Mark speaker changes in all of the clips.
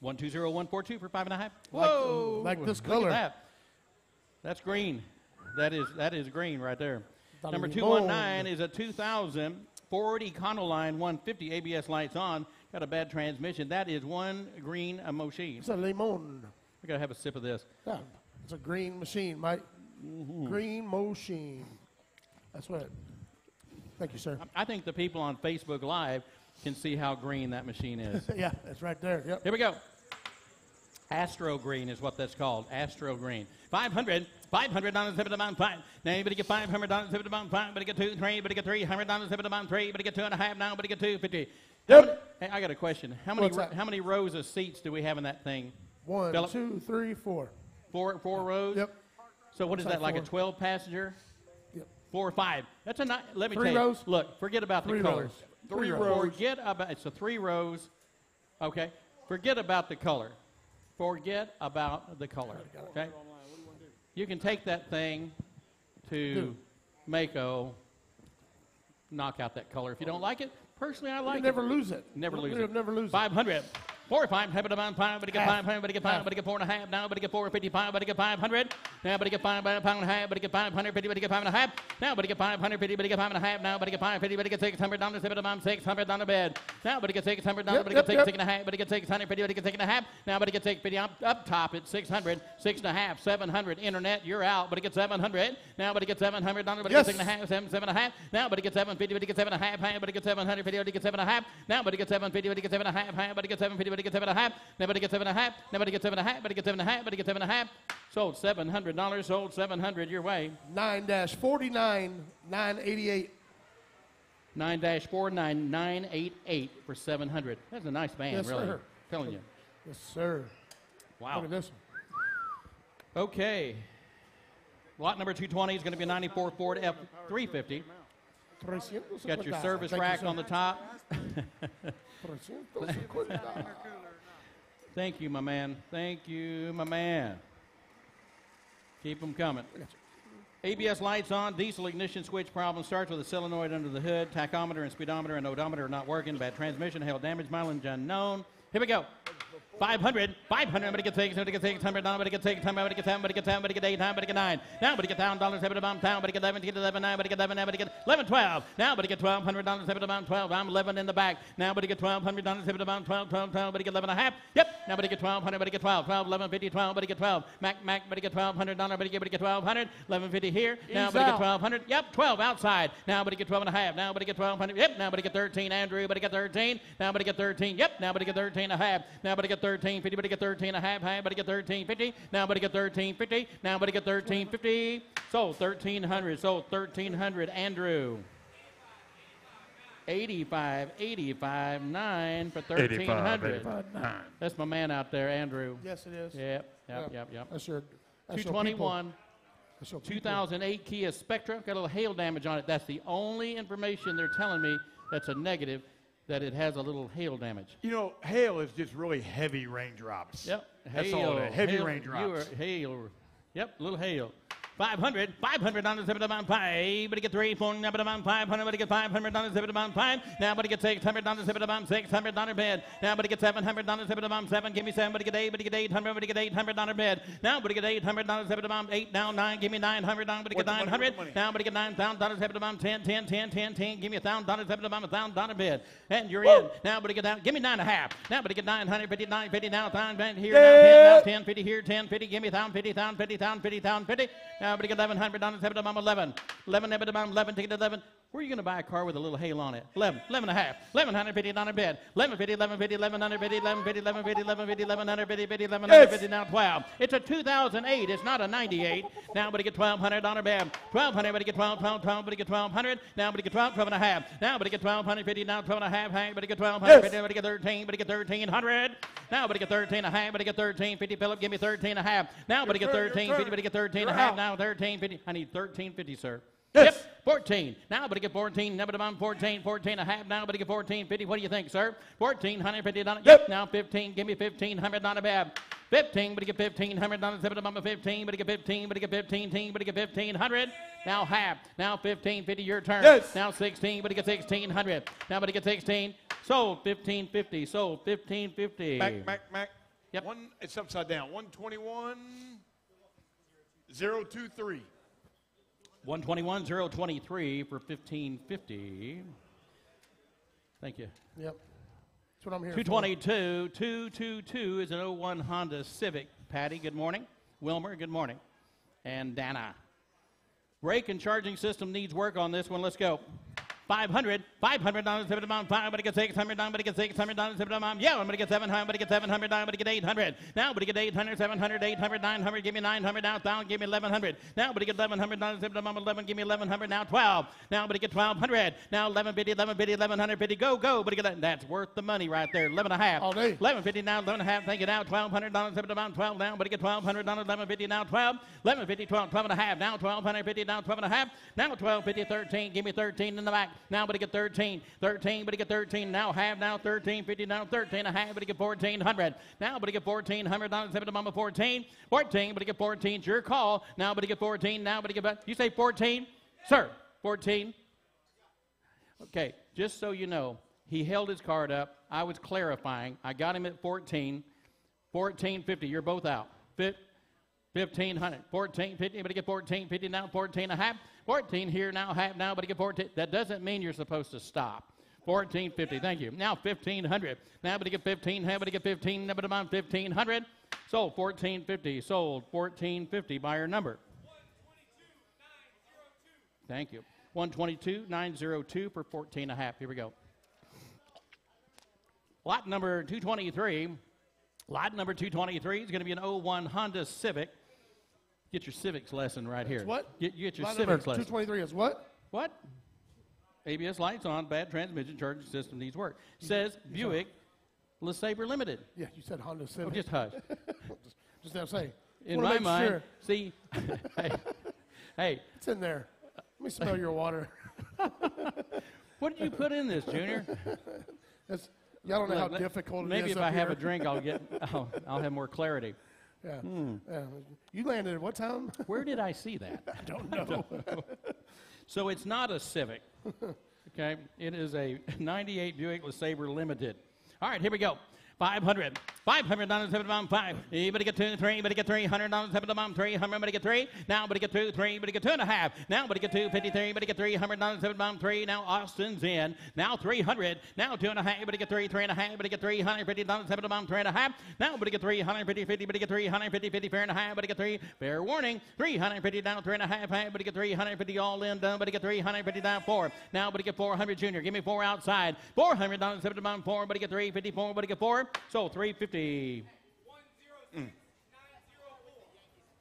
Speaker 1: One two zero one four two for five and a half.
Speaker 2: Like-
Speaker 1: Whoa!
Speaker 2: like this
Speaker 1: Look
Speaker 2: color.
Speaker 1: at that. That's green. That is that is green right there.
Speaker 2: Dale
Speaker 1: Number two one nine is a 2000 Ford Econoline 150 ABS lights on. Got a bad transmission. That is one green machine.
Speaker 2: It's a limon.
Speaker 1: I gotta have a sip of this.
Speaker 2: Yeah, it's a green machine, Mike. Mm-hmm. Green machine. That's what. Thank you, sir.
Speaker 1: I think the people on Facebook Live can see how green that machine is.
Speaker 2: yeah, it's right there. Yep.
Speaker 1: Here we go. Astro Green is what that's called. Astro Green. 500, 500 dollars, seven amount five. Now everybody get 500 dollars, seven amount five. But get two, three, everybody get 300 dollars, seven amount three. But get two and a half now. But get two fifty. Many- Hey, I got a question. How many how many rows of seats do we have in that thing?
Speaker 2: One,
Speaker 1: Philip.
Speaker 2: two, three, four.
Speaker 1: Four four rows.
Speaker 2: Yep.
Speaker 1: So what is that?
Speaker 2: like
Speaker 1: Like a 12 passenger?
Speaker 2: Yep.
Speaker 1: Four or five. That's a ni- let me
Speaker 2: Three
Speaker 1: tell you.
Speaker 2: rows?
Speaker 1: Look, forget about
Speaker 2: Three
Speaker 1: the colors.
Speaker 2: rows. Three, rows.
Speaker 1: Forget about it's a three rows. Okay. Forget about the color. Forget about the color. Okay. You can take that thing to Maaco, knock out that color if you don't like it. Personally, I like
Speaker 2: you never
Speaker 1: it.
Speaker 2: Never lose it.
Speaker 1: Never lose it.
Speaker 2: Never lose it.
Speaker 1: Five hundred. 45, but get five, five, but get five, but get four and a half, now but he get four fifty-five. but he get 500, now but he get five, but a and a half, but he get 550, but he get five and a half, now but he get 550, but he get five and a half, now but he get 550, but he get 600, dollars. to seven, about 600, down to bed, now but he get 600, dollars. but he
Speaker 2: get
Speaker 1: six, six and a half, but he get 650, but he get six and a half, now but he get 650, up, up top at six hundred, six and a half, seven hundred. internet, you're out, but he get 700, now but he get 700, dollars. but
Speaker 2: he
Speaker 1: get six and a half, seven, seven and a half, now but he get 750, but he get seven and a half, but he get 750, but he get seven and a half, now but he get 750, but he get seven and a half, but he get 750, Nobody gets seven and a half. Nobody gets seven and a half. Nobody gets seven and a half. Nobody gets seven and a half. Nobody gets seven and a half. Sold seven hundred dollars. Sold seven hundred your way.
Speaker 2: Nine dash forty nine nine eighty eight.
Speaker 1: Nine dash four nine nine eight eight for seven hundred. That's a nice band,
Speaker 2: yes,
Speaker 1: really.
Speaker 2: Sir.
Speaker 1: I'm telling you.
Speaker 2: Yes, sir.
Speaker 1: Wow.
Speaker 2: Look at this one.
Speaker 1: Okay. Lot number 220 is going to be a 94 Ford F350. Got your service rack on the top.
Speaker 2: 350.
Speaker 1: Thank you, my man. Thank you, my man. Keep them coming. ABS lights on, diesel ignition switch problem starts with a solenoid under the hood, tachometer and speedometer and odometer are not working, bad transmission, hail damage, mileage unknown. Here we go. 500, 500, but it gets 600, but it gets 600, down, but it gets 600, but it gets 7, but it gets 7, but it gets 8, but it gets 9. Now, but it gets 1,000 dollars, 7 about town, but it gets 11, get 11, 9, but it gets 11, now, but it gets 11, 12. Now, but it gets 1,200 dollars, 7 about 12. I'm 11 in the back. Now, but it gets 1,200 dollars, 7 about 12, 12, 12, but it gets 11 and a half. Yep. Now, but it gets 1,200, but it gets 12, 12, 11, 50, 12, but it gets 12. Mac, Mac, but it gets 1,200 dollars, but it gets, but 1,200, 11, 50 here. Now, but it gets 1,200. Yep, 12 outside. Now, but it gets 12 and a half. Now, but it gets 1,200. Yep. Now, but it gets 13. Andrew, but it gets 13. Now, but it gets 13. Yep. Now, but it gets 13 and a half. Now, but it gets 13. 50, but it gets 13 and a half. Half, but it gets 13. 50. Now, but it gets 13. 50. Now, but it gets 13. 50. Sold 1,300. Sold 1,300. Andrew. 85, 85, 9 for 1,300.
Speaker 3: 85, 9.
Speaker 1: That's my man out there, Andrew.
Speaker 2: Yes, it is.
Speaker 1: Yep, yep,
Speaker 2: Yeah.
Speaker 1: yep, yep.
Speaker 2: That's your. That's your people.
Speaker 1: 221.
Speaker 2: That's your
Speaker 1: 2008 Kia Spectra. Got a little hail damage on it. That's the only information they're telling me that's a negative, that it has a little hail damage.
Speaker 3: You know, hail is just really heavy raindrops.
Speaker 1: Yep.
Speaker 3: That's
Speaker 1: hail,
Speaker 3: all it is. Heavy
Speaker 1: hail,
Speaker 3: raindrops.
Speaker 1: Hail. Yep, little hail. 500, 500 dollars, seven amount five, but it get three, four, now but amount 500, but it get 500 dollars, seven amount five, now but it get 600 dollars, seven amount 600 dollar bed, now but it get 700 dollars, seven amount seven, give me seven, but it get eight, but it get 800, but it get 800 dollar bed, now but it get 800 dollars, seven amount eight, now nine, give me 900 dollars, but it get
Speaker 3: What's the money?
Speaker 1: 900,
Speaker 3: What's the money?
Speaker 1: now but it get 9,000 dollars, seven amount 10, 10, 10, 10, 10, give me a thousand dollars, seven amount a thousand dollar bed, and you're in, now but it get down, give me nine and a half, now but it get 950, 950, now thousand, here, now 10, now 10, 50 here, 10, 50, give me 1,050, 1,050, 1,050, 1,050. Now, but you get 1,100 dollars, seven to 11. 11, seven to 11, take it to 11. Where are you going to buy a car with a little hail on it? 11, 11 and a half. 1,150 down a bed. 1,150, 1,150, 1,150, 1,150, 1,150, 1,150, 1,150, 1,150, now 12. It's a 2008. It's not a 98. Now, but you get 1,200 down a bed. 1,200, but you get 12, 12, 12, but you get 1,200. Now, but you get 12, 12 and a half. Now, but you get 1,250, now 12 and a half, hey, but you get 1,250, but you get 13, but you get 1,300. Now, but you get 13 and a half, but you get 1350. Philip, give me 13 and a half. Now, but you get
Speaker 2: Your turn, your
Speaker 1: 1350, but you get 13 and a half. Now, 1350. I need 1350, sir.
Speaker 2: Yes.
Speaker 1: Yep. 14. Now, but I get 14. Now, but I'm 14, 14 and a half. Now, but I get 1450. What do you think, sir? 1450 dollars.
Speaker 2: Yep.
Speaker 1: Now, 15. Give me 1500 a bad. 15, but I get 1500 dollars. Seven I'm a 15, but I get 15, but I get 15, team, but I get 1500. Now half. Now 1550. Your turn.
Speaker 2: Yes.
Speaker 1: Now 16, but I get 1600. Now, but I get 16. Sold 1550. Sold 1550.
Speaker 3: Mac, Mac, Mac.
Speaker 1: Yep.
Speaker 3: One, it's upside down. 121, 023.
Speaker 1: 121 023 for 1550. Thank you.
Speaker 2: Yep. That's what I'm here for.
Speaker 1: 222 222 is an 01 Honda Civic. Patty, good morning. Wilmer, good morning. And Dana. Brake and charging system needs work on this one. Let's go. 500, 500 dollars, five, but get 600, down, but get 600 dollars, seven amount, yeah, I'm gonna get 700, but get 700, down, but get 800, now, but get 800, 700, 800, 900, give me 900, now, down, give me 1100, now, but get 1100 dollars, seven amount, 11, give me 1100, now, 12, now, but get 1200, now, 1150, 1150, 1150, go, go, but get that, that's worth the money right there, 11 and a half,
Speaker 2: All day.
Speaker 1: 1150 now, 11 and a half, thank you now, 1200 dollars, seven amount, 12 down, but get 1200 dollars, 1150 now, 12, 1150, 12, 12 and a half, now, 1250 now, 12 and a half, now, 1250, 13, give me 13 in the back, now, but he get 13, 13, but he get 13, now, half, now, 1350 now, 13 and a half, but he get 1400, now, but he get 1400 dollars, seven to mama, 14, 14, but he get 14, it's your call, now, but he get 14, now, but he get, you say 14, sir, 14, Okay, just so you know, he held his card up. I was clarifying. I got him at 14. 1450. You're both out. Fif- 1500. 1450. But get 1450 now. 14 and a half. 14 here now. Half now. But get 14. That doesn't mean you're supposed to stop. 1450. Thank you. Now 1500. Now but get 15. Now but get 15. Now but about 1500. Sold 1450. Sold 1450. Buyer number. Thank you. 122, 902 for 14 and a half. Here we go. Lot number 223. Lot number 223 is going to be an 01 Honda Civic. Get your civics lesson right here.
Speaker 2: What?
Speaker 1: Get, get your
Speaker 2: number
Speaker 1: civics lesson.
Speaker 2: 223 is what?
Speaker 1: What? ABS lights on, bad transmission, charging system needs work. Says Buick LeSabre Limited.
Speaker 2: Yeah, you said Honda
Speaker 1: Oh,
Speaker 2: Civic.
Speaker 1: just hush.
Speaker 2: just, just now say.
Speaker 1: In my mind,
Speaker 2: sure
Speaker 1: see, hey, hey,
Speaker 2: it's in there. Let me smell your water.
Speaker 1: what did you put in this, Junior?
Speaker 2: That's, y'all don't know how difficult it is
Speaker 1: Maybe if I have a drink, I'll get, I'll, I'll have more clarity.
Speaker 2: Yeah.
Speaker 1: Hmm.
Speaker 2: yeah. You landed at what time?
Speaker 1: Where did I see that?
Speaker 2: I don't know.
Speaker 1: So it's not a Civic. Okay, it is a 98 Buick LeSabre Limited. All right, here we go. 500. 500 dollars, seven amount five. Anybody get two, three, but get three hundred dollars, seven amount three hundred, but get three. Now, but get two, three, but get two and a half. Now, but get two fifty three, but get three hundred dollars, seven amount three. Now Austin's in. Now three hundred. Now two and a half, but get three, three and a half, but get three hundred fifty dollars, seven amount three and a half. Now, but get three hundred fifty, fifty, but get three hundred fifty, fifty, fair and a half, but get three. Fair warning, three hundred fifty down, three and a half, but get three hundred fifty all in done, but get three hundred fifty down four. Now, but get four hundred junior. Give me four outside. Four hundred dollars, seven amount four, but get three fifty four, he get four. So three fifty. Mm.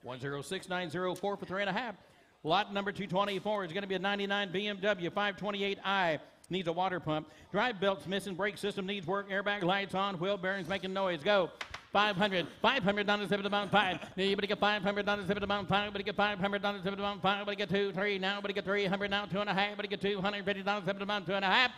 Speaker 1: 106904 for three and a half. Lot number 224 is going to be a 99 BMW 528i. Needs a water pump. Drive belts missing. Brake system needs work. Airbag lights on. Wheel bearings making noise. Go. 500. 500 down to 7 amount 5. You better get 500 down to 7 amount 5. Better get 500 down to 7 amount 5. Better get 2, 3 now. Better get 300 now. 2 and a half. Better get 250 down to 7 amount 2 and a half.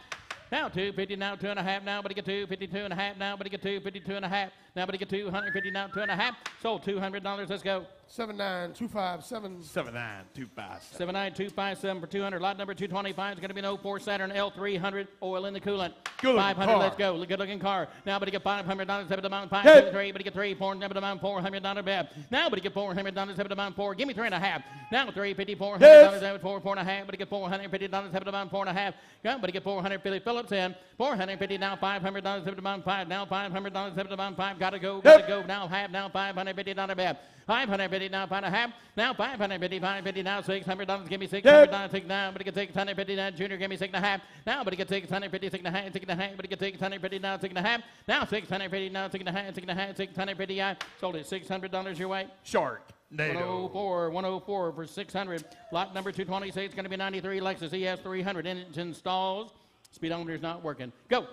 Speaker 1: Now 250 now, two and a half now, but he get 252 and a half now, but get 252 and a half. Now, but get 250 now, two and a half. Sold $200. Let's go.
Speaker 2: 7925
Speaker 3: 7925.
Speaker 1: 79257 for 200. Lot number 225 is going to be an 04 Saturn L300 oil in the coolant.
Speaker 3: Good
Speaker 1: 500,
Speaker 3: car.
Speaker 1: let's go. Good looking car. Now, but get 500 dollars, seven amount five,
Speaker 3: Hey.
Speaker 1: three, but get three, four, seven amount four hundred dollar bed. Now, but get 400 dollars, seven amount four. Give me three and a half. Now, three fifty, four hundred dollars, seven, four, four and a half, but get 450 dollars, seven amount four and a half. Go, but get 450 Phillips in. 450 now, 500 dollars, seven amount five. Now, 500 dollars, seven amount five. Gotta go, gotta go. Now, half. Now, 550 dollar bed. 550 now, five and a half. Now, 550, 550 now, 600 dollars. Give me 600 dollars, six now, but it get 650 now. Junior, give me six and a half. Now, but it get 650, six and a half, six and a half, but it get 650 now, six and a half. Now, 650 now, six and a half, six and a half, 650. I sold it $600 your way.
Speaker 3: Shark. NATO.
Speaker 1: 104, 104 for 600. Lot number 226 is going to be 93 Lexus ES 300. Engine stalls. Speedometer's not working. Go.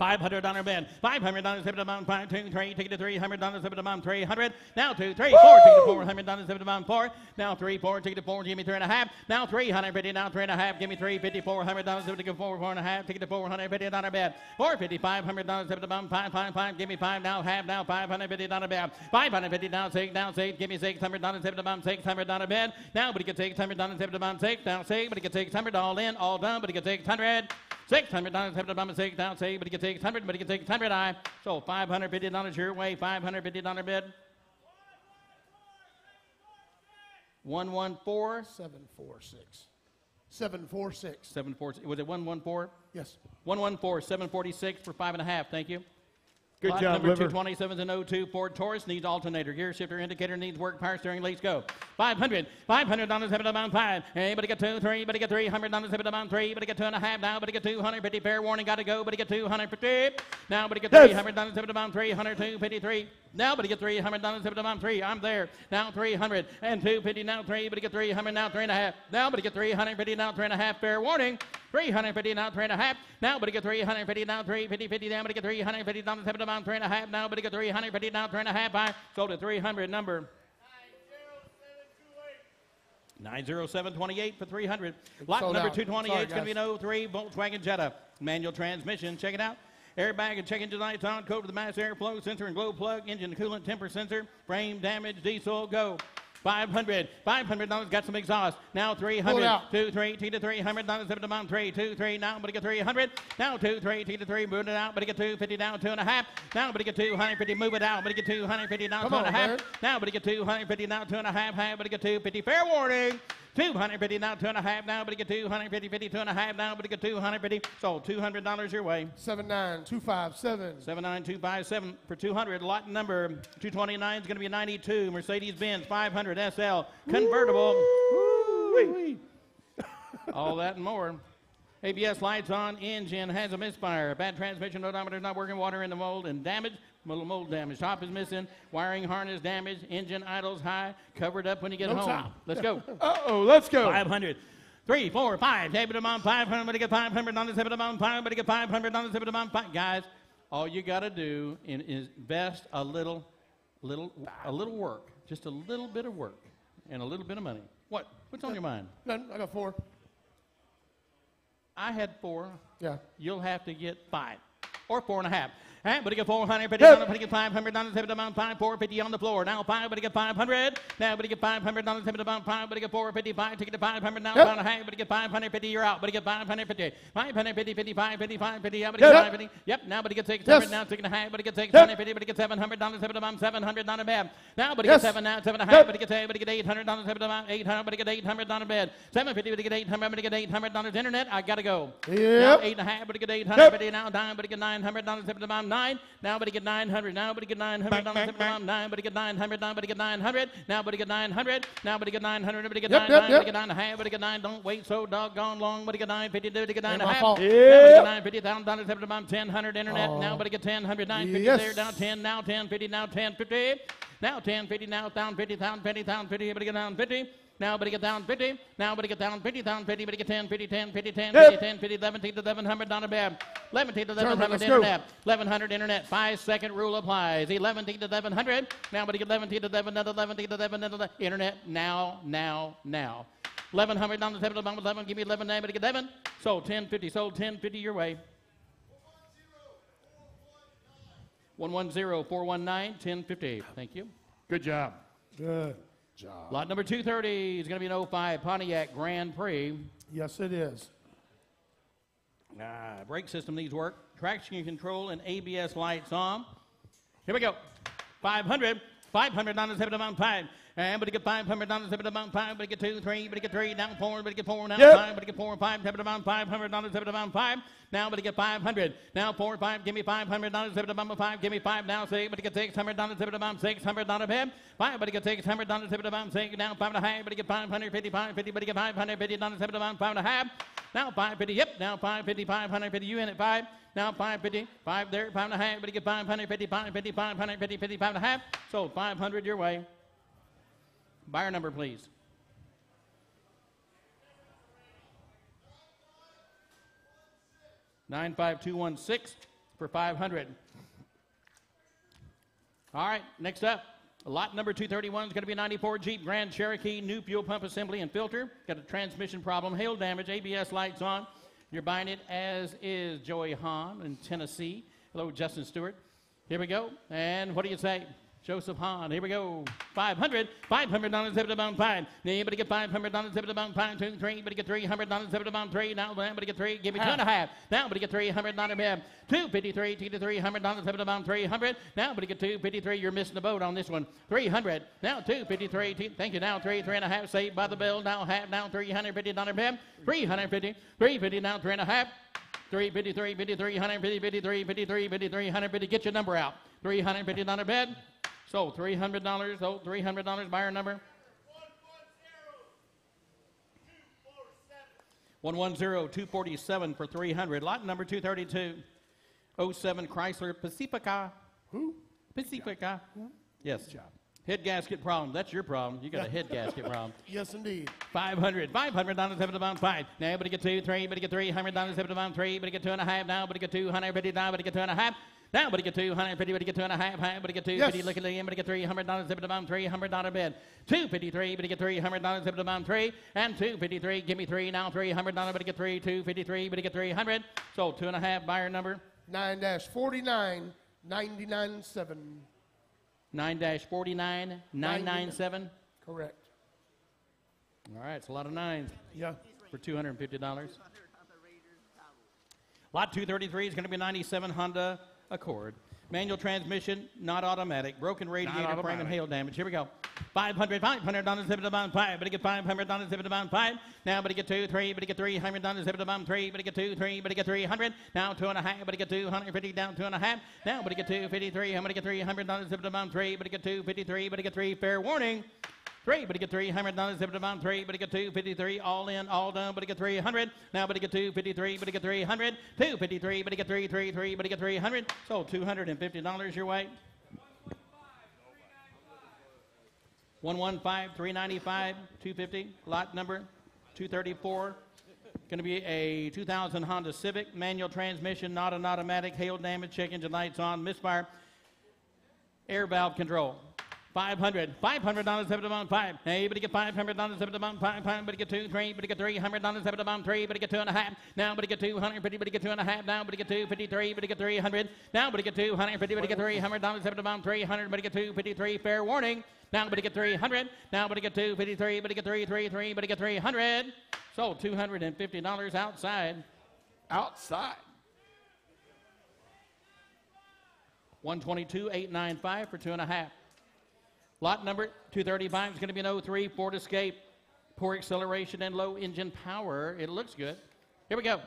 Speaker 1: $500 bed. $500 seven amount five, two, three, take it to $300 seven amount 300. Now two, three, four, take it to $400 seven amount four. Now three, four, take it to four, give me three and a half. Now 350, now three and a half, give me three fifty, four hundred dollars, seven to four, four and a half, take it to $450 bed. Four fifty, five hundred dollars seven amount five, five, five, give me five now, half now, $550 bed. 550 now, six, now six, give me $600 seven amount $600 a bed. Now, but it gets $600 seven amount six, now six, but it gets 600 all in, all done, but it gets 600. Six hundred dollars, seven dollars, six down, say, but you get six hundred, but you get six hundred. I so five hundred fifty dollars your way, five hundred fifty dollar bid. One one four
Speaker 2: Seven four six. Seven four six.
Speaker 1: seven four. Was it one one four?
Speaker 2: Yes.
Speaker 1: One one four seven forty six for five and a half. Thank you.
Speaker 3: Good
Speaker 1: Lot
Speaker 3: job,
Speaker 1: number
Speaker 3: Liver.
Speaker 1: 227 and 02 Ford Taurus needs alternator, gear shifter, indicator needs work, power steering, let's go. 500, 500 dollars, seven about five. Anybody get two, three, but get 300 dollars, seven about three, but get two and a half now, but get 250. Fair warning, gotta go, but get 250. Now, but get
Speaker 3: Yes.
Speaker 1: 300 dollars, seven about three, 100, 253. Now, but get 300 dollars, seven about three. I'm there. Now 300 and 250. Now three, but get 300. Now three and a half. Now, but get 350. Now three and a half. Fair warning. 350 now three and a half. Now, but get 350 now 350 50 down, but get 350 down seven about three and a half. Now, but get 350 now three and a half. I sold at 300 number. 90728 for 300. Lot
Speaker 2: sold
Speaker 1: number
Speaker 2: out.
Speaker 1: 228
Speaker 2: Sorry,
Speaker 1: is going to be an 03 Volkswagen Jetta. Manual transmission. Check it out. Airbag and check engine lights on. Code to the mass airflow sensor and glow plug. Engine coolant temper sensor. Frame damage. Diesel go. 500. $500 got some exhaust. Now 300.
Speaker 2: out.
Speaker 1: 2, 3, T to 300 dollars, seven to mount 3, 2, 3, now, but get 300. Now 2, 3, T to 3, move it out, but get 250 down, two and a half. Now, but to get 250, move it out, but get 250 down,
Speaker 2: Come
Speaker 1: two and a
Speaker 2: on,
Speaker 1: half.
Speaker 2: man.
Speaker 1: Now, but get 250 now, two and a half, half, but get 250. Fair warning. 250 now, two and a half now, but get 250, 50, two and a half now, but he get 250. So $200 your way.
Speaker 2: Seven nine two five seven.
Speaker 1: 79257 for 200. Lot number 229 is going to be a 92 Mercedes Benz 500 SL convertible. Woo-wee. All that and more. ABS lights on, engine has a misfire, bad transmission, odometer not working, water in the mold, and damage. Little mold damage. Top is missing. Wiring harness damaged. Engine idles high. Covered up when you get
Speaker 2: No
Speaker 1: home.
Speaker 2: top.
Speaker 1: Let's go.
Speaker 3: Uh oh, let's go.
Speaker 1: 500. Three, four, five. David amount 500. But get 500 on the seven amount five. But get 500 on the seven amount five. Guys, all you got to do in- is invest a little, little, a little work, just a little bit of work, and a little bit of money. What? What's on your mind?
Speaker 2: None. I got four.
Speaker 1: I had four.
Speaker 2: Yeah.
Speaker 1: You'll have to get five or four and a half. Right, but you get 450
Speaker 3: Yep.
Speaker 1: dollars, but you get 500 dollars, seven amount five, 450 on the floor. Now five, but you get 500. Now, but you get 500 dollars, seven amount five, but you get 455. Take it to 500 now,
Speaker 2: Yep.
Speaker 1: pound a half, but you get 550. You're out, but you get 550. 550, 55, 55, 50, yeah, but
Speaker 3: Yep.
Speaker 1: you get 550. Yep, now, but you get 600
Speaker 2: Yes.
Speaker 1: now, six and a half, but get
Speaker 3: Yep.
Speaker 1: 650, but you get 700 dollars, seven amount 700 down a bed. Now, but
Speaker 2: Yes.
Speaker 1: get seven now, seven and a half,
Speaker 3: Yep.
Speaker 1: but you get eight, but you get 800 dollars, seven amount 800, but you get 800 down a bed. 750, but you get 800, but you get 800 dollars internet. I gotta go. Now,
Speaker 2: Yep.
Speaker 1: eight and a half, but you get 800,
Speaker 3: Yep.
Speaker 1: but you now nine, but you get 900 dollars, seven amount nine. Now, but you get 900. Now, but you get 900 dollars, seven amount nine, but you get 900. Now, but you get 900. Now, but you get 900. Now, but you get 900. But you get
Speaker 2: Yep,
Speaker 1: nine,
Speaker 2: yep,
Speaker 1: nine,
Speaker 2: yep.
Speaker 1: but you get nine and a half, but you get nine. Don't wait so doggone long, but you get 950. Do you get nine and
Speaker 2: Ain't
Speaker 1: a
Speaker 2: my
Speaker 1: half?
Speaker 2: fault.
Speaker 1: Now, but you get
Speaker 3: Yep.
Speaker 1: 950 thousand dollars, seven amount 1000 internet. Now, but you get 10, 100, 950
Speaker 2: Yes.
Speaker 1: there. Now 10, now 10, 50, now 10, 50. Now 10, 50, now down 50, down 50, down 50, but you get down 50. Now, but you get down 50. Now, but you get down 50, down 50, but you get 10, 50, 10, 50, 10,
Speaker 3: Yep.
Speaker 1: 50, 10, 50, 11, to 1100 down a bed. 11 to
Speaker 2: German,
Speaker 1: 1100 internet. 1100 internet. Five second rule applies. 11 to 1100. Now, but you get 11 to 11, 11 to 11, internet. Now, now, now. 1100 down to 7 to 11. Give me 11 now, but you get 11. Sold 1050. Sold 1050 your way. 110 419 1050. Thank you.
Speaker 3: Good job.
Speaker 2: Good job.
Speaker 1: Lot number 230 is going to be an 05 Pontiac Grand Prix.
Speaker 2: Yes, it is.
Speaker 1: Ah, brake system needs work. Traction control and ABS lights on. Here we go. 500. 500 down to seven amount five. And but you get 500 down to seven amount five. But you get two, three. But you get three. Down four. But you get four. Now
Speaker 3: Yep.
Speaker 1: five. But you get four, five. Seven amount 500 down to seven amount five. Now but you get 500. Now four, five. Give me 500 down to seven amount five. Give me five. Now six. But you get 600 down to seven 600 down to bed. Five. But you get 600 down to seven amount six. Now five and a half. But you get 555. 50. But you get 550 down to seven amount five and a half. Now 550. Yep. Now 550. 550. You in at five. Now 550, five there, five and a half, but you get 550, 550, 550, 55 and a half. So 500 your way. Buyer number, please. Nine five two one six for 500. All right, next up, lot number 231 is going to be a 94 Jeep Grand Cherokee, new fuel pump assembly and filter. Got a transmission problem, hail damage, ABS lights on. You're buying it as is Joey Hahn in Tennessee. Hello, Justin Stewart. Here we go. And what do you say? Joseph Hahn. Here we go. 500. $500 zip it about five. Now anybody get $500 zip it about five, two, three. Anybody get $300 zip it about three. Now anybody get three. Give me two and a uh-huh. half. Now anybody get $300 bid. 253 to the $300 zip it about 300. Now anybody get 253. You're missing the boat on this one. 300. Now 253. T- Thank you. Now three, three and a half. Saved by the bill. Now half. Now $350 bid. 350. 350. Now three and a half. 353, 53, 150, 53, 53, 53, 150. Get your number out. $350 bid. So $300. So $300 buyer number. 110-247 for 300. Lot number 232. 07 Chrysler Pacifica.
Speaker 2: Who?
Speaker 1: Pacifica. Yes. Head gasket problem. That's your problem. You got a head gasket problem.
Speaker 2: Yes, indeed.
Speaker 1: 500. $500 seven to pound five. Now everybody get two, three, everybody get three hundred dollars seven to pound three, everybody get two and a half. Now everybody get two hundred fifty. Now everybody get two and a half. Now everybody get two hundred fifty. Everybody get two and a half. Everybody get two fifty. Look at the everybody get three hundred dollars seven to pound three hundred dollar bid. Two fifty three. Everybody get three hundred dollars seven to pound three and two fifty three. Give me three now. Three hundred dollars. Everybody get three. Two fifty three. Everybody get three hundred. So two and a half buyer number
Speaker 2: 9 49 99 7.
Speaker 1: nine dash forty nine nine nine seven.
Speaker 2: Correct.
Speaker 1: All right, it's a lot of nines.
Speaker 2: Yeah.
Speaker 1: for $250. Lot 233 is going to be 97 Honda Accord. Manual transmission, not automatic. Broken radiator, frame and hail damage. Here we go. 500 $500 zip it about five. But get $500 zip it about five. Now, but get two, three, but get $300 zip it about three. But get two, three, but get 300. Now, two and a half, but get 250 down two and a half. Now, but get 253. I'm going to get $300 zip it about three. But get 253, but get three. Fair warning. Three, but he get three hundred dollars. Zip it three, but he get two fifty three. All in, all done. But he get three hundred. Now, but he get two fifty three. But he get three hundred. Two fifty three. But he get three three three. But he get three hundred. So two hundred and fifty dollars your way. One one five three ninety five two fifty. Lot number two thirty four. Going to be a 2000 Honda Civic, manual transmission, not an automatic, hail damage, check engine lights on, misfire, air valve control. 500 $500 seven to five. Hey, everybody get $500 seven to five. Five, but get two, three, but get $300 seven to three, but get two and a half. Now, but you get 250, but you get two and a half. Now, but get 253, but you get 300. Now, but you get 250, but you get $300 seven to 300, but get 253. Fair warning. Now, but get 300. Now, but get 253, but get 333, but get 300. So $250 outside.
Speaker 3: Outside.
Speaker 1: 122, 895 for two and a half. Lot number 235 is going to be an 03 Ford Escape. Poor acceleration and low engine power. It looks good. Here we go.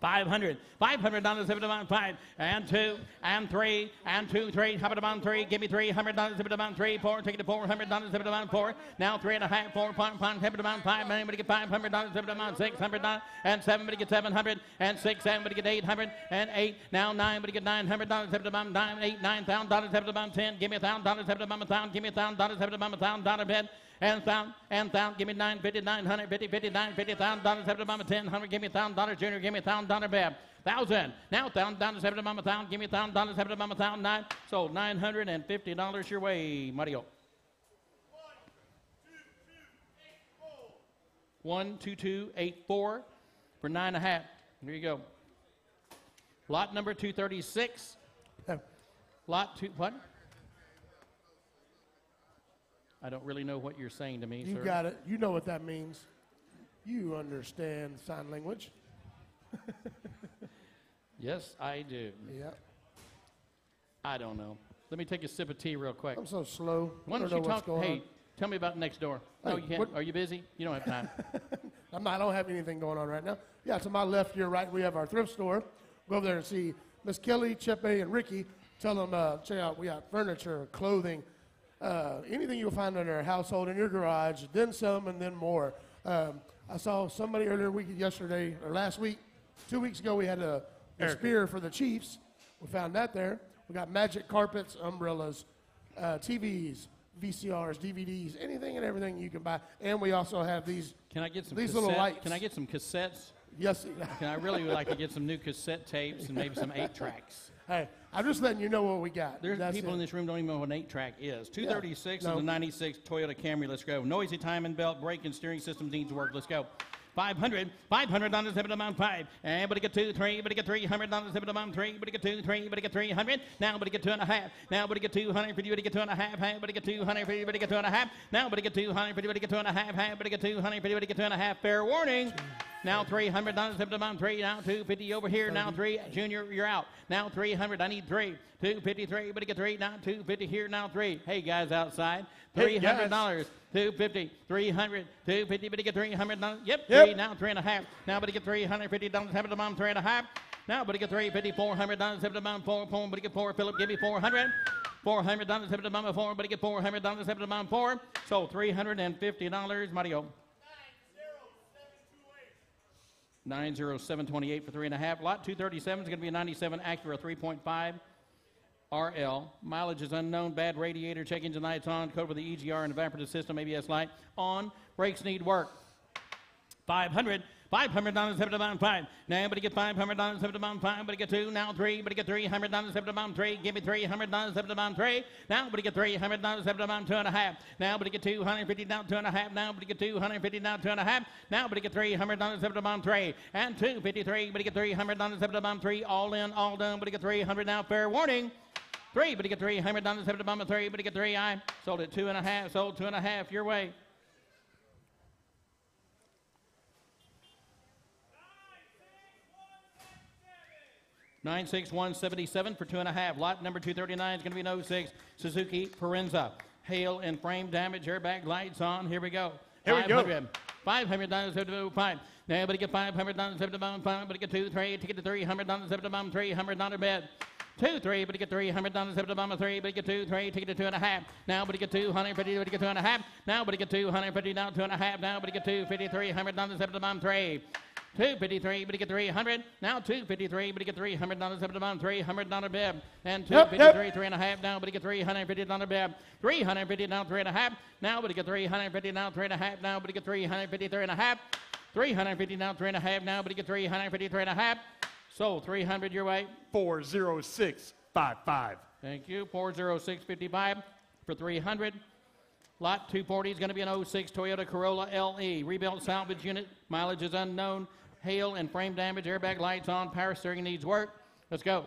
Speaker 1: 500 $500 zip it about five and two and three and two it about three give me three hundred dollars it about three four take it to four hundred dollars it about four now three and a half four five five it about five anybody get five hundred dollars it about six hundred dollars and seven but get seven hundred and six seven but get eight hundred and eight now nine but get nine hundred dollars it about nine eight nine thousand dollars it about ten give me a thousand dollars it about a thousand give me a thousand dollars it about a thousand dollar bed and thousand and thousand give me nine fifty nine hundred fifty fifty nine fifty thousand dollars seven it about a ten hundred give me a thousand dollars junior give me a thousand dollar bed thousand. Now thousand down to seven to thousand give me a thousand dollars seven to thousand nine. So nine hundred and fifty dollars your way Mario. One two two eight four for nine and a half. Here you go. Lot number 236 lot two what i don't really know what you're saying to me sir.
Speaker 2: You
Speaker 1: sir
Speaker 2: got it. You know what that means. You understand sign language.
Speaker 1: yes i do
Speaker 2: Yeah.
Speaker 1: i don't know let me take a sip of tea real quick
Speaker 2: I'm so slow.
Speaker 1: Why
Speaker 2: I
Speaker 1: don't you talk? Hey,
Speaker 2: on.
Speaker 1: tell me about next door. No, you can't.
Speaker 2: what-
Speaker 1: Are you busy? You don't have time.
Speaker 2: I'm not, I don't have anything going on right now. Yeah, to my left, your right, we have our thrift store. Go over there and see Miss Kelly, Chepe, and Ricky. Tell them, uh, check out, we got furniture, clothing, uh, anything you'll find in our household, in your garage, then some and then more. Um, I saw somebody earlier week, yesterday, or last week, two weeks ago, we had a, a spear for the Chiefs. We found that there. We got magic carpets, umbrellas, uh, TVs, VCRs, DVDs, anything and everything you can buy. And we also have these,
Speaker 1: Can I get some
Speaker 2: These
Speaker 1: cassette,
Speaker 2: little lights.
Speaker 1: Can I get some cassettes?
Speaker 2: yes,
Speaker 1: Can I really would like to get some new cassette tapes and maybe some eight tracks?
Speaker 2: Hey, I'm just letting you know what we got.
Speaker 1: There's
Speaker 2: That's
Speaker 1: people
Speaker 2: it.
Speaker 1: in this room don't even know what an eight track is. 236
Speaker 2: No.
Speaker 1: and the 96 Toyota Camry. Let's go. Noisy timing belt, brake and steering system needs work. Let's go. 500, 500 dollars, seven to mount five. And but get two, three, but get three hundred dollars, seven to mount three, but get two, three, but get three hundred. Now but get two and a half. Now but get two hundred, but you get two and a half, but get two hundred, but get two and a half. Now but get two hundred, but you get two and a half, but get two hundred, but you get two and a half. Fair warning. Now three hundred dollars, seven to mount three. Now two fifty over here. Now three, Junior, you're out. Now three hundred. I need three. Two fifty three, but get three. Now two fifty here. Now three. Hey guys outside.
Speaker 3: Hey,
Speaker 1: Three hundred
Speaker 3: guys.
Speaker 1: Dollars. 250, 300, 250, but you get 300 dollars. Yep,
Speaker 3: Yep.
Speaker 1: three, now three and a half. Now, but you get 350 dollars, have it to mom, three and a half. Now, but you get 350, 400 dollars, have it to mom, four, four, but you get four. Philip, give me 400. 400 dollars, have it to mom, four, but you get 400 dollars, have it to mom, four. So 350 dollars, Mario. 90728 for three and a half. Lot 237 is going to be a 97 Acura 3.5 RL. Mileage is unknown. Bad radiator. Check engine lights on. For the EGR and evaporative system. ABS light on. Brakes need work. 500. $500 seven to five. Now, but get $500 seven to bottom five. But get two. Now three. But get $300 seven to three. Give me $300 seven to three. Now, but get $300 seven to two and a half. Now, but get 250 down two and a half. Now, but get 250 down two and a half. Now, but get $300 seven to three. And 253. But get $300 seven to three. All in, all done. But get 300 now. Fair warning. Three, but you get three hundred dollars seven to bomb three, but you get three. I sold it two and a half, sold two and a half. Your way. Nine six one seventy seven for two and a half. Lot number two thirty nine is going to be no 06 Suzuki Forenza. Hail and frame damage, airbag lights on. Here we go.
Speaker 3: Here we go.
Speaker 1: 500. Dollars seven to five. Now, but get five hundred dollars seven to five, but get two three to get to three hundred dollars seven to bomb three hundred dollar bed. Two, three, but you get three hundred dollars seven to bomb three, but you get two, three, take it to two and a half. Now, but you get two hundred fifty, but you get two and a half. Now, but you get two hundred fifty, now two and a half. Now, but you get two fifty, three hundred dollars seven to bomb three. Two fifty three, but you get three hundred. Now two fifty three, but you get three hundred dollars seven to bomb three hundred dollar bib. And two
Speaker 3: Yep,
Speaker 1: fifty three,
Speaker 3: yep.
Speaker 1: three and a half. Now, but you get three hundred fifty dollar bib. Three hundred fifty now three and a half. Now, but you get three hundred fifty now three and a half. Now, but you get three hundred fifty three and a half. 350 now, three and a half now, but you get 350, three and a half. Sold 300 your way.
Speaker 3: 40655.
Speaker 1: Thank you. 40655 for 300. Lot 240 is going to be an 06 Toyota Corolla LE. Rebuilt salvage unit. Mileage is unknown. Hail and frame damage. Airbag lights on. Power steering needs work. Let's go.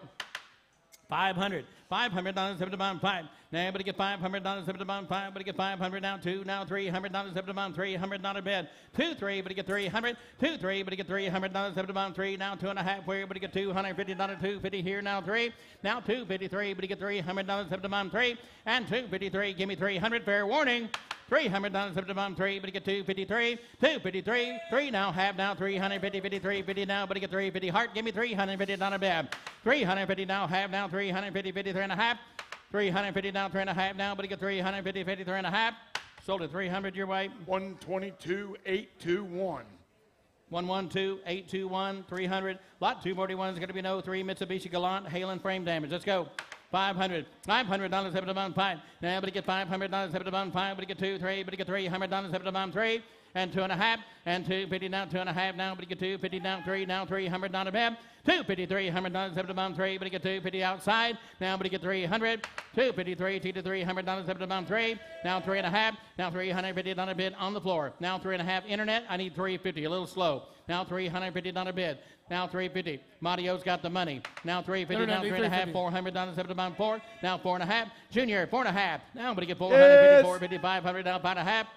Speaker 1: 500. $500 seven to bottom five. Now, you get $500 seven to bottom five, but you get 500 now two, now $300 seven to bottom three, $100 bed. Two, three, but you get 300 Two, three, but you get $300 seven to bottom three, now two and a half where, but you get $250, 250 here, now three, now 253, but you get $300 seven to bottom three, and 253, give me 300, fair warning. Three hundred dollars up to bottom three, but get two fifty three, two fifty three, three now half now three hundred fifty fifty three fifty now, but get three fifty heart. Give me three hundred fifty dollar bab. Three hundred fifty now half now three hundred fifty fifty three and a half. Three hundred fifty now three and a half now, but you get three hundred fifty fifty three and a half. Sold at three hundred your way.
Speaker 3: 122821.
Speaker 1: One one two eight two one three hundred. Lot two forty one is going to be no three Mitsubishi Galant hail and frame damage. Let's go. Five hundred. Five hundred dollars seven to bottom five. Now, but you get five hundred dollars seven to bottom five. But you get two three. But you get three hundred dollars seven to bottom three. And two and a half. And two fifty now two and a half now. But you get two fifty now three now three hundred dollars bab. Two fifty three hundred dollars seven to bottom three. But you get two fifty outside. Now, but you get three hundred. Two fifty three two to three hundred dollars seven to bottom three. Now three and a half. Now three hundred fifty dollar bid on the floor. Now three and a half internet. I need three fifty. A little slow. Now three hundred fifty dollar bid. Now three fifty. Mario's got the money. Now three fifty. Now three and a half.
Speaker 2: 350.
Speaker 1: Four hundred dollars seven to bottom four. Now four and a half. Junior four and a half. Now but you get four hundred fifty. Four fifty. Five hundred. Now five and a half.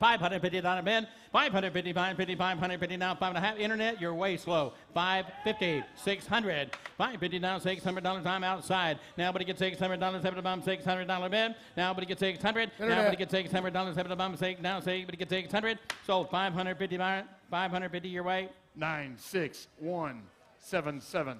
Speaker 1: 550 dollar bid, 550, 550, 550 now, five and a half. Internet, you're way slow. 550, 600, 550 now, 600 dollars. I'm outside. Now, but it gets 600 dollars, seven to bomb, 600 dollar bid. Now, but it gets 600. Now,
Speaker 2: Internet.
Speaker 1: but it gets 600 dollars, seven to six. Now, say, but it gets 600. Sold 550, 550 your way.
Speaker 3: 96177.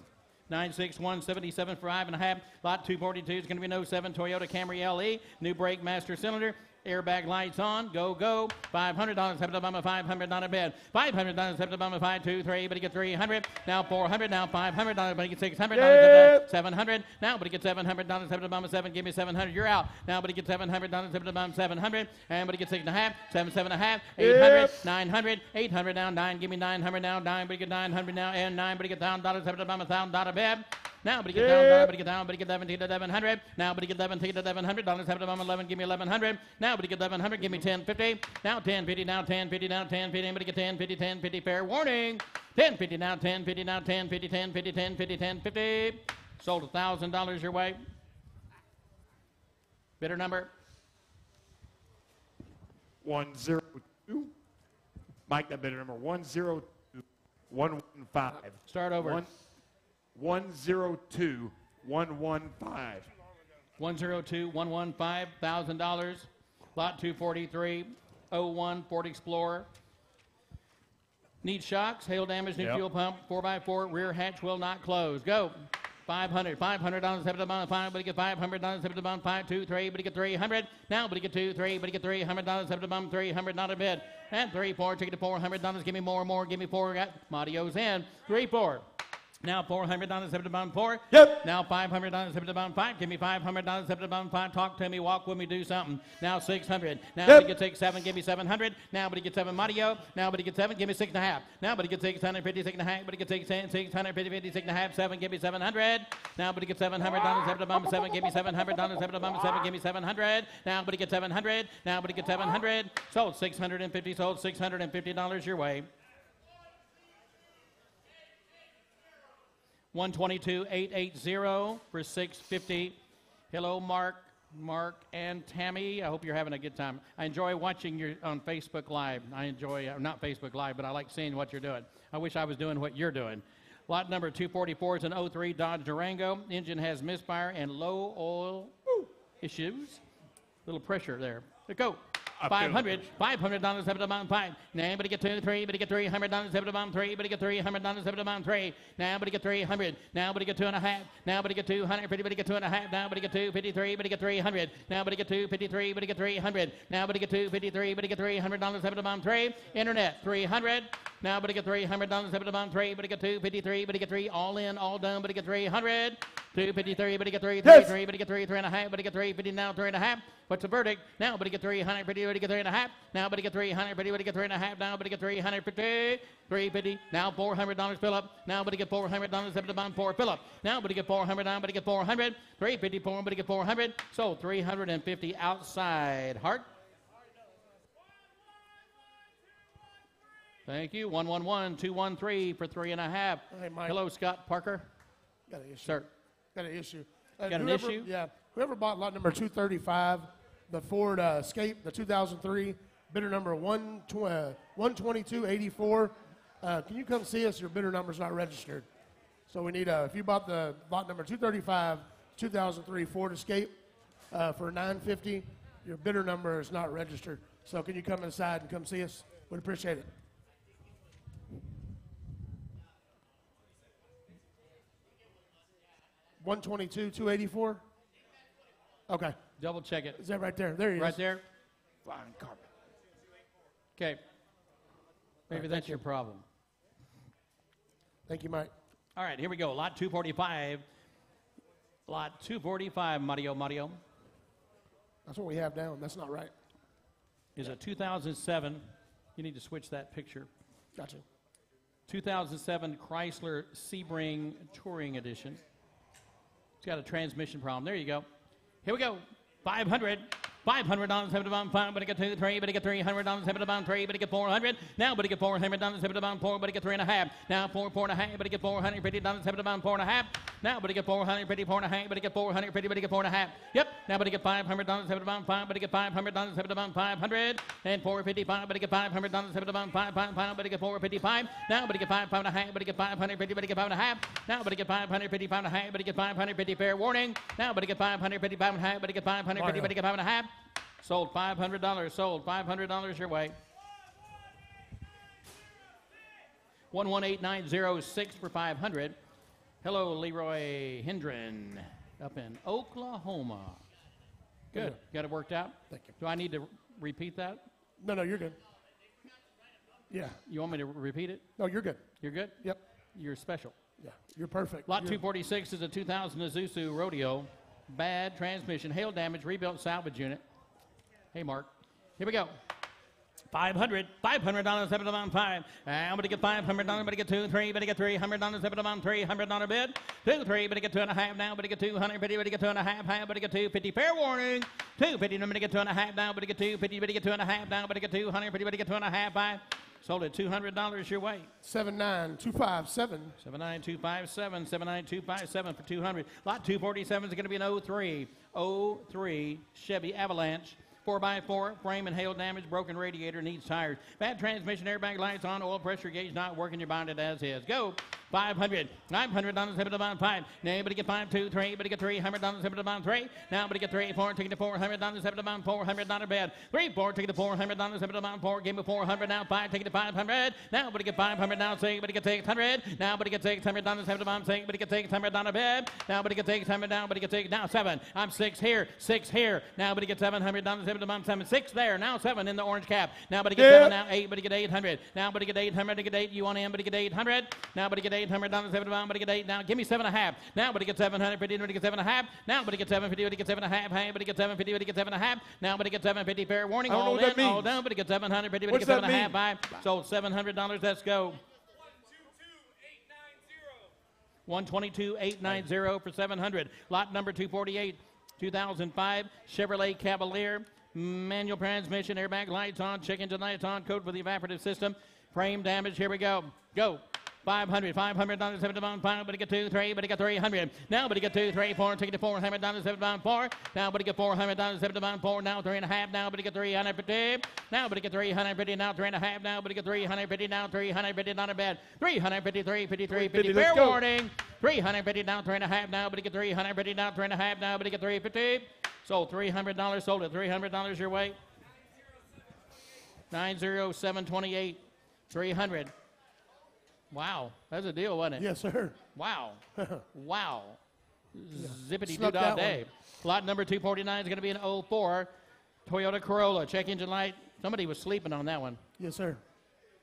Speaker 1: 96177 for five and a half. Lot 242 is going to be no 07 Toyota Camry LE. New brake master cylinder. Airbag lights on. Go, go. $500 have to bum a $500 bed. $500 have to bum a 523, but he gets 300 Now 400 now $500, but he gets $600
Speaker 3: Yep.
Speaker 1: 700 Now, but he gets $700 have to bum a 7. Give me 700 You're out. Now, but he gets $700 have to bum 700 And, but he gets 6 and a half, 7, 7 and a half, 800
Speaker 3: Yep.
Speaker 1: 900 800 now, 9. Give me 900 now, 9, but he gets 900 now, and 9, but he gets $1,000 have to bum a $1,000 bed. Now, but he get down, down, but get down, but he get 17 to 1100. Now, but you get 17 to 1100. Dollars have to bum 11, give me 1100. Now, but you get 1100, give me 1050. Now 1050, now 1050, now 1050. But get 1050, 1050. Fair warning. 1050, now 1050, now 1050, 1050, 1050, 1050. Sold $1,000 your way. Bidder number.
Speaker 3: One zero two. Mike, that bidder number one zero two one one five.
Speaker 1: Start over.
Speaker 3: One one zero two one one five.
Speaker 1: 102 115 thousand dollars. Lot 243 01 ford explorer. Need shocks hail damage new
Speaker 3: Yep.
Speaker 1: fuel pump 4x4 rear hatch will not close. Go. 500 500 dollars seven to bond five but he get 500 dollars seven to bond five two three but he get 300 now but he get two three but get 300 dollars seven to bond 300 not a bid and three four take it to 400 dollars. Give me more more give me four. Got Mario's in. Three four now four hundred dollars seven to bond four.
Speaker 3: Yep.
Speaker 1: Now five hundred dollars seven to bond five. Give me five hundred dollars seven to bond five. Talk to me, walk with me, do something. Now six hundred. Now
Speaker 3: Yep.
Speaker 1: but he gets six seven. Give me seven hundred. Now but he gets seven Mario. Now but he gets seven. Give me six and a half. Now but he gets six hundred fifty six and a half. But he gets six six hundred fifty fifty six and a half. Seven. Give me seven hundred. Now but he gets seven hundred dollars seven to bond seven. Give me seven hundred dollars seven to bond seven. Give me seven hundred. Now but he gets seven hundred. Now but he gets seven hundred. Sold six hundred and fifty. Sold six hundred and fifty dollars your way. 122 880 for 650. Hello, Mark, Mark, and Tammy. I hope you're having a good time. I enjoy watching you on Facebook Live. I enjoy, uh, not Facebook Live, but I like seeing what you're doing. I wish I was doing what you're doing. Lot number 244 is an 03 Dodge Durango. Engine has misfire and low oil issues. Little pressure there. Go.
Speaker 3: I
Speaker 1: 500, 500 dollars seven to bond five. Now, but get two, three, but get three hundred dollars seven to bond three, but get three hundred dollars seven to bond three. Now, but get three hundred. Now, but get two and a half. Now, but get two hundred. But get two and a half. Now, but get two fifty three. But get three hundred. Now, but get two fifty three. But get three hundred. Now, but get two fifty three. But get three hundred dollars seven to bond three. Internet three hundred. Now, but get three hundred dollars seven to bond three. But get two fifty three. But get three all in, all done. But get three hundred. Two fifty three. But get three, three, three. But get three, three and a half. But get three fifty now, three and a half. What's the verdict? Now, but get 300, but get three and a half. Now, but get 300, but get three and a half. Now, but get 350, 350. Now, $400 fill up. Now, but get $400 up to bond four fill up. Now, but get 400 down, but get 400, 354, but get 400. So 350 outside. Heart. Thank you. 111, 213 for three and a half.
Speaker 2: Hey, Mike.
Speaker 1: Hello, Scott Parker.
Speaker 2: Got an issue.
Speaker 1: Sir.
Speaker 2: Got an issue. Uh,
Speaker 1: Got an
Speaker 2: whoever-
Speaker 1: issue?
Speaker 2: Yeah. Whoever bought lot number 235, the Ford uh, Escape, the 2003, bidder number 1, tw- uh, 12284, uh, can you come see us? Your bidder number's not registered. So we need, uh, if you bought the lot number 235, 2003 Ford Escape uh, for 950, your bidder number is not registered. So can you come inside and come see us? We'd appreciate it. One twenty-two, two eighty-four. Okay,
Speaker 1: Double check it.
Speaker 2: is that right there? There he is.
Speaker 1: Right there.
Speaker 3: Fine carpet.
Speaker 1: Okay. Maybe
Speaker 2: thank
Speaker 1: that's your problem.
Speaker 2: Thank you, Mike.
Speaker 1: All right, here we go. Lot 245. Lot 245, Mario Mario,
Speaker 2: That's what we have down. That's not right.
Speaker 1: is a 2007. You need to switch that picture.
Speaker 2: Gotcha.
Speaker 1: 2007 Chrysler Sebring Touring Edition. It's got a transmission problem. There you go. Here we go. 500. $500 seven to bond five, but I get two, three, but I get three hundred dollars seven to bond three, but I get four hundred. Now, but I get four hundred dollars seven to bond four, but I get three and a half. Now four, four and a half, but I get four hundred fifty dollars seven to bond four and a half. Now, but I get four hundred fifty, four and a half, but I get four hundred fifty, but I get four and a half. Yep. Now, but I get five hundred dollars seven to bond five, but I get five hundred dollars seven to bond five hundred and four fifty five, but I get five hundred dollars seven to bond five, five, five, but I get four fifty five. Now, but I get five, five and a half, but I get five hundred fifty, but I get five and a half. Now, but I get five hundred fifty, five and a half, but I get five hundred fifty. Fair warning. Now, but I get five hundred fifty, five and a half, but I get five hundred fifty, but I get five and a half. Sold five hundred dollars. Sold five hundred dollars your way. One one eight nine zero six for five hundred. Hello, Leroy Hendren, up in Oklahoma. Good. Got it worked out.
Speaker 2: Thank you.
Speaker 1: Do I need to repeat that?
Speaker 2: No, no, you're good. Yeah.
Speaker 1: You want me to repeat it?
Speaker 2: No, you're good.
Speaker 1: You're good.
Speaker 2: Yep.
Speaker 1: You're special.
Speaker 2: Yeah. You're perfect.
Speaker 1: Lot
Speaker 2: You're-
Speaker 1: 246 is a 2000 Isuzu Rodeo. Bad transmission, hail damage, rebuilt salvage unit. Hey, Mark. Here we go. 500, 500 dollars, seven to bound five. I'm gonna get 500 dollars, but get two, three, but get 300 dollars, seven to bound three, hundred dollar bid. Two, three, but get two and a half now, but get 200, but get two and a half, half, but get 250. Fair warning. 250, but get two and a half now, but get 250, but get two and a half now, but to get 200, but get two and a half, five. Sold at $200 your way.
Speaker 2: 79257.
Speaker 1: 79257, 79257 for 200. Lot 247 is going to be an 03, 03 Chevy Avalanche. 4x4, frame and hail damage, broken radiator, needs tires. Bad transmission, airbag lights on, oil pressure gauge not working, you're bonded as is. Go. 500, 500 dollars, seven to bond five. Now, everybody get five, two, three, everybody get three, hundred dollars, seven to bond three. Now, everybody get three, four, taking the four, hundred dollars, seven to bond four, hundred dollar bed. Three, four, taking the four, hundred dollars, seven to bond four, give me four hundred now, five, taking the five hundred. Now, everybody get five hundred now, six, everybody get six hundred. Now, everybody get six hundred dollars, seven to bond six, everybody get six hundred dollar bed. Now, everybody get six hundred now, everybody get six, now seven. I'm six here, six here. Now, everybody get seven hundred dollars, seven to bond seven, six there. Now, seven in the orange cap. Now, everybody get
Speaker 2: Yeah.
Speaker 1: seven now, eight, everybody get eight hundred. Now, everybody get eight hundred, get eight. You want in, everybody get eight hundred. Now, everybody get eight hundred dollars, seven bond, everybody get eight. Now, give me seven and a half. Now, everybody get seven hundred fifty, everybody get seven and a half. Now, everybody get seven fifty, everybody get seven and a half. Hey, everybody get seven fifty, everybody get seven and a half. Now, everybody get seven fifty. Fair warning.
Speaker 3: I don't know
Speaker 1: all in, all down. Everybody get seven hundred fifty,
Speaker 3: What's
Speaker 1: everybody get seven and a half. Five. Sold seven hundred dollars. Let's go. 122,890 for 700. Lot number 248, 2005 Chevrolet Cavalier. Manual transmission, airbag lights on, check engine lights on, code for the evaporative system. Frame damage, here we go. Go. 500, 500 dollars, seven pound, five, but get two, three, but he get 300. Now, but get two, three, four, take it to 400 dollars, seven pound, four. Now, but he get 400 dollars, seven pound, four. Now, three and a half. Now, but he get 350. Now, but he get 350. Now, three and a half. Now, but he get 350. Now, 350 not a bad. 353, 53, 50.
Speaker 3: 350, let's
Speaker 1: Fair warning. 350 down, three and a half now, but you get 350 down, three and a half now, but you get 350. Sold $300, sold at $300 your way. 90728, 300. Wow, that's a deal, wasn't it?
Speaker 2: Yes, sir.
Speaker 1: Wow. wow. Zippity doo dah day. Lot number 249 is going to be an 04 Toyota Corolla. Check engine light. Somebody was sleeping on that one.
Speaker 2: Yes, sir.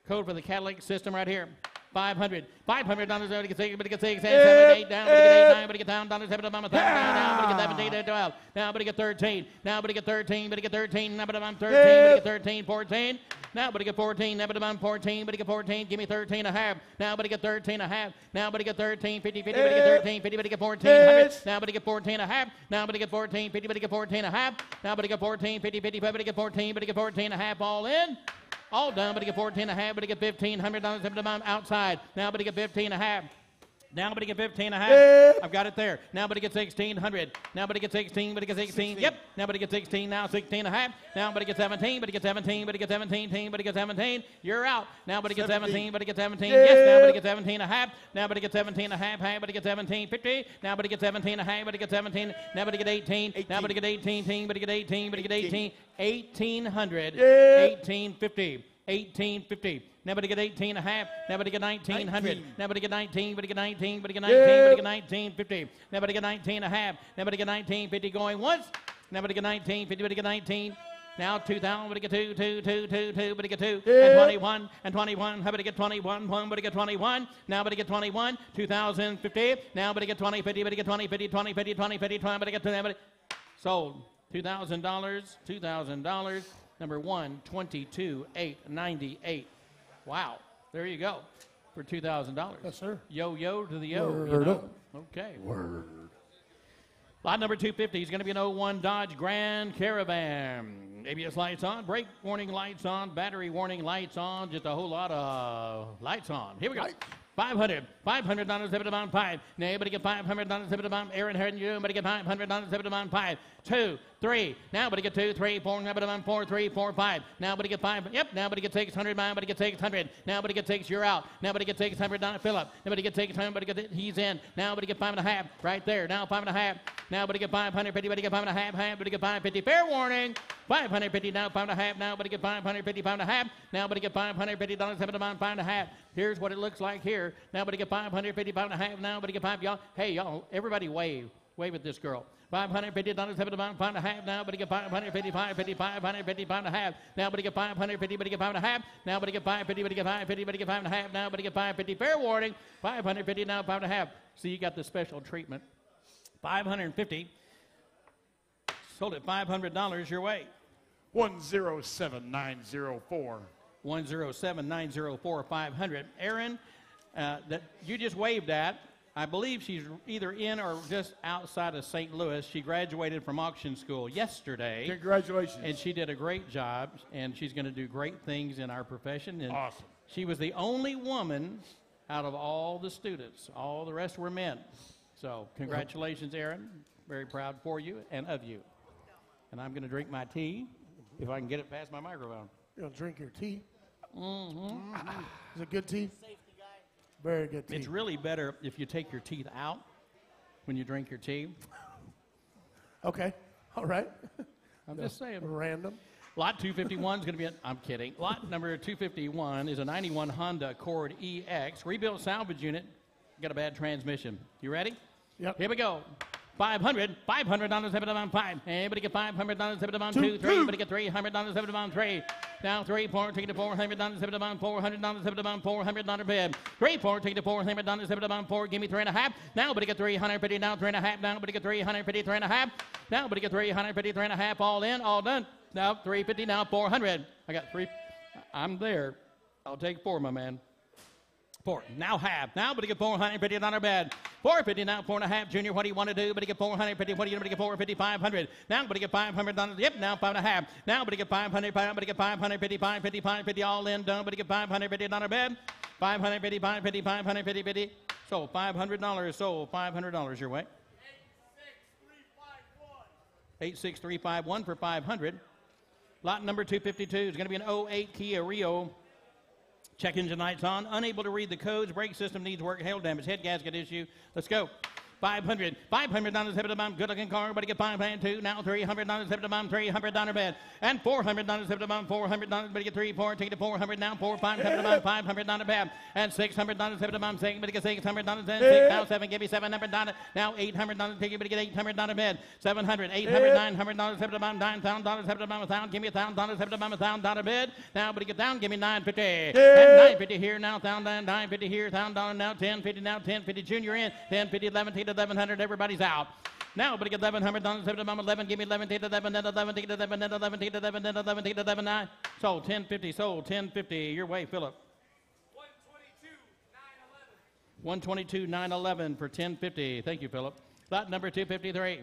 Speaker 1: Code for the catalytic system right here. 500. 500 dollars. Everybody can take, everybody can take, seven, seven, eight, down, everybody get eight, nine, everybody get down, dollars, seven, down, down, down, everybody get 17, 12. Now, everybody get 13. Now, everybody get 13, everybody get 13, now, everybody get 13, everybody get 13, 14. Now, everybody get 14, now, everybody get 14, everybody get 14, give me 13 and a half. Now, everybody get 13 and a half. Now, everybody get 13, 50, 50, everybody get 13, 50, everybody get 14, 100. Now, everybody get 14 and a half. Now, everybody get 14, 50, everybody get 14 and a half. Now, everybody get 14, 50, 50, everybody get 14, everybody get 14 and a half, all in. All done, but he get 14 and a half, but he get 1500 dollars up to mom outside. Now, but he get 15 and a half. Now, but he get 15 and a half. I've got it there. Now, but he get 1600. Now, but he get 16, but he get 16. Yep. Now, but he get 16. Now, 16 and a half. Now, but he get 17, but he get 17, but he get 17, team, but he get 17. You're out. Now, but he get 17, but he get 17. Yes. Now, but he get 17 and a half. Now, but he get 17 and a half. Half, but he get 17, 50. Now, but he get 17 and a half, but he get 17. Now, but he get 18. Now, but he get 18, team, but he get 18, but he get 18. 1800. 1850. 1850. Now, but he get 18 and a half. Now, but he get 1900. Now, but he get 19, but he get 19, but he get 19, but he get 1950. Now, but he get 19 and a half. Now, but he get 1950 going once. Now, but he get 1950, but he get 19. Now, 2000, but he get 2, 2, 2, 2, 2, but he get 2. And 21, and 21. How about he get 21? 1, but he get 21. Now, but he get 21. 2050. Now, but he get 20, 50, but he get 20, 50, 20, 50, 20, 50, 20, but he get 20, but he sold. $2,000, $2,000. Number one, 22,898. Wow. There you go. For $2,000.
Speaker 2: Yes, sir.
Speaker 1: Yo, yo to the yo. you
Speaker 2: Word
Speaker 1: know?
Speaker 2: up.
Speaker 1: Okay. Word. Lot number 250 is going to be an 01 Dodge Grand Caravan. ABS lights on, brake warning lights on, battery warning lights on, just a whole lot of lights on. Here we go. 500, 500 dollars, seven to five. Now, everybody get 500 dollars, seven to Aaron you, everybody get 500 dollars, seven to five. Two, three. Now, everybody get two, three, four, now, everybody four, three, four, five. Now, everybody get five. Yep. Now, everybody get 600, now, everybody get 600. Now, everybody get six, you're out. Now, everybody get 600 down, Philip. Everybody get 600, everybody get, he's in. Now, everybody get five and a half, right there. Now, five and a half. Now, everybody get 550, everybody get five and a half, half, everybody get 550. Fair warning. 550 now, five and a half now, everybody get 550, five and a half. Now, everybody get 550 dollars, seven to five and a half. Here's what it looks like here. Now, everybody get 550, five and a half now, everybody get five. Y'all, hey, y'all, everybody wave. Wave at this girl. Five hundred fifty dollars, seven to five and a half now, but he get five hundred fifty-five, fifty-five hundred fifty-five and a half. Now, but he get five hundred fifty, but he get five and a half. Now, but you get five fifty, but he get five fifty, but he get five and a half. Now, but he get five fifty. Fair warning. Five hundred fifty now, five and a half. So you got the special treatment. Five hundred fifty. Sold at five hundred dollars your way.
Speaker 3: 107904.
Speaker 1: 107904 500. Aaron, uh, that you just waved at, I believe she's either in or just outside of St. Louis. She graduated from auction school yesterday.
Speaker 3: Congratulations.
Speaker 1: And she did a great job, and she's going to do great things in our profession. And
Speaker 3: Awesome.
Speaker 1: She was the only woman out of all the students. All the rest were men. So, congratulations, Aaron. Very proud for you and of you. And I'm going to drink my tea if I can get it past my microphone.
Speaker 2: You're going to drink your tea? Mm-hmm. Is it good tea? Very good tea.
Speaker 1: It's really better if you take your teeth out when you drink your tea.
Speaker 2: okay. All right.
Speaker 1: I'm just saying.
Speaker 2: Random.
Speaker 1: Lot 251 is going to be, a, I'm kidding. Lot number 251 is a 91 Honda Accord EX, rebuilt salvage unit. Got a bad transmission. You ready?
Speaker 2: Yep.
Speaker 1: Here we go. 500, 500 dollars, seven on five. Everybody get 500 dollars, seven on
Speaker 2: Two,
Speaker 1: two, three.
Speaker 2: two.
Speaker 1: Everybody get 300 dollars, seven on three. Now three, four, take it to 400 dollars, seven on 400 dollars, seven on 400 dollar bid. Three, four, take it to 400 dollars, seven on four. Give me three and a half. Now, but get 350 now, three and a half. Now, but get 350, three and a half. Now, but get 350, three and a half. All in, all done. Now 350, now 400. I got three. I'm there. I'll take four, my man. Four. Now half. Now, but he get 450 on our bed. 450 now, four and a half. Junior, what do you want to do? But he get 450. What do you want to get 450? 500. Now, but he get 500 on Yep, now five and a half. Now, but he get 500. Five, but he get 550, 550, 550, all in, done. But he get 550 on our bed. 550, 550, 550, 50. So $500. So $500 your way. 86351 for 500. Lot number 252 is going to be an 08 Kia Rio. Check engine lights on. Unable to read the codes. Brake system needs work. Hail damage. Head gasket issue. Let's go. 500. 500 dollars heavy to bomb. Good looking car. But get 502. Now 300 dollars heavy to bomb. 300 dollar bed. And 400 dollars heavy to bomb. 400 dollars. But get 3 4. Take it to 400 now. 4 5 heavy to bomb. 500 dollar bed. And 600 dollars heavy to bomb. 6 but get 600 dollars. Then 6 now 7. Give me 700 dollars. Now 800 dollars. Take it. But get 800 dollar bed. 700. 800. 900 dollars heavy to bomb. 9,000 dollars heavy to bomb. 1,000. Give me 1,000 dollars heavy to bomb. 1,000 dollar bed. Now but get down. Give me 950. And 950 here now. 1,000 down. 950 here. 1,000 dollar now. 1050 now. 1050 junior in. 1050 11 1100. Everybody's out. Now, but get 1100 dollars, 7 to 11, give me 11, take the 11, then 11, take the 11, then 11, take the 11, then 11, take the 11, 9. Sold 1050, sold 1050. Your way, Philip. 122, 911 for 1050. Thank you, Philip. Lot number 253.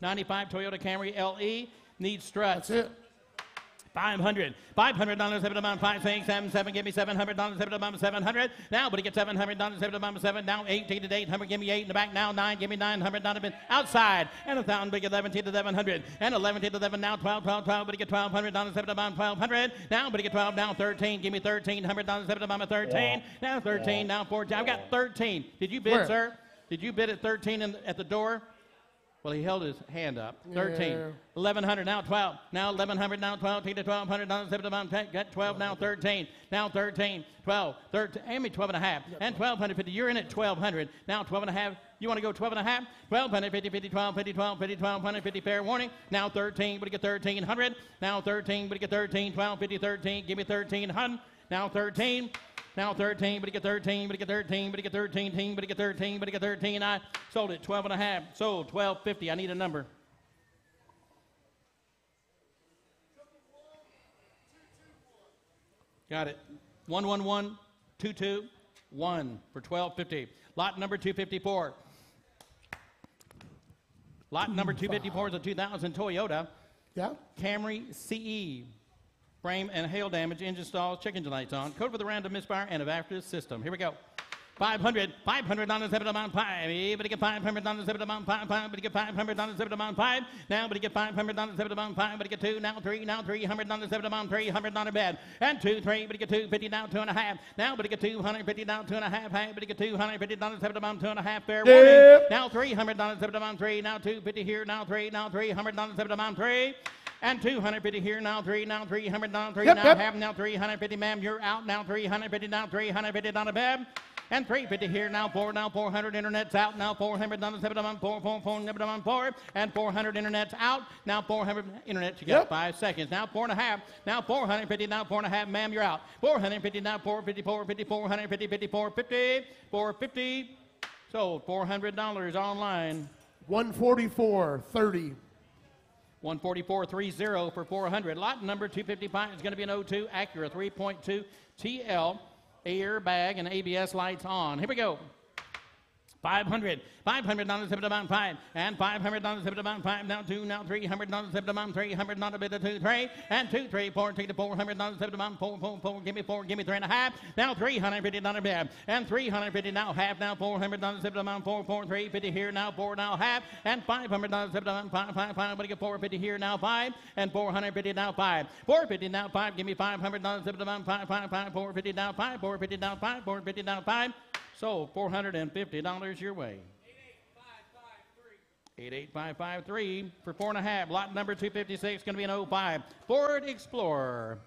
Speaker 1: 95 Toyota Camry LE needs struts.
Speaker 2: That's it.
Speaker 1: 500. $500 seven amount five six seven seven. Give me seven hundred dollars seven amount seven hundred. Now, but he get seven hundred dollars seven amount seven. Now eighteen to eight hundred. Give me eight in the back. Now nine. Give me nine hundred dollars outside. And a thousand. But he get eleven to eleven hundred. And eleven to eleven. Now twelve twelve twelve. But he get twelve hundred dollars seven amount twelve hundred. Now, but he get twelve. Now thirteen. Give me thirteen hundred dollars seven amount thirteen. Now thirteen. Now fourteen. I've got thirteen. Did you bid,
Speaker 2: Where?
Speaker 1: sir? Did you bid at thirteen in, at the door? Well, he held his hand up. 13.
Speaker 2: Yeah.
Speaker 1: 1100, now 12. Now 1100, now 12. Take the 1200, dollars, seven amount. Take, got 12, now 13. Now 13, 12, 13. And me 12 and a half. And 1250. You're in at 1200. Now 12 and a half. You want to go 12 and a half? 1200, 50, 50, 12, 50, 12, 50, 1250. Fair warning. Now 13, but you get 1300. Now 13, but you get 13, 12, 50, 13. Give me 1300. Now 13. Now 13, but he get 13, but he get 13, but he get 13, team, but he get 13, but he get 13. I sold it 12 and a half. Sold 1250. I need a number. Got it. 111221 for 1250. Lot number 254. Lot number 254 is a 2000 Toyota
Speaker 2: Yeah?
Speaker 1: Camry CE. Frame and hail damage, engine stalls, check engine lights on. Code for the random misfire and evacuative system. Here we go. 500, 500 dollars seven amount five. But he get 500 dollars seven amount five, five. But get 500 dollars seven amount five. Now, but get 500 dollars seven amount five. But get two. Now three. Now 300 dollars seven amount three. Hundred dollar bed. And two, three. But get 250 now two and a half. Now, but get 250 down two and a half. Hey, but get 250 dollars seven amount two and a half. Fair warning. Now 300 dollars seven amount three. Now 250 here. Now three. Now 300 dollars seven amount three. And 250 here, now three, now 300, now three,
Speaker 2: Yep,
Speaker 1: now
Speaker 2: yep.
Speaker 1: half, now 350, ma'am, you're out, now 350, now 350, down a bed. And 350 here, now four, now 400, internet's out, now 400, down to seven, down four, four, four, never down four, and 400, internet's out, now 400, internet, you got
Speaker 2: Yep.
Speaker 1: five seconds, now four and a half, now 450, now four and a half, ma'am, you're out. 450, now 450, 450, 450, 50, 450, 450, sold, $400 online.
Speaker 2: 144, 30.
Speaker 1: 144.30 for 400. Lot number 255 is going to be an 02 Acura 3.2 TL airbag and ABS lights on. Here we go. 500, 500 dollars up to about five, and 500 dollars up to about five, now two, now 300 dollars up to about 300 dollars bit of two, three, and two, three, four, three to 400 dollars up to about four, four, four, give me four, give me three and a half, now 350 dollars bit, and 350 now half, now 400 dollars up to about four, four, three, 50 here, now four, now half, and 500 dollars up to about five, five, five, but get 450 here, now five, and 450 now five, 450 now five, give me 500 dollars up to about five, five, five, 450 now five, 450 now five, 450 now five, so $450 your way. 88553 for four and a half. Lot number 256 going to be an 05 Ford Explorer.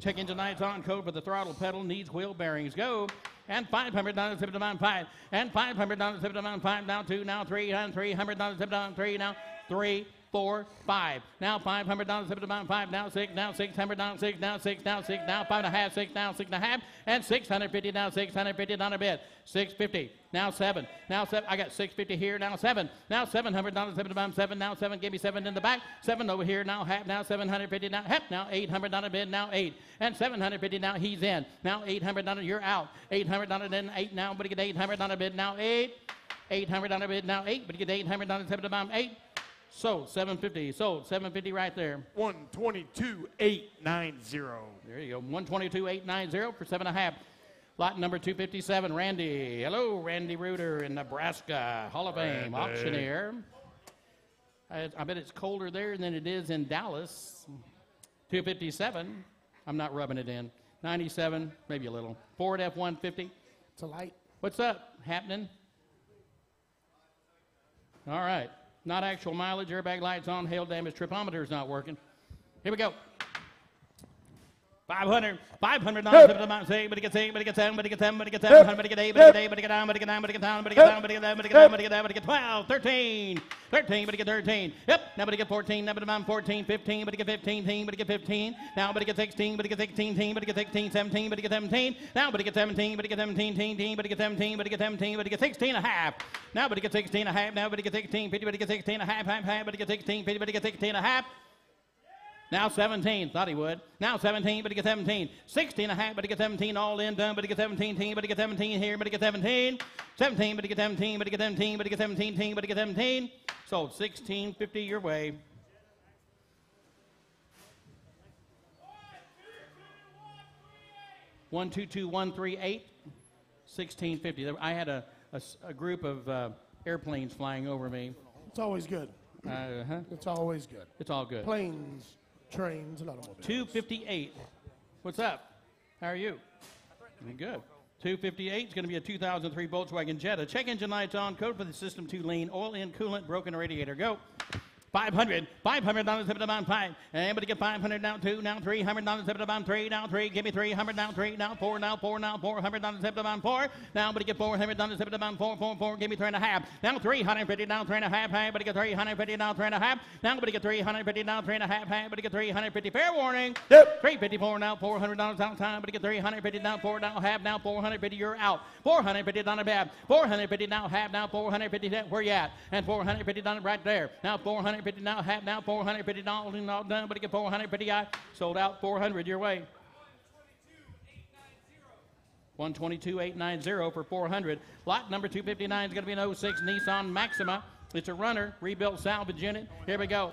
Speaker 1: Check engine lights on. Code for the throttle pedal needs wheel bearings. Go. And $500 zip down five. And $500 zip down five. Now two. Now three. And $300 zip down three. Now three. Four, five. Now five hundred dollars to about five. Now six. Now six hundred down six. Now six. Now six. Now five and a half. Six. Now six and a half. And six hundred fifty. Now six hundred fifty down a bit. Six fifty. Now seven. Now seven. I got six fifty here. Now seven. Now seven hundred dollars up to seven. Now seven. Give me seven in the back. Seven over here. Now half. Now seven hundred fifty. Now half. Now eight hundred down a bit. Now eight. And seven hundred fifty. Now he's in. Now eight hundred down. You're out. Eight hundred down. Then eight. Now but you get eight hundred down a bit. Now eight. Eight hundred down a bit. Now eight. But you get eight hundred down seven to eight. Sold 750. Sold 750 right there.
Speaker 3: 122,890.
Speaker 1: There you go. 122,890 for seven and a half. Lot number 257, Randy. Hello, Randy Reuter in Nebraska. Hall of Fame, auctioneer. I, I bet it's colder there than it is in Dallas. 257. I'm not rubbing it in. 97, maybe a little. Ford F 150.
Speaker 2: It's a light.
Speaker 1: What's up? Happening? All right. Not actual mileage, airbag lights on, hail damage, tripometer is not working. Here we go. 500, 500 dollars up to the mountain, say, but it gets eight, but it gets seven, but it gets seven, but it gets seven, but it gets eight, but it gets eight, but it gets down, but it gets down, but it gets down, but it gets down, but it gets down, but it gets down, but it gets down, but it gets 12, 13, 13, but it gets 13. Yep, now but it gets 14, now but gets 14, 15, but it gets 15, teen, but it gets 15, now but it gets 16, but it gets 16, teen, but it gets 16, 17, but it gets 17, now but it gets 17, but it gets 17, teen, teen, but it gets 17, but it gets 17, but it gets 16 and a half. Now but it gets 16 and a half, now but it gets 16, 50, but it gets 16 and a half, half, half, but it gets 16, 50, but it gets 16 and a half. Now 17, thought he would. Now 17, but he gets 17. 16 and a half, but he gets 17. All in done, but he gets 17. Team, but he gets 17 here, but he gets 17. 17, but he gets 17, but he gets 17, but he gets 17. Team, but he gets 17. Sold 1650 your way. One two two one three eight, sixteen fifty. I had a a group of uh, airplanes flying over me.
Speaker 2: It's always good.
Speaker 1: Uh huh.
Speaker 2: It's always good.
Speaker 1: It's all good.
Speaker 2: Planes, trains, and automobiles.
Speaker 1: 258. What's up? How are you? Good. 258 is going to be a 2003 Volkswagen Jetta. Check engine lights on. Code for the system to lean. Oil in coolant. Broken radiator. Go. 500. $500 up to about five. Anybody get 500 now? Two. Now $300 up to about three. Now three. Give me 300 now. Three. Now four. Now four. Now $400 up to about four. Now, but get 400 up to about four. Four. Four. Give me three and a half. Now 350 now. Three and a half. But to get 350 now. Three and a half. Now, but get 350 now. Three and a half. But to get 350. Fair warning.
Speaker 3: Yep.
Speaker 1: 354 now, $400 outside, but you get 350 now, four now, half now, 450, you're out. 450 down the bad. 450 now, half now, 450 where you at? And 450 down right there. Now 450 now, half now, 450 now, all done, but you get 450 out. Sold out 400 your way. 122,890 for 400. Lot number 259 is going to be an 06 Nissan Maxima. It's a runner, rebuilt salvage unit. Here we go.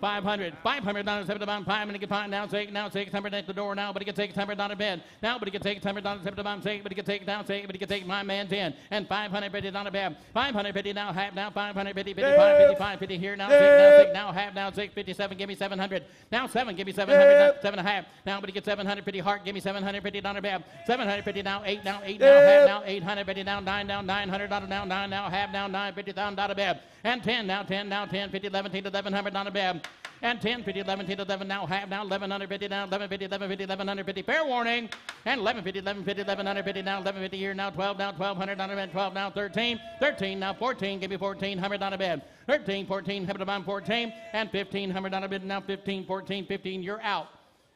Speaker 1: 500, 500 dollars up to five, and he can find now take now take hundred at the door. Now, but he can take hundred down a bed. Now, but he can take hundred dollars up to about take, but he can take down take, but he can take my man's in, and 550 down a bed, 550 now half now, 550, 55, 55, 50 here now, take now take now half now take 57, give me 700 now seven, give me 700 now, seven and a half. Now, but he gets 750 heart, give me 750 down a bed, 750 now eight now eight now half now 850 down nine down 900 down down nine now half down nine 50 down down a bed, and 10 now 10 now 10 50 11 1100 down a bed. And 10, 50, 11, 10, 11, now half, now 1150 down, 1150, 1150, 1150, fair warning. And 1150, 1150, 1150, now 1150 here, now 12, now 1200 down a 12, now 13, 13, now 14, give me 1400 down a bed. 13, 14, have it about 14, and 1500 down a bed, now 15, 14, 15, you're out.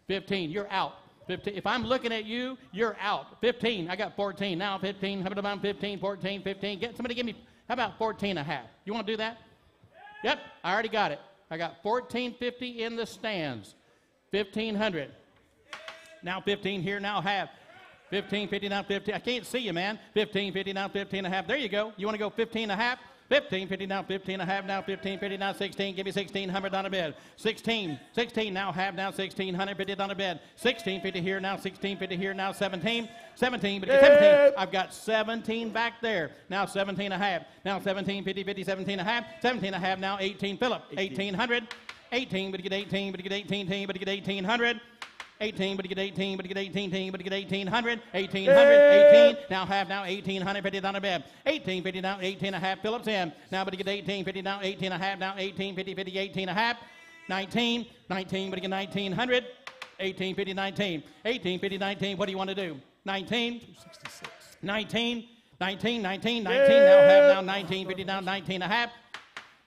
Speaker 1: 15, you're out. 15. If I'm looking at you, you're out. 15, I got 14, now 15, have it about 15, 14, 15. Get somebody give me, how about 14 and a half? You want to do that? Yep, I already got it. I got 1450 in the stands. 1500. Now 15 here, now half. 15, 50, now 15. I can't see you, man. 15, 50, now 15 and a half. There you go. You want to go 15 and a half? 15, 50, now 15 and a half, now 15, 50, now 16. Give me 1600 on a bed. 16, 16, now half, now 1600, 50 on a bed. 16, 50 here, now 16, 50 here, now 17. 17, but 17. I've got 17 back there. Now 17 and a half. Now 17, 50, 50, 17 and a half. 17 and a half, now 18. Philip, 1800. 18, but you get 18, but you get 18, but you get 1800. 18, but you get 18, but you get 18, team, but you get 1800, 1800, 18, now half, now 1800, 50 down a bed, 18, 50 down, 18 and a half, Philip's in, now but you get 18, 50 down, 18 and a half, now 18, 50, 50, 18 and a half, 19, 19, but you get 1900, 18, 50, 19, 18, 50, 19, what do you want to do? 19, 19, 19, 19, 19, now half, now 19, 50 down, 19 and a half,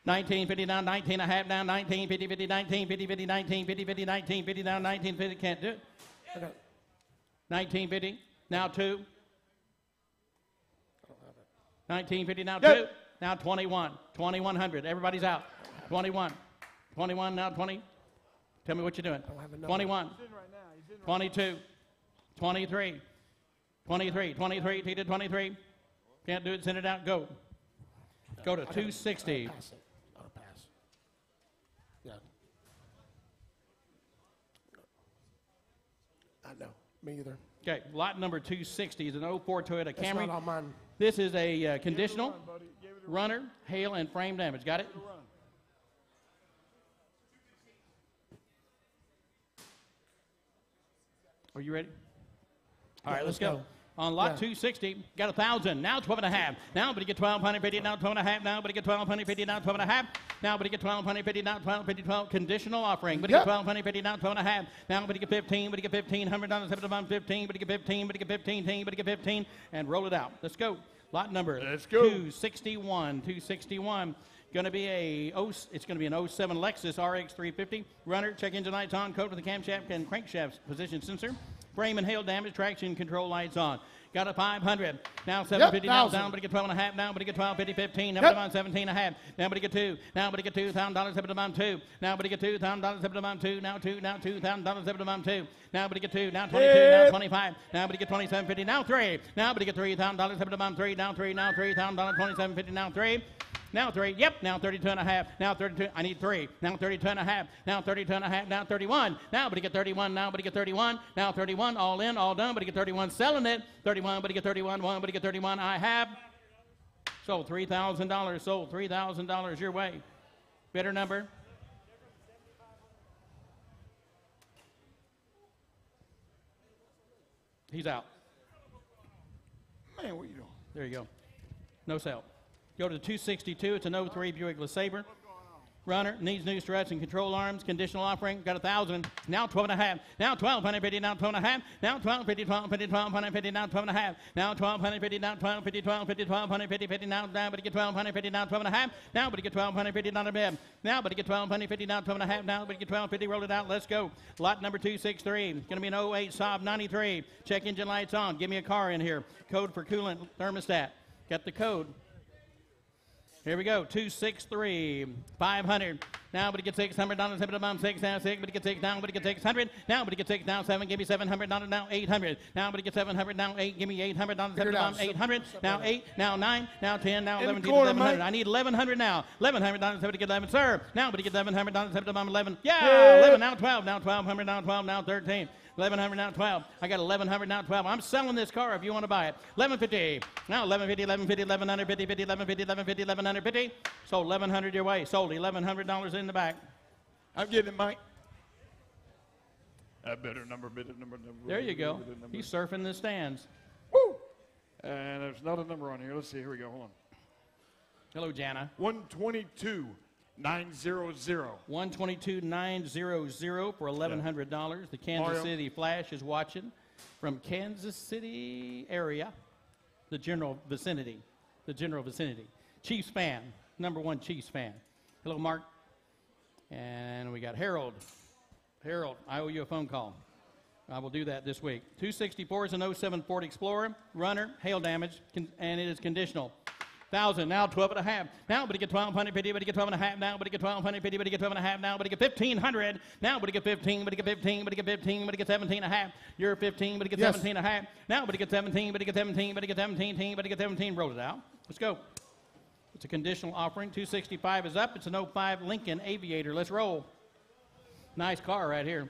Speaker 1: 19, 50 down, 19 a half down, 19, 50, 50, 19, 50, 50, 19, 50, 50, 19, 50 down, 19, 50, can't do it.
Speaker 2: Okay.
Speaker 1: 19, 50, now 2. 19, 50, now
Speaker 3: Yep.
Speaker 1: 2. Now 21, 2100. Everybody's out. 21, 21, now 20. Tell me what you're doing.
Speaker 2: have a number.
Speaker 1: 21, 22, 23, 23, 23, T to 23. Can't do it, send it out, go. Go to 260.
Speaker 2: Pass it. I'll pass. Yeah. I know. Me either.
Speaker 1: Okay, lot number 260 is an 04 Toyota
Speaker 2: That's
Speaker 1: Camry.
Speaker 2: not on mine.
Speaker 1: This is a uh, conditional runner, hail, and frame damage. Got it? Are you ready? All right, let's,
Speaker 2: let's
Speaker 1: go.
Speaker 2: go.
Speaker 1: On lot
Speaker 2: Yeah.
Speaker 1: 260, got a thousand. Now 12 and a half. Now, but he get 1250. Now 12 and a half. Now, but he get 1250. Now 12 and a half. Now, but he get 1250. Now 1250. 12 conditional offering. But he
Speaker 2: Yep.
Speaker 1: get 1250. Now 12 and a half. Now, but he get 15. But you get 1500 dollars. Seven to 15. But you get 15. But you get 15. But you get 15. And roll it out. Let's go. Lot number
Speaker 3: Let's go.
Speaker 1: 261. 261. Going to be a oh, it's going to be an 07 Lexus RX 350 runner. Check engine lights on. Code with the camshaft and crankshaft position sensor. Frame and hail damage. Traction control lights on. Got a 500. Now 750 now
Speaker 2: 1,000.
Speaker 1: down, but you get 12 and a half. Now, but you get 12, 50, 15. Now,
Speaker 2: Yep.
Speaker 1: but on 17 and a half. Now, but you get two. Now, but you get two thousand dollars. Seven to bomb two. Now, but you get two thousand dollars. Seven to bomb two. Now two. Now two thousand dollars. Seven to bomb two. Now, but you get two. Now 22. Now
Speaker 3: Yep.
Speaker 1: 25. Now, but you get 2750. Now three. Now, but you get three thousand dollars. Seven to bomb three. Now three. Now three thousand dollars. 2750. Now three. Now three. Yep. Now 32 and a half. Now 32. I need three. Now 32 and a half. Now 32 and a half. Now 31. Now, but he get 31. Now, but he get 31. Now 31. All in, all done. But he get 31. Selling it. 31. But he get 31. One. But he get 31. I have. Sold $3,000. Sold $3,000 your way. Better number. He's out.
Speaker 3: Man, what you doing?
Speaker 1: There you go. No sale. Go to the 262. It's an 03 Buick LeSabre. Runner needs new struts and control arms. Conditional offering. Got a thousand. Now 12 and a half. Now 1250. Now 12 and a half. Now 1250. 1250. 1250. Now 12 and a half. Now 1250. Now 1250. 1250. 1250. 50. Now down, but get 1250. Now 12 and a half. Now, but get 1250. Down a bed. Now, but get 1250. Now 12 and a half. Now, but get 1250. Roll it out. Let's go. Lot number 263. Going to be an 08 Saab 93. Check engine lights on. Give me a car in here. Code for coolant thermostat. Got the code. Here we go. 263, 500. Now, but he gets 600 dollars. Seven bomb six now six. But he gets six down. But he gets 600. Now, but he gets six down seven. Give me 700 dollars. Now 800. Now, but he gets 700 now eight. Give me 800 dollars. Seven bomb 800. Now eight. Now nine. Now 10. Now 11. to
Speaker 3: corner,
Speaker 1: 1100.
Speaker 3: Mike.
Speaker 1: I need 1100 now. 1100 dollars. Seven to get 11. Sir. Now, but he gets 1100 dollars. Seven to bomb 11. Yeah.
Speaker 3: Yeah.
Speaker 1: 11. Now 12. Now 1200. Now 12. Now 13. 1100 now 12. I got 1100 now 12. I'm selling this car if you want to buy it. 1150. Now 1150, 1150, 1150, 50, 1150, 1150, 1150. Sold 1100 your way. Sold $1100 in the back.
Speaker 3: I'm getting it, Mike. A better number, better number, number.
Speaker 1: There you go. He's surfing the stands.
Speaker 3: Woo! And there's not a number on here. Let's see. Here we go. Hold on.
Speaker 1: Hello, Jana.
Speaker 3: 122 900.
Speaker 1: 122900 for $1,100. The Kansas
Speaker 3: Mario.
Speaker 1: City Flash is watching from Kansas City area, the general vicinity. The general vicinity. Chiefs fan, number one Chiefs fan. Hello, Mark. And we got Harold. Harold, I owe you a phone call. I will do that this week. 264 is an 07 Ford Explorer, runner, hail damage, and it is conditional. Thousand. Now twelve and a half. Now, but he get twelve hundred fifty. But he get twelve and a half. Now, but he get twelve hundred fifty. But he get twelve and a half. Now, but he get fifteen hundred. Now, but he get fifteen. But he get fifteen. But he get fifteen. But he get seventeen and a half. You're fifteen. But he get
Speaker 2: Yes.
Speaker 1: seventeen and a half. Now, but he get seventeen. But he get seventeen. But he get seventeen. But he get seventeen. Roll it out. Let's go. It's a conditional offering. 265 is up. It's an 05 Lincoln Aviator. Let's roll. Nice car right here.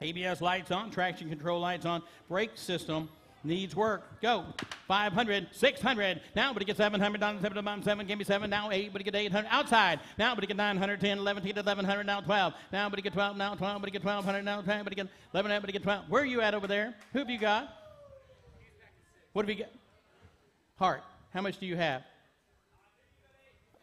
Speaker 1: ABS lights on, traction control lights on, brake system needs work. Go. 500, 600. Now, but it gets 700 down to 7 to bottom 7. Give me 7. Now 8, but it get 800. Outside. Now, but it get 900, 10, 11, 10 1100. Now 12. Now, but it get 12. Now 12, but it get 1200. Now 10, but it get 11, but it get 12. Where are you at over there? Who have you got? What have you got? Heart. How much do you have?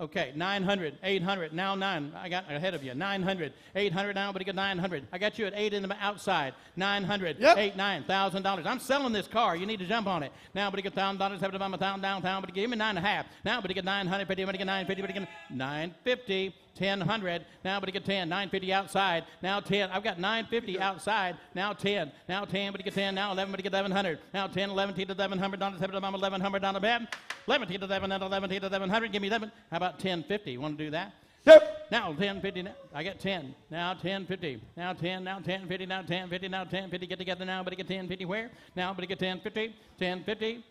Speaker 1: Okay, 900, 800, now 9. I got ahead of you. 900, 800 now, but you get 900. I got you at 8 in the outside. 900,
Speaker 2: Yep.
Speaker 1: 8, 9, thousand dollars. I'm selling this car. You need to jump on it. Now, but you get thousand dollars, have to buy a thousand downtown, but give me nine and a half. Now, but you get 950, but you get 950, but you get 950, 1000. Now, but you get 10, 950 outside. Now 10. I've got 950 outside. Now 10. Now 10, but you get 10. Now 11, but you get 1100. Now 10, 11 to 1100 down to 7 to 1100 down to bed. 11 to 11, now 11 to 1100. Give me 11. How about 1050? You want to do that?
Speaker 2: Yep.
Speaker 1: Now 1050. Now, I got 10. Now 1050. Now 10. Now 1050. Now 1050. Now 1050. Get together now, but you get 1050 where? Now, but you get 1050. 1050.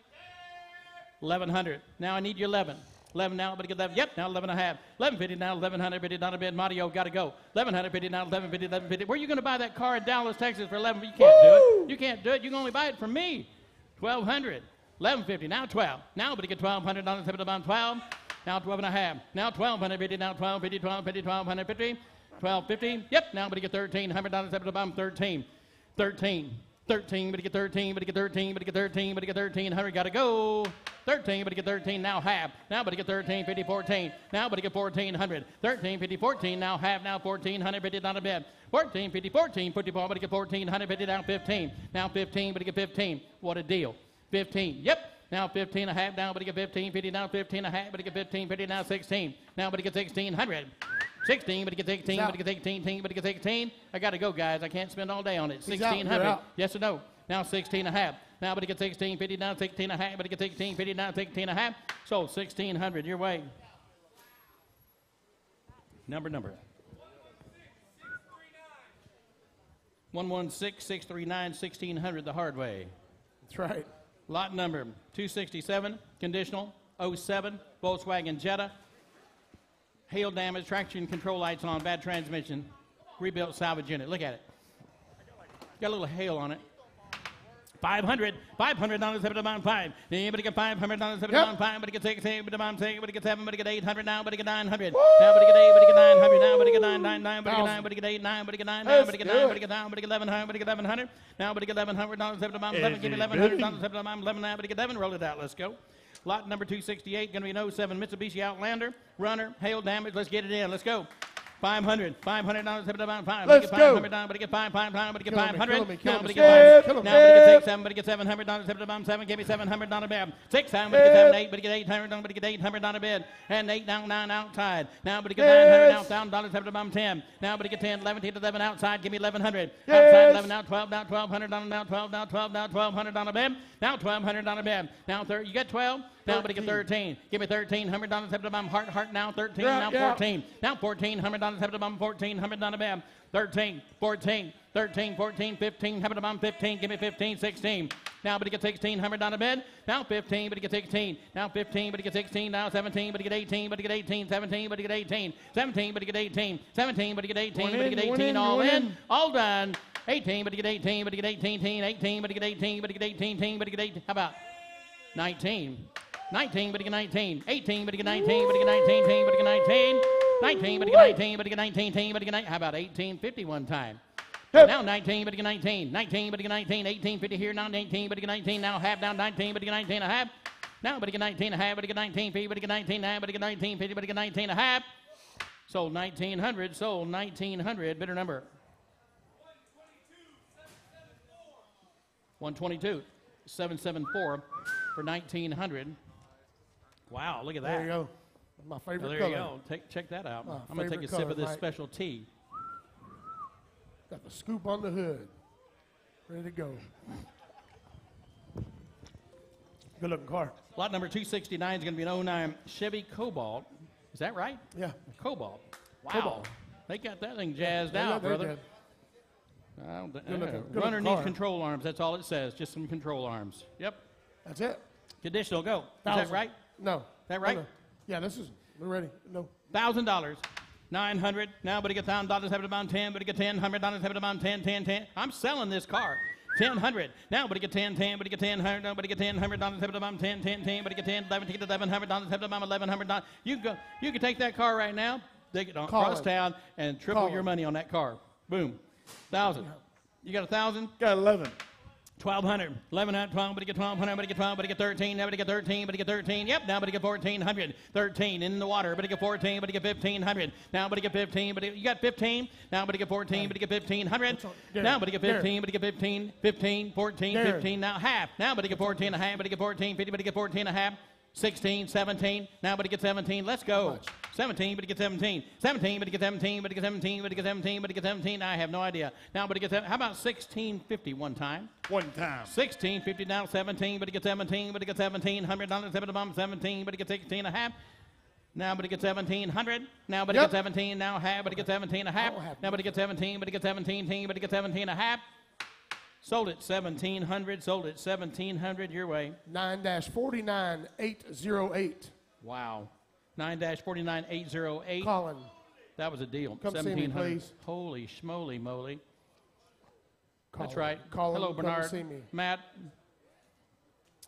Speaker 1: 1100. Now I need your 11. 11 now, but you get 11. Yep, now 11 and a half. 1150 now, 1150 down a bid. Mario, got to go. 1150 now, 1150, 1150. Where are you going to buy that car in Dallas, Texas for 11? You can't do it. You can't do it. You can only buy it from me. 1200. 1150. Now 12. Now, but you get 1200 dollars, about 12. Now 12 and a half. Now 1250. Now 1250, 1250, 1250. 1250. Yep, now, but you get 1300 dollars, about 13. 13. 13, but you get 13, but you get 13, but you get 13, but you get 1300, gotta go. 13, but you get 13, now half. Now, but you get 13, 50, 14. Now, but you get 1400. 13, 50, 14, now half, now 1400, but you a bed. 14, 50, 14, 54, but you get 1400, but you down 15. Now 15, but you get 15. What a deal. 15, yep. Now 15 and a half, now but you get 15, 50, now 15 and a half, but you get 15, 50, now 16. Now, but you get 1600. 16, but it gets 18, but it gets 18, 18, but it gets 18. I got to go, guys. I can't spend all day on it.
Speaker 2: He's out. You're
Speaker 1: 1600. Yes or no? Now 16 and a half. Now, but it gets 16, 50, now 16 and a half, but 18, 50, now 16 and a half. So 1600, your way. Number, number. 116 639 1600, the hard way.
Speaker 2: That's right.
Speaker 1: Lot number 267, conditional, 07, Volkswagen Jetta. Hail damage, traction control lights on, bad transmission, rebuilt salvage unit. Look at it. Got a little hail on it. 500, 500 dollars, seven to five. Anybody get 500 dollars, seven
Speaker 2: Yep.
Speaker 1: to five, but get six, but it six, but it get seven, but get 800 now, but get 900. Now, but get eight, but it get 900 now, but get nine, nine, nine, but get nine, but get eight, nine, but get nine, nine, but get nine, but get nine, but get 1100, but get 1100. Now, but get 1100 dollars, seven to seven, give me 1100 dollars, seven to 11 now, but get 11, roll it out, let's go. Lot number 268, going to be an 07 Mitsubishi Outlander, runner, hail damage, let's get it in, let's go. 500, 500 dollars, seven to five,
Speaker 2: Let's
Speaker 1: get
Speaker 2: go.
Speaker 1: 500 down, but it get five, five, five, but get 500.
Speaker 2: kill me, kill
Speaker 1: Now, but get five. Now, but get six, seven, but get 700 dollars, seven to bottom, seven, give me 700 down a bed. Six, seven, but get seven, eight, but get 800 down, but get 800 down a bed. And eight down, nine outside. Now, but get 900 now, thousand dollars, seven to bottom, 10. Now, but get 10, 11, 10 11 outside, give me 1100. Outside, 11 now, 12 now, 1200 down, now 12 now, 12 now, 1200 down a bed. Now 1200 down a bed. Now 30, you got 12? Now, but it get 13. Give me 1300 dollars, seven to bottom, heart, heart now, 13,
Speaker 2: Yeah,
Speaker 1: now
Speaker 2: yeah.
Speaker 1: 14. Now 1400 dollars, seven to bottom, 1400 down a bed. 13, 14, 13, 14, 15, have it about 15, give me 15, 16. Now, but it gets 16, hammered down a bed. Now 15, but it gets 16. Now 15, but it gets 16. Now 17, but it get 18, but it get 18. 17, but it get 18. 17, but it get 18. 17, but it get 18, but
Speaker 2: in,
Speaker 1: get 18. All in, all done. 18, but it get 18, but it get 18, teen, 18, but it get 18, but it get 18, teen, but it get 18. How about 19? 19, but it get 19. 18, but it get 19, but it get 19, teen, but it get 19. 19, but it get 19, but it get 19, teen, but it get 19. How about 1850 one time?
Speaker 2: Yep.
Speaker 1: Now 19, but it get 19. 19, but it get 19. 18, 50 here. Now 19, but it get 19. Now half down 19, but it get 19 a half. Now, but it get 19 a half, but it get 19 50, but it get 19 now, but it get 19 50, but it get 19 a half. Sold 1900, sold 1900. Bidder number 122, 774 for 1900. Wow, look at that.
Speaker 2: There you go. My favorite
Speaker 1: Well, there
Speaker 2: color.
Speaker 1: you go. Take, check that out.
Speaker 2: My
Speaker 1: I'm going to take a
Speaker 2: favorite
Speaker 1: sip of this
Speaker 2: Mike.
Speaker 1: special tea.
Speaker 2: Got the scoop on the hood. Ready to go. Good looking car.
Speaker 1: Lot number 269 is going to be an 09 Chevy Cobalt. Is that right?
Speaker 2: Yeah.
Speaker 1: Cobalt. Wow.
Speaker 2: Cobalt.
Speaker 1: They got that thing jazzed
Speaker 2: Yeah,
Speaker 1: out, brother.
Speaker 2: good.
Speaker 1: I don't-
Speaker 2: good
Speaker 1: uh, runner needs
Speaker 2: car.
Speaker 1: control arms. That's all it says. Just some control arms. Yep.
Speaker 2: That's it.
Speaker 1: Conditional. Go. Is that right?
Speaker 2: No.
Speaker 1: That
Speaker 2: No,
Speaker 1: right?
Speaker 2: no. Yeah, this is. We're ready. No.
Speaker 1: Thousand dollars. Nine hundred. Now, but he get thousand dollars, have it about ten, but he get ten, hundred dollars, have it about ten, ten, ten. I'm selling this car. Ten hundred. Now, but he get ten, ten, but he get ten, hundred, no, but he get ten, hundred dollars, have it about ten, ten, ten, but he get ten, eleven, he get eleven hundred dollars, have it about eleven hundred dollars. You can go, you can take that car right now, take it on
Speaker 2: Call
Speaker 1: across
Speaker 2: him.
Speaker 1: town, and triple
Speaker 2: Call
Speaker 1: your
Speaker 2: him.
Speaker 1: money on that car. Boom. Thousand. You got a thousand?
Speaker 3: Got 11.
Speaker 1: 1200, 1100, 12, but he get 1200, but he get 12, but he get 13, now but he get 13, but he get 13, yep, now but he get 1400, 13 in the water, but he get 14, but he get 1500, now but he get 15, but he, you got 15, now but he get 14, but he get 1500, now but he get 15, but he get 15, 15, 14, 15, now half, now but he get 14 and a half, but he get 14, 50, but he get 14 and a half, 16, 17, now but he get 17, let's go. 17, but he gets 17. 17, but he gets 17, but he gets 17, but he gets 17, but he gets 17. I have no idea. Now, but he gets, how about 1650 one time?
Speaker 3: One time.
Speaker 1: 16, 50 now, 17, but he gets 17, but he gets 17, hundred dollars, seven bomb, 17, but he gets 16 and a half. Now, but he gets 1700. Now, but he
Speaker 2: Yep.
Speaker 1: gets 17 now, half, but he gets 17 and a half. Now, but he gets 17, but he gets 17, teen, but he gets 17 and a half. Sold it 1700, sold it 1700 your way.
Speaker 2: 9 49 808.
Speaker 1: Wow. 9 49808.
Speaker 2: Colin.
Speaker 1: That was a deal.
Speaker 2: Come see me,
Speaker 1: 1700.
Speaker 2: please.
Speaker 1: Holy schmoly moly. That's right.
Speaker 2: Colin,
Speaker 1: Hello, Bernard.
Speaker 2: come see me.
Speaker 1: Matt.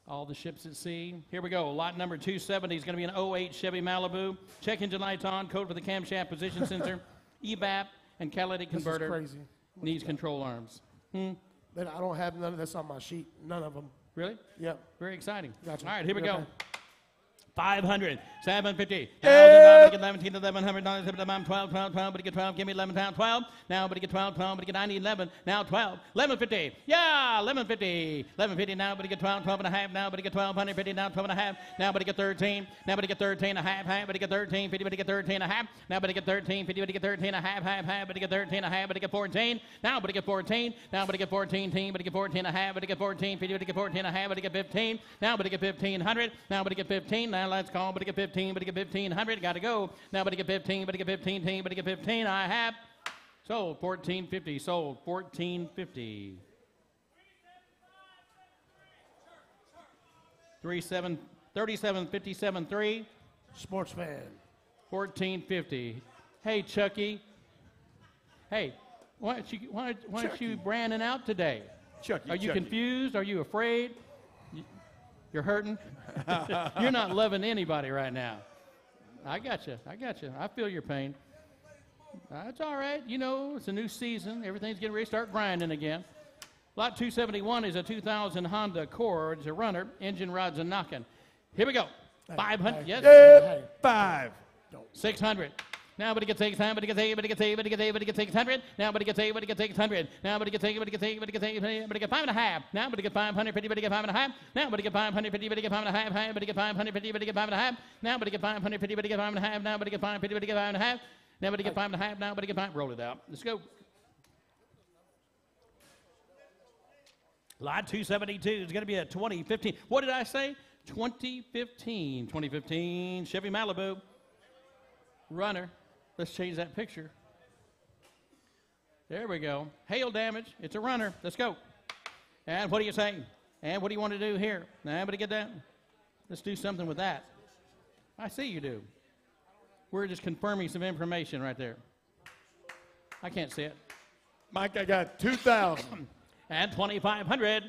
Speaker 1: All the ships at sea. Here we go. Lot number 270 is going to be an 08 Chevy Malibu. Check engine lights on. Code for the camshaft position sensor. EVAP and catalytic converter.
Speaker 2: This is crazy.
Speaker 1: Needs control arms. Hmm.
Speaker 2: But I don't have none of this on my sheet. None of them.
Speaker 1: Really?
Speaker 2: Yep.
Speaker 1: Very exciting.
Speaker 2: Gotcha.
Speaker 1: All right, here we
Speaker 2: You're
Speaker 1: go.
Speaker 2: Okay.
Speaker 1: 500, 750, 1000, 11, 1100, dollars, 12, 12, 12, but you get 12, give me 11 pound, 12, now but you get 12, 12, but you get 90, 11, now 12, 1150, yeah, 1150, 1150, now but you get 12, 12 and a half, now but you get 1250, now 12 and a half, now but you get 13, now but you get 13 and a half, half, but you get 13, 50, but you get 13 and a half, now but you get 13, 50, but you get 13 and a half, half, half, but you get 13 and a half, but you get 14, now but you get 14, now but you get 14, teen, but you get 14 and a half, but you get 14, 50, but you get 14 and a half, but you get 15, now but you get 1500, now but you get 15, now let's call, but you get 15, but you get 1500, got to go, now but you get 15, but you get 15, teen, but you get 15, I have sold 1450, sold 1450. 37, 37, 57, 3.
Speaker 2: Sports fan.
Speaker 1: 1450. Hey, Chucky. Hey, why aren't you, why, why aren't you branding out today?
Speaker 3: Chucky.
Speaker 1: Are you
Speaker 3: Chucky.
Speaker 1: confused? Are you afraid? You- You're hurting? You're not loving anybody right now. I got you. I got you. I feel your pain. That's all right. You know, it's a new season. Everything's getting ready to start grinding again. Lot 271 is a 2000 Honda Accord. It's a runner. Engine rods are knocking. Here we go. 500. Yes.
Speaker 3: Five.
Speaker 1: 600. Now, but he gets 600, but he gets 8, but he gets 8, but he gets 8, but he gets 600. Now, but he gets 8, but he gets 600. Now, but he gets 8, but he gets 8, but he gets 8, but he gets 5 and a half. Now, but he gets 550, but he gets 5 and a half. Now, but he gets 550, but he gets 5 and. High, but he gets 550, but he gets 5 and a half. Now, but he gets 550, but he gets 5 and a half. Now, but he gets 550, but he gets 5 and a half. Now, but he gets 5 and a half. Now, but he gets 5. Roll it out. Let's go. Lot 272 is going to be a 2015. What did I say? 2015. 2015 Chevy Malibu runner. Let's change that picture. There we go. Hail damage. It's a runner. Let's go. And what do you say? And what do you want to do here? Now, everybody get that? Let's do something with that. I see you do. We're just confirming some information right there. I can't see it.
Speaker 3: Mike, I got 2,000.
Speaker 1: And 2,500.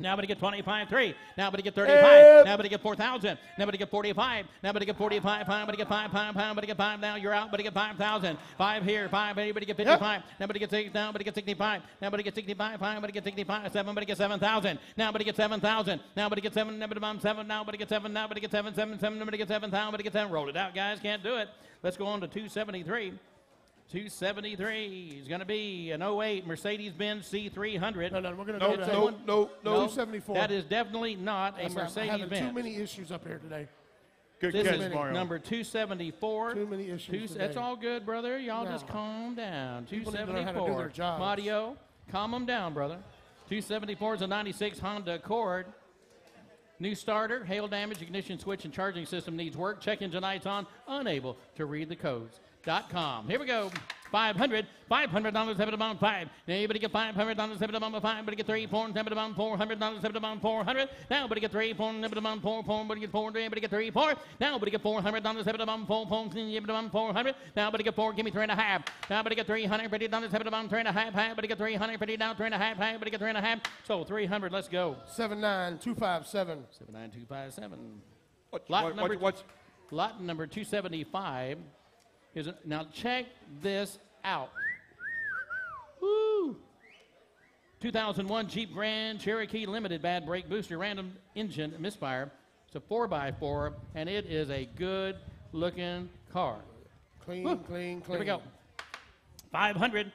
Speaker 1: Now but he get 25 3. Now but he get 35.
Speaker 2: Yep.
Speaker 1: Now but he get 4,000. Now but he get 45. Now but he get 45. Pound, but he get 5 pound, pound, but he get 5. Now you're out, but he get 5,000. 5 here, 5, but he get 55. Now but he get 6 down, but he get 65. Now but he get 65. 5, but he get 65. 7, but he get 7,000. Now but he get 7,000. Now but he get 7. Now but he get 7. Now but he get 7. Now but he get 7. 7, 7. Now but he get 7. Now but he get 7. Roll it out, guys. Can't do it. Let's go on to 273. 273 is going to be an 08 Mercedes-Benz C300.
Speaker 2: No, no, we're going to
Speaker 3: No,
Speaker 2: go
Speaker 1: It's
Speaker 2: to
Speaker 1: a
Speaker 3: no, no, no.
Speaker 2: 274.
Speaker 1: That is definitely not a
Speaker 2: That's right. I'm too many issues up here today.
Speaker 3: Good
Speaker 1: This is
Speaker 3: Mario.
Speaker 1: number 274.
Speaker 2: Too many issues
Speaker 1: Two- that's all good, brother. Y'all
Speaker 2: No.
Speaker 1: just calm down.
Speaker 2: People need to learn how to do
Speaker 1: 274.
Speaker 2: their jobs.
Speaker 1: Mario, calm them down, brother. 274 is a 96 Honda Accord. New starter, hail damage, ignition switch, and charging system needs work. Check engine lights on, unable to read the codes. Dot com. Here we go. 500, $500, seven to five. Anybody get $500, seven to five. Anybody get three, four, seven to $400, seven to 400. Now, anybody get three, four, seven to four, four, anybody get four, anybody get three, four. Now, anybody get $400, seven to four, four, seven to 400. Now, anybody get four, give me three and a half. Now, anybody get $350, seven to three and a half. Half, anybody get 350 down, three and a half. Half, anybody get three and a half. So, 300, let's go.
Speaker 2: 79257.
Speaker 1: 79257.
Speaker 3: What,
Speaker 1: Lot
Speaker 3: what,
Speaker 1: number-
Speaker 3: what, what's,
Speaker 1: Lot number 275 is now check this out. Woo! 2001 Jeep Grand Cherokee Limited bad brake booster random engine misfire. It's a 4x4 and it is a good looking car.
Speaker 2: Clean,
Speaker 1: Woo.
Speaker 2: clean, clean.
Speaker 1: Here we go. 500.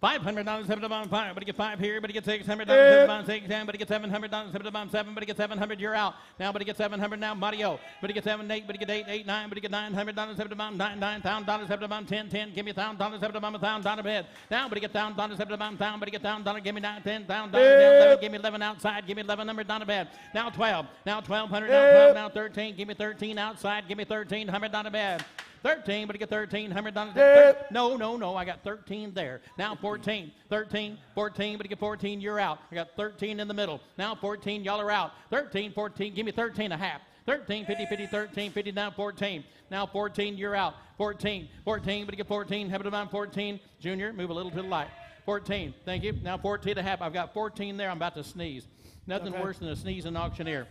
Speaker 1: Five hundred dollars, seven to bomb five. But get five here. But get six hundred dollars, eh. seven to bomb six. Ten. But get seven hundred dollars, seven to bomb seven. But get seven hundred. You're out now. But get seven hundred now. Mario. But get seven eight. But get eight eight nine. But get nine hundred dollars, seven to bomb nine nine thousand dollars, seven to bomb ten ten. Give me a thousand dollars, seven to bomb a thousand dollar bed. Now. But get thousand dollars, seven to bomb thousand. But get thousand dollars. Give me nine ten thousand dollars. Now eleven. Give me eleven outside. Give me eleven number down the bed. Now twelve. Now twelve hundred. Now twelve. Eh. Now thirteen. Give me thirteen outside. Give me thirteen hundred down the bed. 13, but I get 13, $100. Thir- No, no, no, I got 13 there. Now 14, 13, 14, but I get 14, you're out. I got 13 in the middle. Now 14, y'all are out. 13, 14, give me 13 and a half. 13, 50, 50, 13, 50, now 14. Now 14, you're out. 14, 14, but I get 14, have it about 14. Junior, move a little to the light. 14, thank you. Now 14 and a half. I've got 14 there. I'm about to sneeze. Nothing
Speaker 2: Okay.
Speaker 1: worse than a sneezing auctioneer.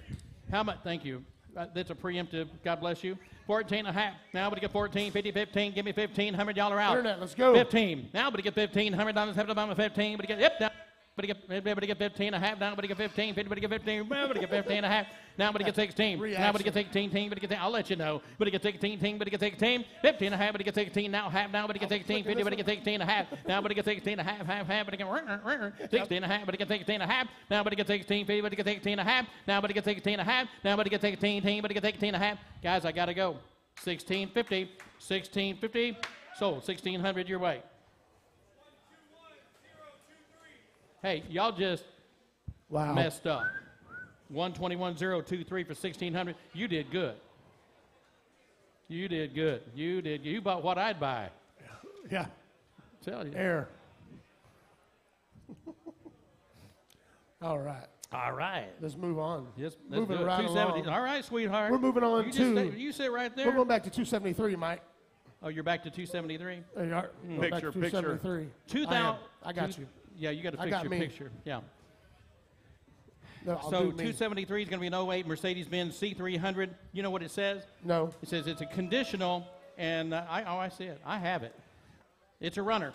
Speaker 1: How much? Thank you. Uh, that's a preemptive. God bless you. 14 and a half. Now, but get 14, 50, 15. Give me 15. $100 out.
Speaker 2: Internet, let's go.
Speaker 1: 15. Now, but get 15. $100 have to buy my 15. But get, yep, now. But he get, but get 15 and a half. Now, but he get 15. 50, but get 15. But he get 15 and a half. Now, but he get 16. Now, but he get 16. Team, but get, I'll let you know. But you get 16. Team, but get 16. 15 and a half. But get 16. Now, half. Now, but he get 16. 50, but get 16 and a half. Now, but he get 16 and a half. Half, half. But get 16 and a half. But get 16 and a half. Now, but he get 16. 50, but get 16 and a half. Now, but he get 16 and a half. Now, but he get 16. Team, but get 16 and a half. Guys, I got to go. 1650. 1650. Sold. 1600 your way. Hey, y'all just
Speaker 2: Wow.
Speaker 1: messed up. 121023 for 1600. You did good. You did good. You did. You bought what I'd buy.
Speaker 2: Yeah.
Speaker 1: Tell you.
Speaker 2: Air. All right.
Speaker 1: All right.
Speaker 2: Let's move on.
Speaker 1: Yes, let's
Speaker 2: moving
Speaker 1: do it.
Speaker 2: right
Speaker 1: 270.
Speaker 2: along.
Speaker 1: All right, sweetheart.
Speaker 2: We're moving on
Speaker 1: you
Speaker 2: to-
Speaker 1: Just you sit right there.
Speaker 2: We're going back to 273, Mike.
Speaker 1: Oh, you're back to 273.
Speaker 2: There you are. Going back
Speaker 3: Picture, picture.
Speaker 2: 273. I,
Speaker 1: 2000.
Speaker 2: am. I got
Speaker 1: two-
Speaker 2: you.
Speaker 1: Yeah, you got to
Speaker 2: I
Speaker 1: fix
Speaker 2: got
Speaker 1: your
Speaker 2: me.
Speaker 1: picture. Yeah.
Speaker 2: No, I'll
Speaker 1: so
Speaker 2: do me.
Speaker 1: 273 is going to be an 08 Mercedes-Benz C300. You know what it says?
Speaker 2: No.
Speaker 1: It says it's a conditional, and uh, I, oh, I see it. I have it. It's a runner.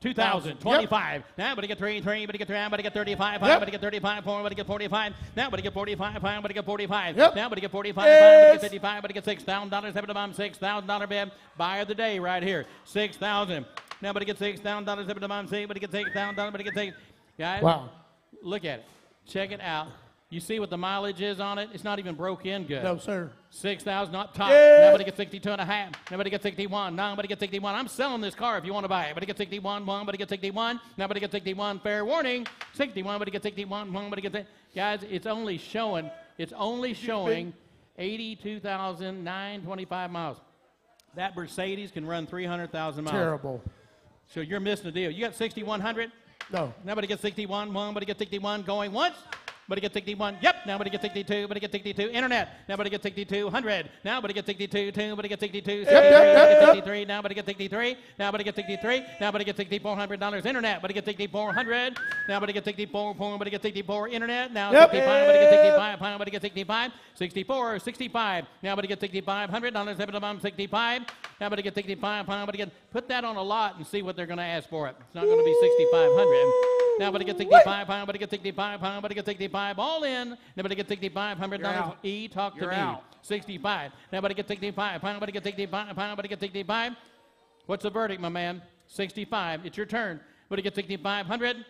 Speaker 1: 2000, 25. Now, but get three, three, but get three, but get 35,
Speaker 2: Yep.
Speaker 1: but get 35, four, but get 45. Now, but get 45, five, but get 45.
Speaker 2: Yep.
Speaker 1: Now, but get 45, five, but
Speaker 2: Yes.
Speaker 1: get 55, but get $6,000, seven to bomb, $6,000 bid. Buy of the day right here. 6000 Now, but get $6,000, seven to bomb, six, but get $6,000, but get six. Guys,
Speaker 2: Wow.
Speaker 1: look at it. Check it out. You see what the mileage is on it? It's not even broke in good.
Speaker 2: No, sir.
Speaker 1: 6,000 up top.
Speaker 2: Yeah.
Speaker 1: Nobody gets 62 and a half. Nobody gets 61. Nobody gets 61. I'm selling this car if you want to buy it. Nobody gets 61. One. Nobody gets 61. Nobody gets 61. Fair warning. 61. Nobody gets 61. One. Nobody gets. Guys, it's only showing. It's only showing 82,925 miles. That Mercedes can run 300,000 miles.
Speaker 2: Terrible.
Speaker 1: So you're missing the deal. You got 6,100.
Speaker 2: No.
Speaker 1: Nobody gets 61. One, but gets 61 going once. Nobody gets 61. Yep. Now, but gets 62. But gets 62. Internet. Now, but gets 62. 100. Now, but gets 62. Two. But gets 62.
Speaker 2: yep, yep,
Speaker 1: 63. Now, but gets 63. Now, but gets 63. Now, but gets 6400 dollars. Internet. But gets 6400. Now, but gets 64. Four. But gets 64. Internet. Now,
Speaker 2: Yep.
Speaker 1: 65. But gets 65. Pound. But gets 65. 64. 65. Now, but gets 65. Hundred dollars. Seven to bomb. 65. Now, but gets 65. Pound. But get put that on a lot and see what they're going to ask for it. It's not going to be 6500. Now, but gets 65 pound, but gets 65 pound, but gets 65 all in. Nobody but it gets 65 hundred
Speaker 3: You're
Speaker 1: dollars.
Speaker 3: out.
Speaker 1: E talk to
Speaker 3: You're
Speaker 1: me.
Speaker 3: out.
Speaker 1: 65. Nobody gets 65 pound, but it gets 65 pound, but it gets 65. What's the verdict, my man? 65. It's your turn. But it gets 6500.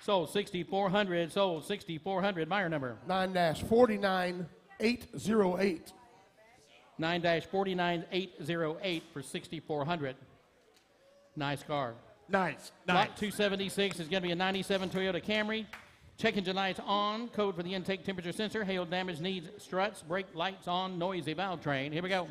Speaker 1: Sold 6400. Sold 6400. Buyer number
Speaker 2: 9 49 808.
Speaker 1: 9 49808 for 6400. Nice car.
Speaker 3: nice, nice.
Speaker 1: Lot 276 is going to be a 97 Toyota Camry. Check engine lights on. Code for the intake temperature sensor. Hail damage needs struts. Brake lights on. Noisy valve train. Here we go.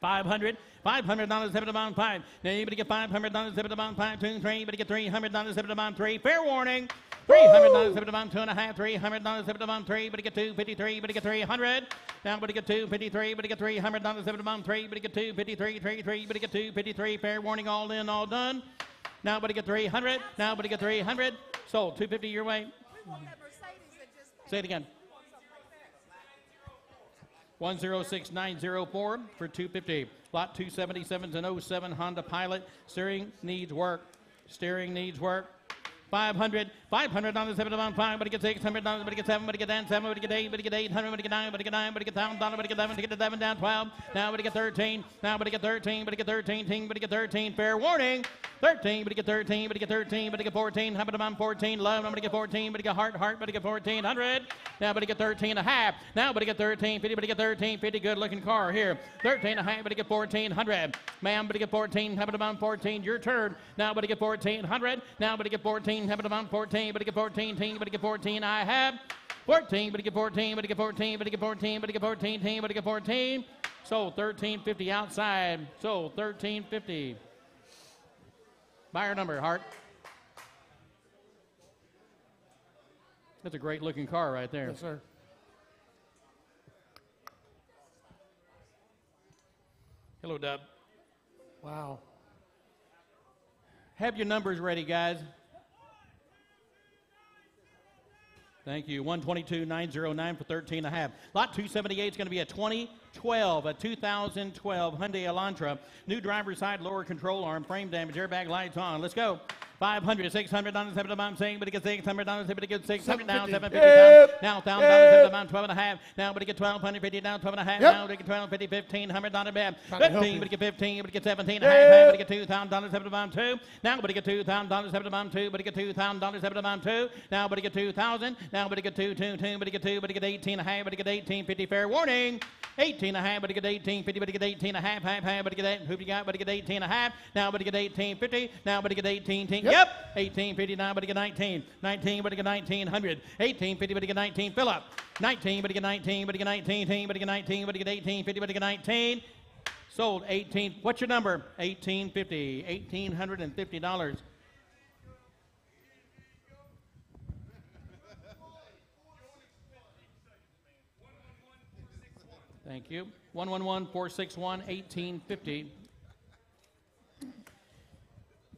Speaker 1: 500 500 dollars seven to bond five now anybody get 500 dollars seven to bond five two three anybody get 300 dollars seven to bond three fair warning 300 dollars seven to bond two and a half 300 dollars seven to bond three but get 253 but get 300 now but you get 253 but get 300 dollars seven to bond three but get 253 33 but get 253 fair warning all in all done but get 300 now but get 300 sold 250 your way say it again
Speaker 4: We want something like that.
Speaker 1: 106904 for 250. Lot 277's an 07 Honda Pilot. Steering needs work. Steering needs work. 500, 500 dollars, seven on five, but it gets 600 dollars, but it gets seven, but it gets 10, seven, but it gets eight, but it gets 800, but it gets nine, but it gets nine, but it gets thousand dollars, but it gets eleven, but it gets eleven down 12, now but it gets 13, now but it gets 13, but it gets 13, ting, but it gets 13, fair warning, 13, but it gets 13, but it gets 13, but it gets 14, how about I'm 14, love, I'm gonna get 14, but it get heart, heart, but it get 1400, now but it get 13 and a half, now but it get 13, 50, but it get 13, 50, good looking car here, 13 and a half, but it get 1400, ma'am, but it get 14, how about I'm 14, your turn, now but it get 1400, now but it get 14, how about I'm 14, but it get 14, ting, but it get 14, I have 14, but it get 14, but it get 14, but it get 14, but it get 14, ting, but it get 14, sold 1350 outside, sold 1350. Buyer number, Hart. That's a great looking car right there.
Speaker 2: Yes, sir.
Speaker 1: Hello, Dub.
Speaker 2: Wow.
Speaker 1: Have your numbers ready, guys. Thank you. 122,909 for 13 and a half. Lot 278 is going to be a 2012, a 2012 Hyundai Elantra. New driver's side lower control arm, frame damage, airbag lights on. Let's go. 500, 600 dollars, seven I'm saying, but it gets 600 dollars, but it gets 600 now, 750
Speaker 2: Yep.
Speaker 1: now, thousand dollars, seven amount, 12 and a half. Now, but it get 1250 down, 12 and a half.
Speaker 2: Yep.
Speaker 1: Now, but it get 1250, 1500 dollar bed.
Speaker 2: Trying to help
Speaker 1: 15, but it get 15, but it get 17 and a half.
Speaker 2: Yep.
Speaker 1: But it get two thousand dollars, seven amount two. Now, but it get two thousand dollars, seven amount two. But it get two thousand dollars, seven amount two. Now, but it get two thousand. Now, but it get two, two, two. But it get two, but it get 18 and a half. But it get 18, 50. Fair warning. 18 and a half, but it get 18, 50, but get 18 and a half, half, half, but it get eight. Who you got? But it get 18 and a half. Now, but it get 18, 50. Now, but it get 18, 10.
Speaker 2: Yep.
Speaker 1: Yep. 18, 50. Now, but it get 19. 19, but it get 1900. 18, 50, but get 19. Fill up. 19, but it get 19, but it get 19, 10, but get 19, but it get 18, 50, but get 19. Sold 18. What's your number? 1850. $1,850. Thank you. 111 461 1850.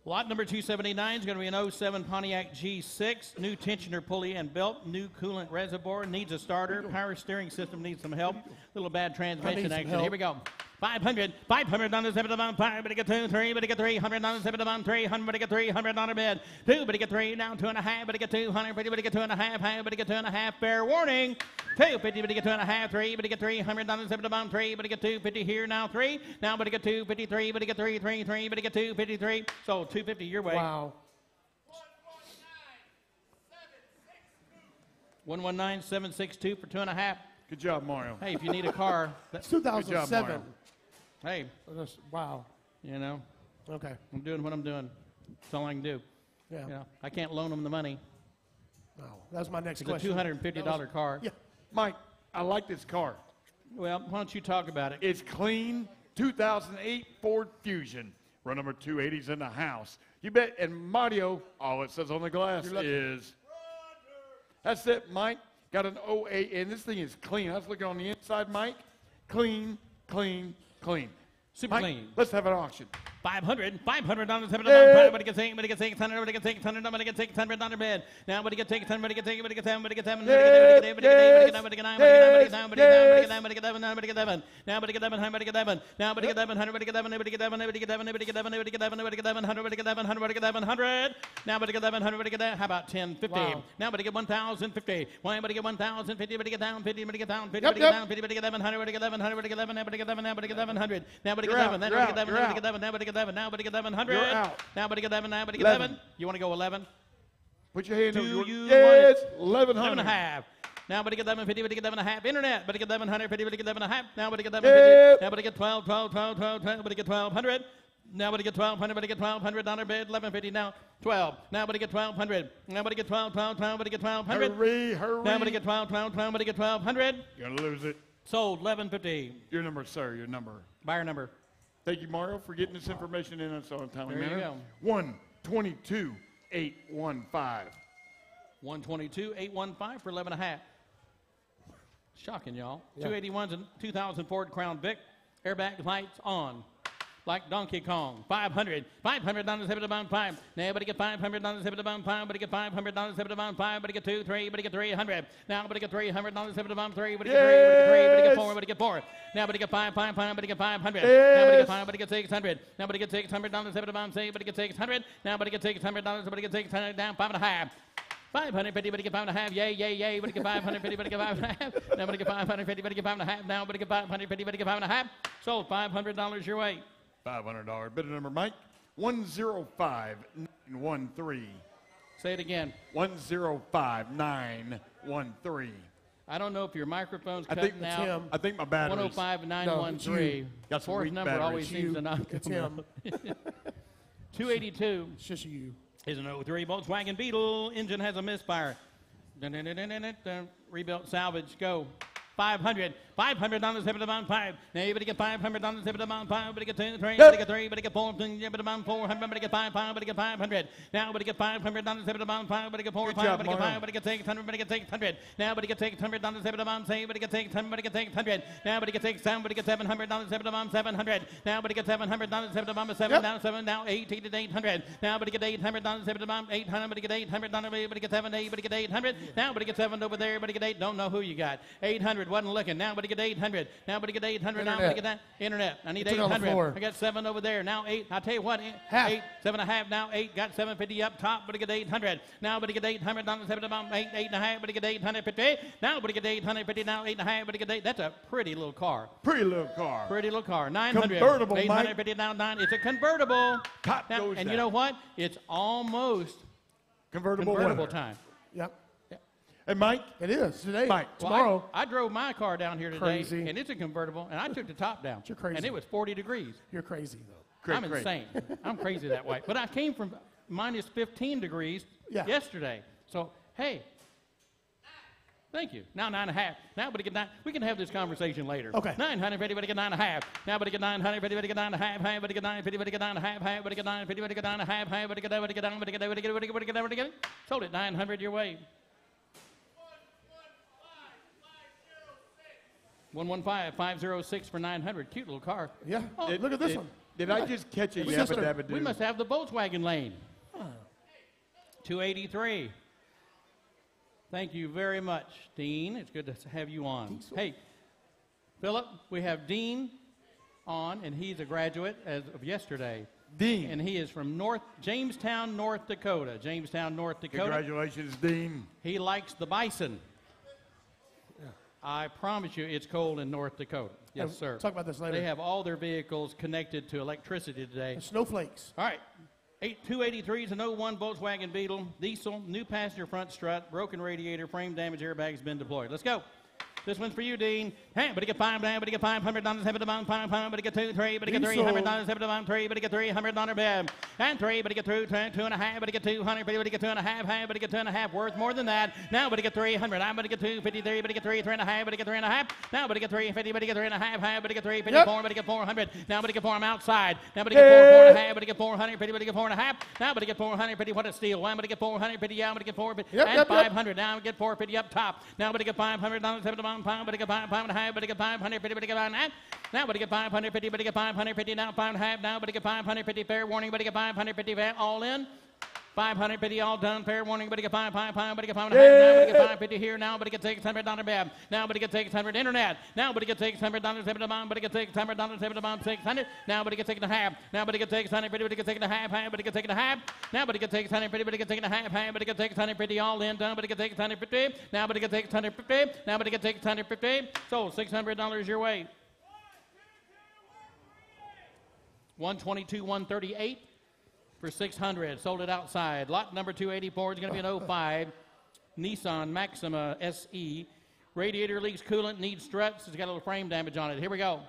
Speaker 1: Lot number 279 is going to be an 07 Pontiac G6. New tensioner pulley and belt. New coolant reservoir. Needs a starter. Power steering system needs some help. Little bad transmission action.
Speaker 2: help.
Speaker 1: Here we go. 500, 500 dollars, seven on five, but it get two, three, but it get three hundred dollars, seven on three hundred, but it get three hundred dollar bed, two, but it get three, now two and a half, but it get two hundred, but it get two and a half, half, but it get two and a half, fair warning, two fifty, but it get two and a half, three, but it get three hundred dollars, seven on three, but it get two fifty here, now three, now but it get two fifty three, but it get three, three, three, but it get two fifty three, so two fifty your way,
Speaker 2: Wow.
Speaker 1: one one nine seven six two for two and a half.
Speaker 3: Good job, Mario.
Speaker 1: Hey, if you need a car,
Speaker 2: That's
Speaker 1: that,
Speaker 2: 2007.
Speaker 3: Mario.
Speaker 1: Hey,
Speaker 2: That's- wow.
Speaker 1: you know,
Speaker 2: Okay.
Speaker 1: I'm doing what I'm doing. That's all I can do.
Speaker 2: Yeah.
Speaker 1: You know, I can't loan them the money.
Speaker 2: No, that's my next
Speaker 1: It's a
Speaker 2: question.
Speaker 1: two hundred and fifty dollar car.
Speaker 2: Yeah.
Speaker 3: Mike, I like this car.
Speaker 1: Well, why don't you talk about it?
Speaker 3: It's clean. 2008 Ford Fusion. Run number 280's in the house. You bet. And Mario, all it says on the glass
Speaker 2: You're lucky.
Speaker 3: is. That's it, Mike. Got an 08, and this thing is clean. I was looking on the inside, Mike. Clean, clean, clean.
Speaker 1: Super
Speaker 3: Mike,
Speaker 1: clean.
Speaker 3: Let's have an auction.
Speaker 1: 500, 500 dollars, seven
Speaker 3: Yeah.
Speaker 1: dollars, but it gets eight, but it gets six hundred, but it gets six hundred, but it gets six hundred dollar bed. Now, but it gets six hundred, but it gets eight, but it gets seven, but it gets seven, but it gets eight, but it gets eight, but it gets eight, but it gets nine, but it gets nine, but it gets nine, but it gets nine, but it gets nine, but it gets nine, but it gets eleven. Now, but it gets eleven, now, but it gets eleven, hundred, but it gets eleven, but it gets eleven, but it gets eleven, but it gets eleven, but it gets eleven, but it gets eleven, hundred, but it gets eleven, hundred, but it gets eleven, hundred. Now, but it gets eleven, hundred, but it gets how about ten, fifty?
Speaker 2: Wow.
Speaker 1: Now, but it get one thousand fifty. Why, but it get one thousand fifty, but it get down fifty, but it get down fifty,
Speaker 2: Yep,
Speaker 1: but it get down fifty, but it get eleven hundred, but it get eleven hundred, but it get eleven, now, but it get eleven, now, but it get eleven hundred. Now, but it get
Speaker 3: You're out,
Speaker 1: eleven, now,
Speaker 3: you're
Speaker 1: but it get
Speaker 3: out,
Speaker 1: eleven,
Speaker 3: you're
Speaker 1: now, but it
Speaker 3: out.
Speaker 1: get eleven, now, but it get eleven, now, but it get eleven hundred.
Speaker 3: You're out.
Speaker 1: Now, get eleven, now, but it get
Speaker 3: Eleven.
Speaker 1: eleven. You want to go eleven?
Speaker 3: Put your hand
Speaker 1: Do
Speaker 3: over your
Speaker 1: you
Speaker 3: Yes,
Speaker 1: want
Speaker 3: 1100.
Speaker 1: Eleven and a half. Now, but it get eleven fifty, but it get eleven and a half. Internet, but it get eleven hundred fifty, but it get eleven and a half. Now, but it get eleven
Speaker 3: Yep.
Speaker 1: fifty. Now, but it get twelve, twelve, twelve, twelve, twelve, but it get twelve hundred. Now but to get 1200 but to get 1200 on our bid 1150 now 12 now but to get 1200 now but to get 12 12 12 but to get 1200
Speaker 3: Hurry, hurry.
Speaker 1: now but to get 12 12 12 but to get 1200
Speaker 3: You're going to lose it.
Speaker 1: sold 1150
Speaker 3: Your number, sir, your number.
Speaker 1: buyer number
Speaker 3: Thank you, Mario, for getting this information in us on a timely
Speaker 1: There you
Speaker 3: manner.
Speaker 1: go.
Speaker 3: 122 815.
Speaker 1: 122 815 for 11 and a half shocking y'all 281's a 2000 Ford Crown Vic airbag lights on like Donkey Kong. 500. 500 dollars seven to five. Now, but get 500 dollars seven to five. But get 500 dollars seven to five. But get two, three. But get 300. Now, but get 300 dollars seven to three. But get three. But get three. But get four. But get four. Now, but get five, five, five. But get 500. Now, but get five. But get 600. Now, but get 600 dollars seven to five. Say, but get 600. Now, but get 600 dollars. But get 600 down five and a half. 550, but get five and a half. Yay, yay, yay. But get 550, but get five and a half. Now, but get 550, but get five and a half. Now, but get 550, but get five and a half. Sold $500 your way.
Speaker 3: $500 bidder number, Mike. 105913.
Speaker 1: Say it again.
Speaker 3: 105913.
Speaker 1: I don't know if your microphone's
Speaker 3: I
Speaker 1: cutting
Speaker 3: think,
Speaker 1: out.
Speaker 2: Tim.
Speaker 3: I think my battery's
Speaker 1: 105
Speaker 2: No,
Speaker 1: 913.
Speaker 3: Got some
Speaker 1: Fourth
Speaker 3: weak
Speaker 1: number
Speaker 3: batteries.
Speaker 1: always seems
Speaker 2: You.
Speaker 1: to not
Speaker 2: It's
Speaker 1: come
Speaker 2: him.
Speaker 1: up. 282
Speaker 2: It's just you.
Speaker 1: is an 03 Volkswagen Beetle. Engine has a misfire. Dun, dun, dun, dun, dun, dun, dun. Rebuilt salvage. Go. 500. 500 dollars seven amount five. Now you better get 500 dollars seven amount five. Better get two, three. Better get three. Better get four. Better amount 400. Better get five. Five. Better get 500. Now better get 500 dollars seven amount five. Better get four.
Speaker 3: Good
Speaker 1: Five.
Speaker 3: job,
Speaker 1: Better get five. Better get 600. Better get 600. Now better get 600 dollars seven amount say. Better get 600. Better get 600. Now better get 600. Better get 700 dollars seven amount 700. Now better get 700 dollars seven amount seven. Now seven. Now eight. To 800. Now better get 800 dollars seven amount 800. Better get 800 dollars. Better get seven. Eight. Better get 800. Now better get seven over there. Better get eight. Don't know who you got. 800 wasn't looking. Now better get 800. Now better get 800. Now better
Speaker 2: Internet.
Speaker 1: get that internet. I need
Speaker 2: Put it on the
Speaker 1: 800. I got seven over there. Now eight. I tell you what. eight-
Speaker 2: Half.
Speaker 1: Eight. Seven and a half. Now eight. Got 750 up top. Better get 800. Now better get 800 dollars. Seven about eight. Eight and a half. Better get 850. Now better get 850. Now eight and a half. Better get eight. That's a pretty little car.
Speaker 3: Pretty little car.
Speaker 1: Pretty little car. 900.
Speaker 3: Convertible, Mike.
Speaker 1: 850 down nine. It's a convertible.
Speaker 3: Top
Speaker 1: Now-
Speaker 3: goes
Speaker 1: and
Speaker 3: down.
Speaker 1: you know what? It's almost
Speaker 3: Convertible,
Speaker 1: convertible time.
Speaker 2: Yep.
Speaker 3: And Mike,
Speaker 2: It is today.
Speaker 3: Mike.
Speaker 1: Well,
Speaker 2: Tomorrow.
Speaker 1: I, I drove my car down here today,
Speaker 2: Crazy.
Speaker 1: and it's a convertible, and I took the top down.
Speaker 2: You're crazy.
Speaker 1: And it was 40 degrees.
Speaker 2: You're crazy though.
Speaker 3: Great,
Speaker 1: I'm
Speaker 3: great.
Speaker 1: insane. I'm crazy that way. But I came from minus 15 degrees
Speaker 2: Yeah.
Speaker 1: yesterday. So, hey, thank you. Now nine and a half. Now, but get nine. We can have this conversation later.
Speaker 2: Okay.
Speaker 1: 900, ready, ready, get nine and a half. Now, but get 900, ready, ready, get nine and a half. High, ready, get nine, ready, ready, get nine and a half. High, ready, get nine, ready, ready, get nine and a half. High, ready, get down, ready, get down, ready, get down, ready, get, ready, get, ready, get, ready, get, ready, get. Sold it 900 your way. 115 506 for 900. Cute little car.
Speaker 2: Yeah.
Speaker 1: Oh,
Speaker 2: Look at this
Speaker 3: did,
Speaker 2: one.
Speaker 3: did I just catch a
Speaker 2: We
Speaker 3: yabba
Speaker 2: just-
Speaker 3: dabba
Speaker 1: We must have the Volkswagen lane. 283. Thank you very much, Dean. It's good to have you on. Hey, Philip, we have Dean on, and he's a graduate as of yesterday.
Speaker 3: Dean.
Speaker 1: And he is from North Jamestown, North Dakota. Jamestown, North Dakota.
Speaker 3: Congratulations, Dean.
Speaker 1: He likes the bison. I promise you, it's cold in North Dakota. Yes,
Speaker 2: Yeah,
Speaker 1: sir.
Speaker 2: talk about this later.
Speaker 1: They have all their vehicles connected to electricity today.
Speaker 2: Snowflakes.
Speaker 1: All right. Eight, 283 is an 01 Volkswagen Beetle, diesel, new passenger front strut, broken radiator, frame damage, airbags been deployed. Let's go. This one's for you, Dean. Hey, but get five but get five hundred dollars, seven dollars, five pound, but get two, three, but get three hundred dollars, seven dollars, three, but get three hundred dollar bed, and three, but get two, two, two and a half, but get two hundred, but get two and a half, half, but get two and a half, worth more than that. Now, but get three hundred, I'm but get two fifty three, but get three, three and a half, but get three and a half. Now, but get three fifty, but get three and a half, half, but get three fifty four, but get four hundred. Now, but get four, I'm outside. Now, but get four, four and a half, but get four hundred, but get four and a half. Now, but get four hundred, fifty, what a steal. One, but get four hundred, fifty, yeah, but get four, and
Speaker 2: yep, yep.
Speaker 1: five hundred. Now, get four fifty up top. Now, but get five hundred dollars, seven dollars, pound, but get five, a half, but get five hundred, fifty, but get five a half. Now, but get five hundred fifty, but get five hundred fifty. Now, five a half. Now, but get five hundred fifty. Fair warning, but get five hundred fifty. All in. 550 all done. Fair warning, but get five, five, five, but get five and a half. Now, but get 550 here. Now, but get six hundred dollar bab. Now, but get six hundred internet. Now, but get six hundred dollars seven to bomb. But get six hundred dollars seven to bomb six hundred. Now, but get six and a half. Now, but get six hundred fifty. But get six and a half. Half, but get six and a half. Now, but get six hundred fifty. But get six and a half. Half, but get six hundred fifty all in done. But get six hundred fifty. Now, but get six hundred fifty. Now, but get six hundred fifty. So six hundred dollars your way. 122, 138 for 600. Sold it outside. Lot number 284 is going to be an 05 Nissan Maxima SE. Radiator leaks coolant, needs struts. It's got a little frame damage on it. Here we go.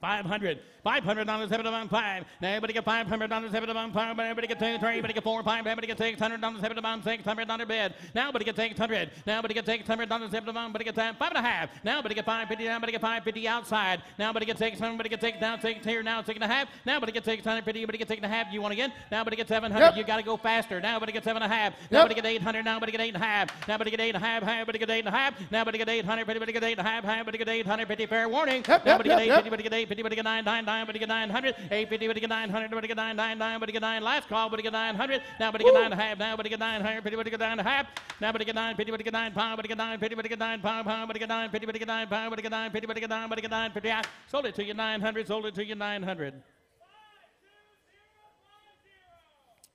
Speaker 1: 500. $500 seven on five. Now everybody get $500 seven on five. Everybody get two, three. Everybody get four, five. Everybody get $600 seven on six. $100 bed. Now everybody get 600. Now everybody get $600 seven on. Everybody get five and a half. Now everybody get 550. Now everybody get 550 outside. Now everybody get 600. Everybody get six down, six here. Now six and a half. Now everybody get 650. Everybody get six and a half. You want again? Now everybody get 700.
Speaker 2: Yep.
Speaker 1: You got to go faster. Now everybody get seven and a half. Now everybody get 800. Now everybody get eight and a half. Now everybody get eight and a half. Everybody get eight and a half. Now everybody get 800. Everybody get eight and a half. Everybody get 850. Fair warning.
Speaker 2: Yep,
Speaker 1: Now
Speaker 2: yep,
Speaker 1: everybody get
Speaker 2: yep,
Speaker 1: 850. Everybody get 850. Everybody get 999. Everybody get 900. 850. Everybody get 900. Everybody get 999. Everybody get 9. Last call. Everybody get 900. Now everybody get 9 and a half. Now everybody get 900. Everybody get 9 and a half. Now everybody get 950. Everybody get 9 pound. Everybody get 950. Everybody get 9 pound. Pound. Everybody get 950. Everybody get 9 pound. Everybody get 950. Everybody get 9. Everybody get 950. I sold it to you 900. Sold it to you 900.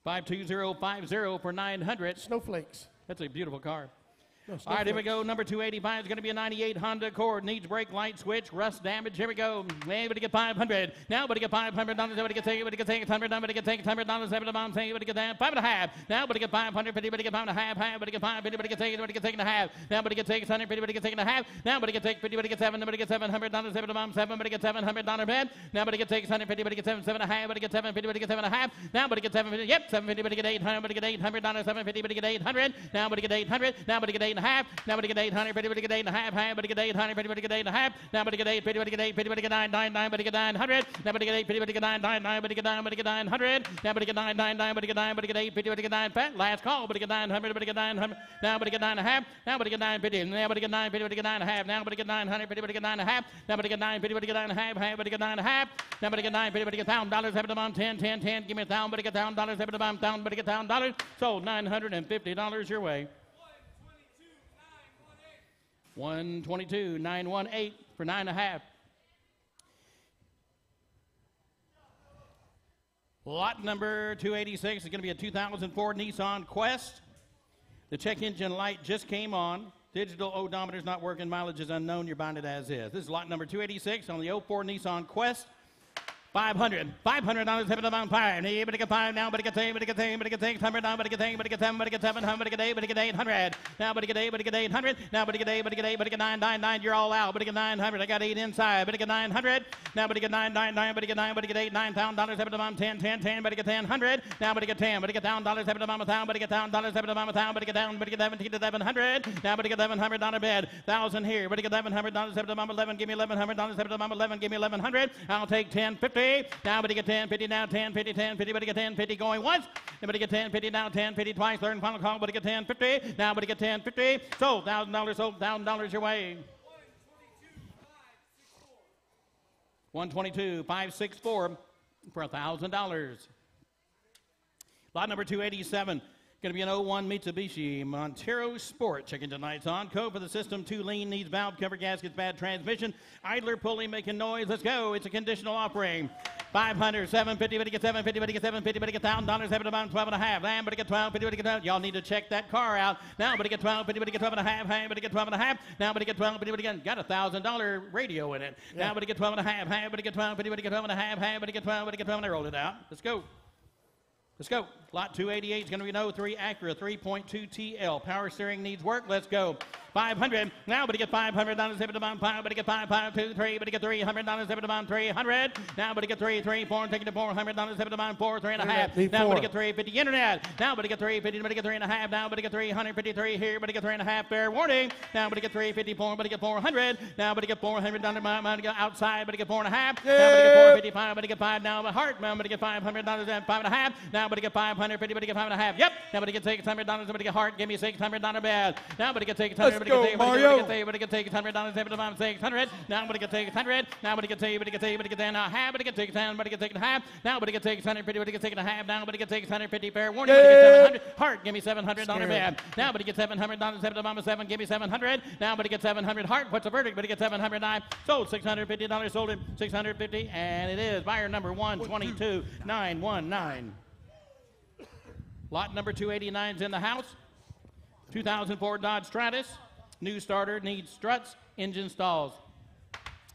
Speaker 1: 52050 for 900.
Speaker 2: Snowflakes.
Speaker 1: That's a beautiful car.
Speaker 2: No,
Speaker 1: All right, here we go. Number 285 is going to be a 98 Honda Accord. Needs brake light switch, rust damage. Here we go. Everybody get 500. Now everybody get 500 dollars. Everybody get everybody get 600. Everybody get 600 dollars. Everybody get everybody get that. Five and a half. Now everybody get 500. Everybody get five and a half. Everybody get five. Everybody get six. Everybody get six and a half. Now everybody get 600. Everybody get six and a half. Now everybody get six. Everybody get seven. Everybody get 700 dollars. Everybody seven. Everybody get 700 dollar bed. Now everybody get 600. Everybody get seven. Seven and a half. Everybody get seven. Everybody get seven and a half. Now everybody get 750. Yep, 750. Everybody get 800. Everybody get 800 dollars. 750. Everybody get 800. Now everybody get 800. Now everybody get eight and a half. Now everybody get 800. Everybody get eight and a half. Everybody get 800. Everybody get eight and a half. Now everybody get eight. Everybody get eight. Everybody get nine. Nine. Nine. Everybody get 900. Now everybody get eight. Everybody get nine. Nine. Nine. Everybody get nine. Everybody get 900. Now everybody get nine. Nine. Nine. Everybody get nine. Everybody get eight. Everybody get nine. Fat. Last call. Everybody get 900. Everybody get 900. Now everybody get nine and a half. Now everybody get 950. Now everybody get 9. Everybody get nine and a half. Now everybody get 900. Everybody get nine and a half. Now everybody get nine. Everybody get nine and a half. Everybody get nine and a half. Now everybody get nine. Everybody get thousand dollars. Everybody on 10, 10, 10. Give me a thousand. Everybody get thousand dollars. Everybody on thousand. Everybody get thousand dollars. Sold nine hundred and fifty dollars your way. 122 918 for nine and a half. Lot number 286 is going to be a 2004 Nissan Quest. The check engine light just came on. Digital odometer's not working. Mileage is unknown. You're it as is. This is lot number 286 on the 04 Nissan Quest. 500. $500 heaven amount five. Everybody get five now, but get ten, but get ten, but get six hundred now, but get ten, but get seven, but get seven hundred, but get eight, but get eight hundred. Now, but get eight, but get eight hundred. Now, but get eight, but get eight, but get nine, nine, nine. You're all out. But get nine hundred. I got eight inside. But get nine hundred. Now, but get nine, nine, nine. But get nine, but get eight, nine thousand dollars. Heaven amount ten, ten, ten. But get ten hundred. Now, but get ten, but get thousand dollars. Heaven amount thousand. But get thousand dollars. Heaven amount thousand. But get down. But get seventeen to seven hundred. Now, but get eleven hundred dollar bed. Thousand here. But get eleven hundred dollars. Heaven amount eleven. Give me eleven hundred dollars. Heaven amount eleven. Give me eleven hundred. I'll take ten fifty. Now, but get ten fifty. Now, ten fifty. Ten fifty. But get ten fifty going once. Everybody get ten fifty. Now, ten fifty twice. Third and final call. But get ten fifty. Now, but get ten fifty. Sold thousand dollars. Sold thousand dollars your way. 122 564 for $1,000. Lot number 287. Going to be an 01 Mitsubishi Montero Sport. Checking tonight's on. Code for the system. Too lean. Needs valve cover gaskets. Bad transmission. Idler pulley making noise. Let's go. It's a conditional offering. 500, 750, but get 750, but he get 750, but he get thousand dollars, have it about 12 and a half. Lamb, but get 12, but he get 12. Y'all need to check that car out. Now, but he get 12, but get 12 and a half, hey, but get 12 and a half. Now, but he get 12, but get got a thousand dollar radio in it. Now, but get 12 and a half, hey, but get 12, but get 12 and a half, hey, but get 12, but he get 12 and I rolled it out. Let's go. Let's go. Lot 288 is going to be an 03 Acura 3.2 TL. Power steering needs work. Let's go. 500. Now, but get 500 dollars. Seven to five. But get five, five, two, three. But to get 300 dollars. Seven to bond 300. Now, but to get three, three, four. Take it to 400 dollars. Seven to bond four, three and a half. Now,
Speaker 2: four.
Speaker 1: but get 350 internet. Now, but to get 350. But get three and a half. Now, but to get 353 here. But get three and a half. Fair warning. Now, but to get 354. But to get 400. Now, but to get 400 dollars. But get outside. But to get four and a half. Now, but get 455. But get five. Now, but heart. Now, but to get 500 dollars and five and a half. Now, but to get 550. But get five and a half. Yep. Now, but get 600 dollars. But get heart. Give me 600 dollar bed. Now, but get 600.
Speaker 3: Go, Mario.
Speaker 1: But get but get 600 dollars. Seven to five. 600. Now, but get 600. Now, but get 600. But get 600. But get 10 and a half. But get 600. But get 6 and a half. Now, but get 650. But get 6 and a half. Now, but get 650. Fair warning. But get 700. Heart. Give me 700 dollar
Speaker 2: Scared.
Speaker 1: bed. Now, but get 700 dollars. Seven to mama seven. Give me 700. Now, but get 700. Heart. What's the verdict? But get 700. Nine. Sold 650 dollars. Sold it 650. And it is buyer number 122 919. Lot number 289 is in the house. 2004 Dodge Stratus. New starter needs struts, engine stalls.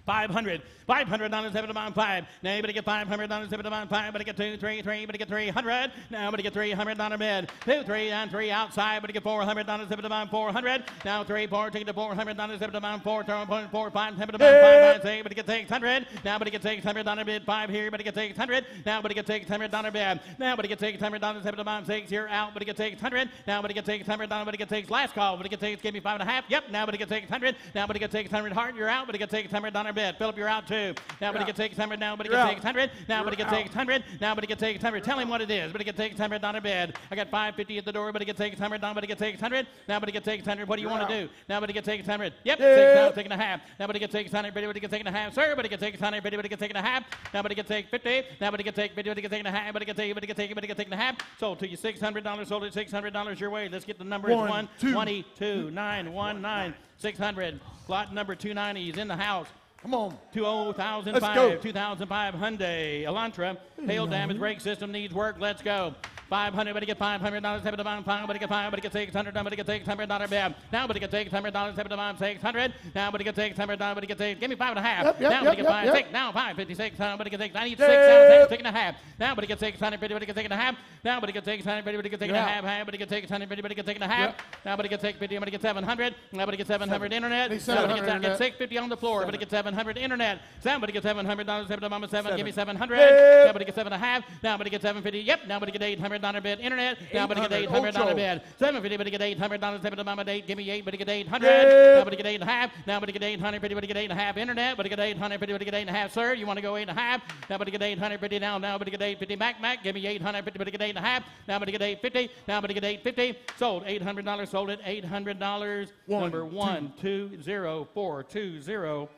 Speaker 1: 500. 500 dollars, seven to five. Now everybody get 500 dollars, seven to five. Everybody get two, three, three. Everybody get 300. Now everybody get 300 dollar bid. Two, three, and three outside. Everybody get 400 dollars, seven to 400. Now three, four, take it to 400 dollars, seven to four. Turn point four, five, seven bottom five. everybody get 600. Now everybody get 600 dollar bid. Five here. Everybody get 600. Now everybody get 600 dollar bid. Now everybody get 600 dollars, seven to six. Here out. Everybody get 600. Now everybody get 600 dollars. Everybody get six. Last call. Everybody get six. Give me five and a half. Yep. Now everybody get 600. Now everybody get 600. Hard. You're out. Everybody get 600 dollar bid. Philip, you're out too. Now everybody get 600. Now everybody
Speaker 3: You're
Speaker 1: get
Speaker 3: out.
Speaker 1: 600. Now
Speaker 3: You're
Speaker 1: get
Speaker 3: out.
Speaker 1: 600. Now everybody get 600. Tell him what it is. Everybody get 600 dollar bid. I got 550 at the door. Everybody get 600. Now everybody get 600. Now everybody get 600. What do you want to do? Now everybody get 600. Yep.
Speaker 3: Yeah.
Speaker 1: Six now, taking a half. Now everybody get 600. Everybody get taking a half. Sir, everybody get 600. Everybody get taking a half. Now everybody get take 50. Now everybody get take. Everybody get taking a half. Everybody get take. Everybody get take. Everybody get taking a half. Sold to you 600 dollars. Sold at 600 dollars your way. Let's get the number. It's
Speaker 3: One,
Speaker 1: one
Speaker 3: two.
Speaker 1: 22 9 1 9 600. Lot number 290 is in the house.
Speaker 3: Come on.
Speaker 1: 2005,
Speaker 3: Let's go.
Speaker 1: 2005 Hyundai Elantra. Hail damage brake system needs work. Let's go. 500, but get 500 dollars, seven to five, five, but get five, but get 600, but get 600 dollar bid. Now, but get 600 dollars, seven to five, 600. Now, but get 600 dollars, but get six. Give me five and a half.
Speaker 2: Yep, yep,
Speaker 1: now,
Speaker 2: yep,
Speaker 1: but get
Speaker 2: yep,
Speaker 1: five,
Speaker 2: yep.
Speaker 1: six. Now, five, 56, uh, but get six. I need six, seven, six and a half. Now, but get 600, but get six and a half. Now, but get 600, but get six and a half, half, but get 600, but get six and a half. Now, but get 650, but get 700. Now, but get 700 internet. Now, but
Speaker 2: 700
Speaker 1: get 650 on the floor, but get 700 internet. Somebody get 700 dollars, seven to mama seven. Give me 700.
Speaker 3: Yep.
Speaker 1: Now, but get seven and a half. Now, but get 750. Yep. Now, but get 800 dollar bid internet. Now, but get
Speaker 3: 800.
Speaker 1: 800 dollar bid. 750, but get 800 dollars, seven to mama date. Give me eight, but get 800.
Speaker 3: Yep.
Speaker 1: Now, but get eight and a half. Now, but get 800, but get eight and a half internet. But get 800, but get eight and a half. Sir, you want to go eight and a half? Now, but get 800, but down. Now, but get 850 Mac Mac. Give me 800, but get eight and a half. Now, but get 850. Now, but get 850. Sold. 800 dollars. Sold it. 800 dollars.
Speaker 3: One,
Speaker 1: Number
Speaker 3: two.
Speaker 1: one two zero four two zero.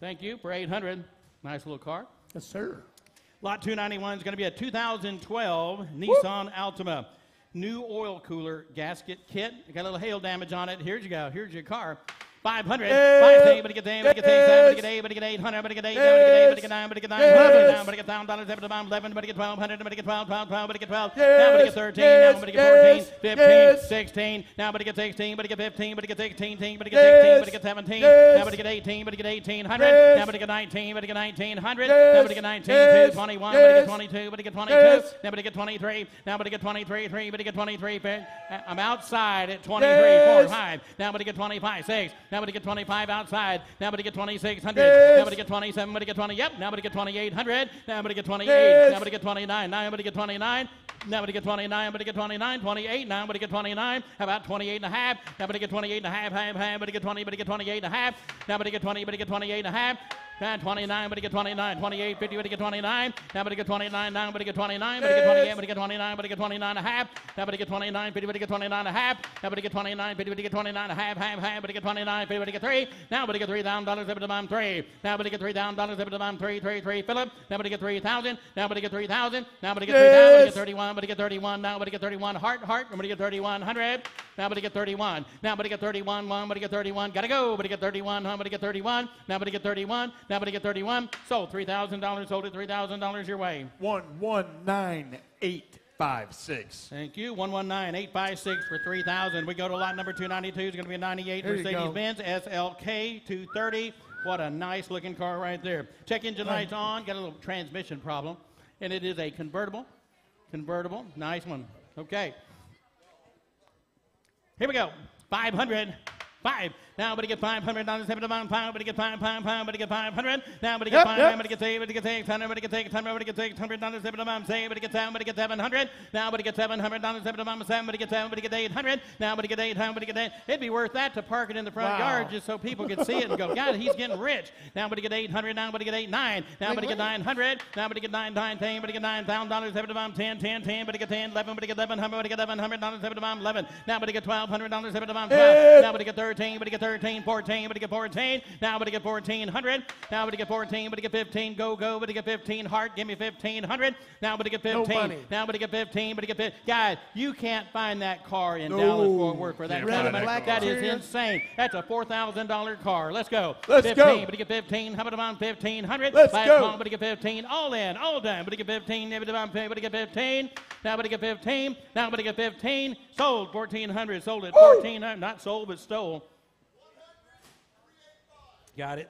Speaker 1: Thank you for 800. Nice little car.
Speaker 2: Yes, sir.
Speaker 1: Lot 291 is going to be a 2012 Nissan Altima. New oil cooler gasket kit. Got a little hail damage on it. Here's you go. Here's your car. 500.
Speaker 3: Yes.
Speaker 1: 5 but get 10, but get 10, but get 8, but get 800, but get 8, but get 8, but get 9, but get 9,
Speaker 3: Yes.
Speaker 1: but get 1000 dollars, 11, but get 1200, but get 12, 12, 12, but get 12.
Speaker 3: Yes.
Speaker 1: Now but get 13,
Speaker 3: Yes.
Speaker 1: now but get 14,
Speaker 3: Yes.
Speaker 1: 15,
Speaker 3: Yes.
Speaker 1: 16, now but get 16, but get 15, but get 16, but get
Speaker 3: Yes.
Speaker 1: 16, but get 17,
Speaker 3: Yes.
Speaker 1: now but get 18, but get 1800,
Speaker 3: Yes.
Speaker 1: now but get 19, but get 1900,
Speaker 3: Yes.
Speaker 1: now but get 19,
Speaker 3: Yes.
Speaker 1: 21, but get
Speaker 3: Yes.
Speaker 1: 22, but get 22,
Speaker 3: Yes.
Speaker 1: now but get 23, now but get 23, 3, but get 23, fi- I'm outside at 23,
Speaker 3: Yes.
Speaker 1: 4, 5, now but get 25, 6, now but get 25 outside, now but get 2600,
Speaker 3: Yes.
Speaker 1: now but get 27, but get 20, yep, now but get 2800, now but get 28,
Speaker 3: Yes.
Speaker 1: now but get 29, now but get 29, now but get 29, but get 29, 28, now but get 29, how about 28 and a half, now but get 28 and a half, half, half, but get 20, but to get 28 and a half, now but get 20, but get 28 and a half, and 29, but get 29, 28, 50, but get 29, now but to get 29, now but get 29, but get 28, but get 29, but get 29 and a half, now but get 29, 50, but get 29 and a half, now but get 29, 50, but get 29 and a half, half, half, but to get 29, 50, but get 3, now but get $3,000, every time 3, now but get $3,000, every time 3, 3, 3, Philip, now but get 3,000, now but get 3,000, now but get 3,000, but get 31, but get 31, now but get 31, heart, heart, now but get 3,100, now but get 31, now but get 31, 1, but to get 31, gotta go, but get 31, huh, but get 31, now but get 31, now but get 31, sold $3,000, sold it $3,000 your way.
Speaker 3: One one nine eight five six.
Speaker 1: Thank you. 119-856 for 3000 We go to lot number 292. It's going to be a 98
Speaker 2: There you go.
Speaker 1: Mercedes-Benz SLK 230. What a nice looking car right there. Check engine lights on. Got a little transmission problem. And it is a convertible. Convertible. Nice one. Okay. Here we go. 500. Five. Now, but get 500 dollars, seven to pound, pound, but get five, pound, pound, but get 500. Now, but get five,
Speaker 2: yep.
Speaker 1: but get six, but get six hundred, but get six hundred, but get six hundred dollars, seven to pound, say, but get seven, but get 700. Now, but get 700 dollars, seven to pound, seven, but get seven, but get 800. Now, but get 800, but get eight. It'd be worth that to park it in the front
Speaker 2: Wow.
Speaker 1: yard just so people could see it and go, God, he's getting rich. Now, but get 800. Now, but get eight nine. Now, but get 900. Now, but get nine nine ten, but get nine thousand dollars, seven to pound, 10, 10, 10, but get 10, 11, but get 1100, but get 1100 dollars, seven to pound, 11. Now, but get 1200 dollars, seven to pound, 12. Now, but get 13, but get 13, 14, but get 14. Now, but to get 1400. Now, but to get 14, but to get 15. Go, go, but to get 15. Heart, give me 1500. Now, but to get 15.
Speaker 2: money.
Speaker 1: Now, but to get 15, but to get 15. Guys, you can't find that car in
Speaker 3: No.
Speaker 1: Dallas Fort Worth for that
Speaker 3: Can't
Speaker 1: kind of
Speaker 3: that
Speaker 1: money.
Speaker 3: car.
Speaker 1: That is insane. That's a $4,000 car. Let's go.
Speaker 3: Let's
Speaker 1: 15,
Speaker 3: go.
Speaker 1: but to get 15. How about about 1500?
Speaker 3: Let's
Speaker 1: Last
Speaker 3: go.
Speaker 1: call, but get 15. All in, all done. But to get 15. Never about pay, but get 15. Now, but to get 15. Now, but to get 15. Sold 1400. Sold it 1400. Not sold, but stole. Got it.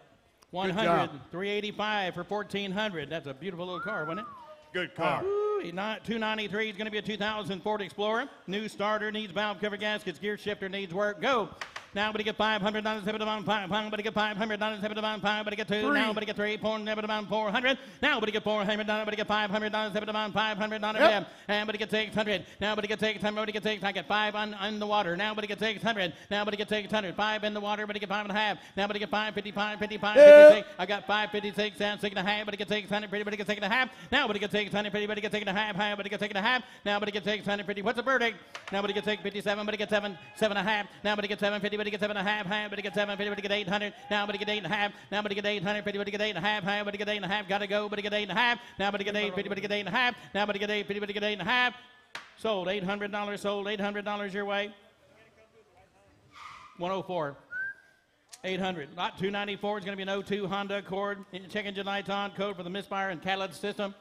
Speaker 1: 100, 385 for 1400. That's a beautiful little car, wasn't it?
Speaker 5: Good car.
Speaker 1: Ooh, not- 293 is going to be a 2000 Ford Explorer. New starter needs valve cover gaskets. Gear shifter needs work. Go. Now, but he get 500 dollars, seven to five, pound, but he get 500 dollars, seven to five, but he get two. Now, but he get three, four, seven to 400. Now, but he get 400 dollars, but he get 500 dollars, seven to 500 dollars.
Speaker 2: Yep.
Speaker 1: And but he gets 600. Now, but he gets 600, but he gets 600. I get five on, on the water. Now, but he gets 600. Now, but he gets 600. Five in the water, but he get five and a half. Now, but he get 555, 55,
Speaker 2: Yep.
Speaker 1: 56. I got 556 and six and a half, but he gets 600, pretty, but he gets six and a half. Now, but he gets 600, pretty, but he gets six and a half, high, but he gets six and a half. Now, but he gets 600, pretty. What's the verdict? Now, but he gets 657, but he gets seven, seven and a half. Now, but he gets 750, but he gets seven and a half, high, but he gets 750, but he gets 800. Now, but he eight and a half. Now, but he gets 800, pretty, but he gets eight and a half, high, but he gets eight and a half. Gotta go, but he gets eight and a half. Now, but he gets 850, but he eight and a half. Now, but he gets 850, but he eight and a half. Sold $800, sold $800 your way. 104. 800. Lot 294 is going to be an 02 Honda Accord. Check engine lights on. Code for the misfire and catalytic system.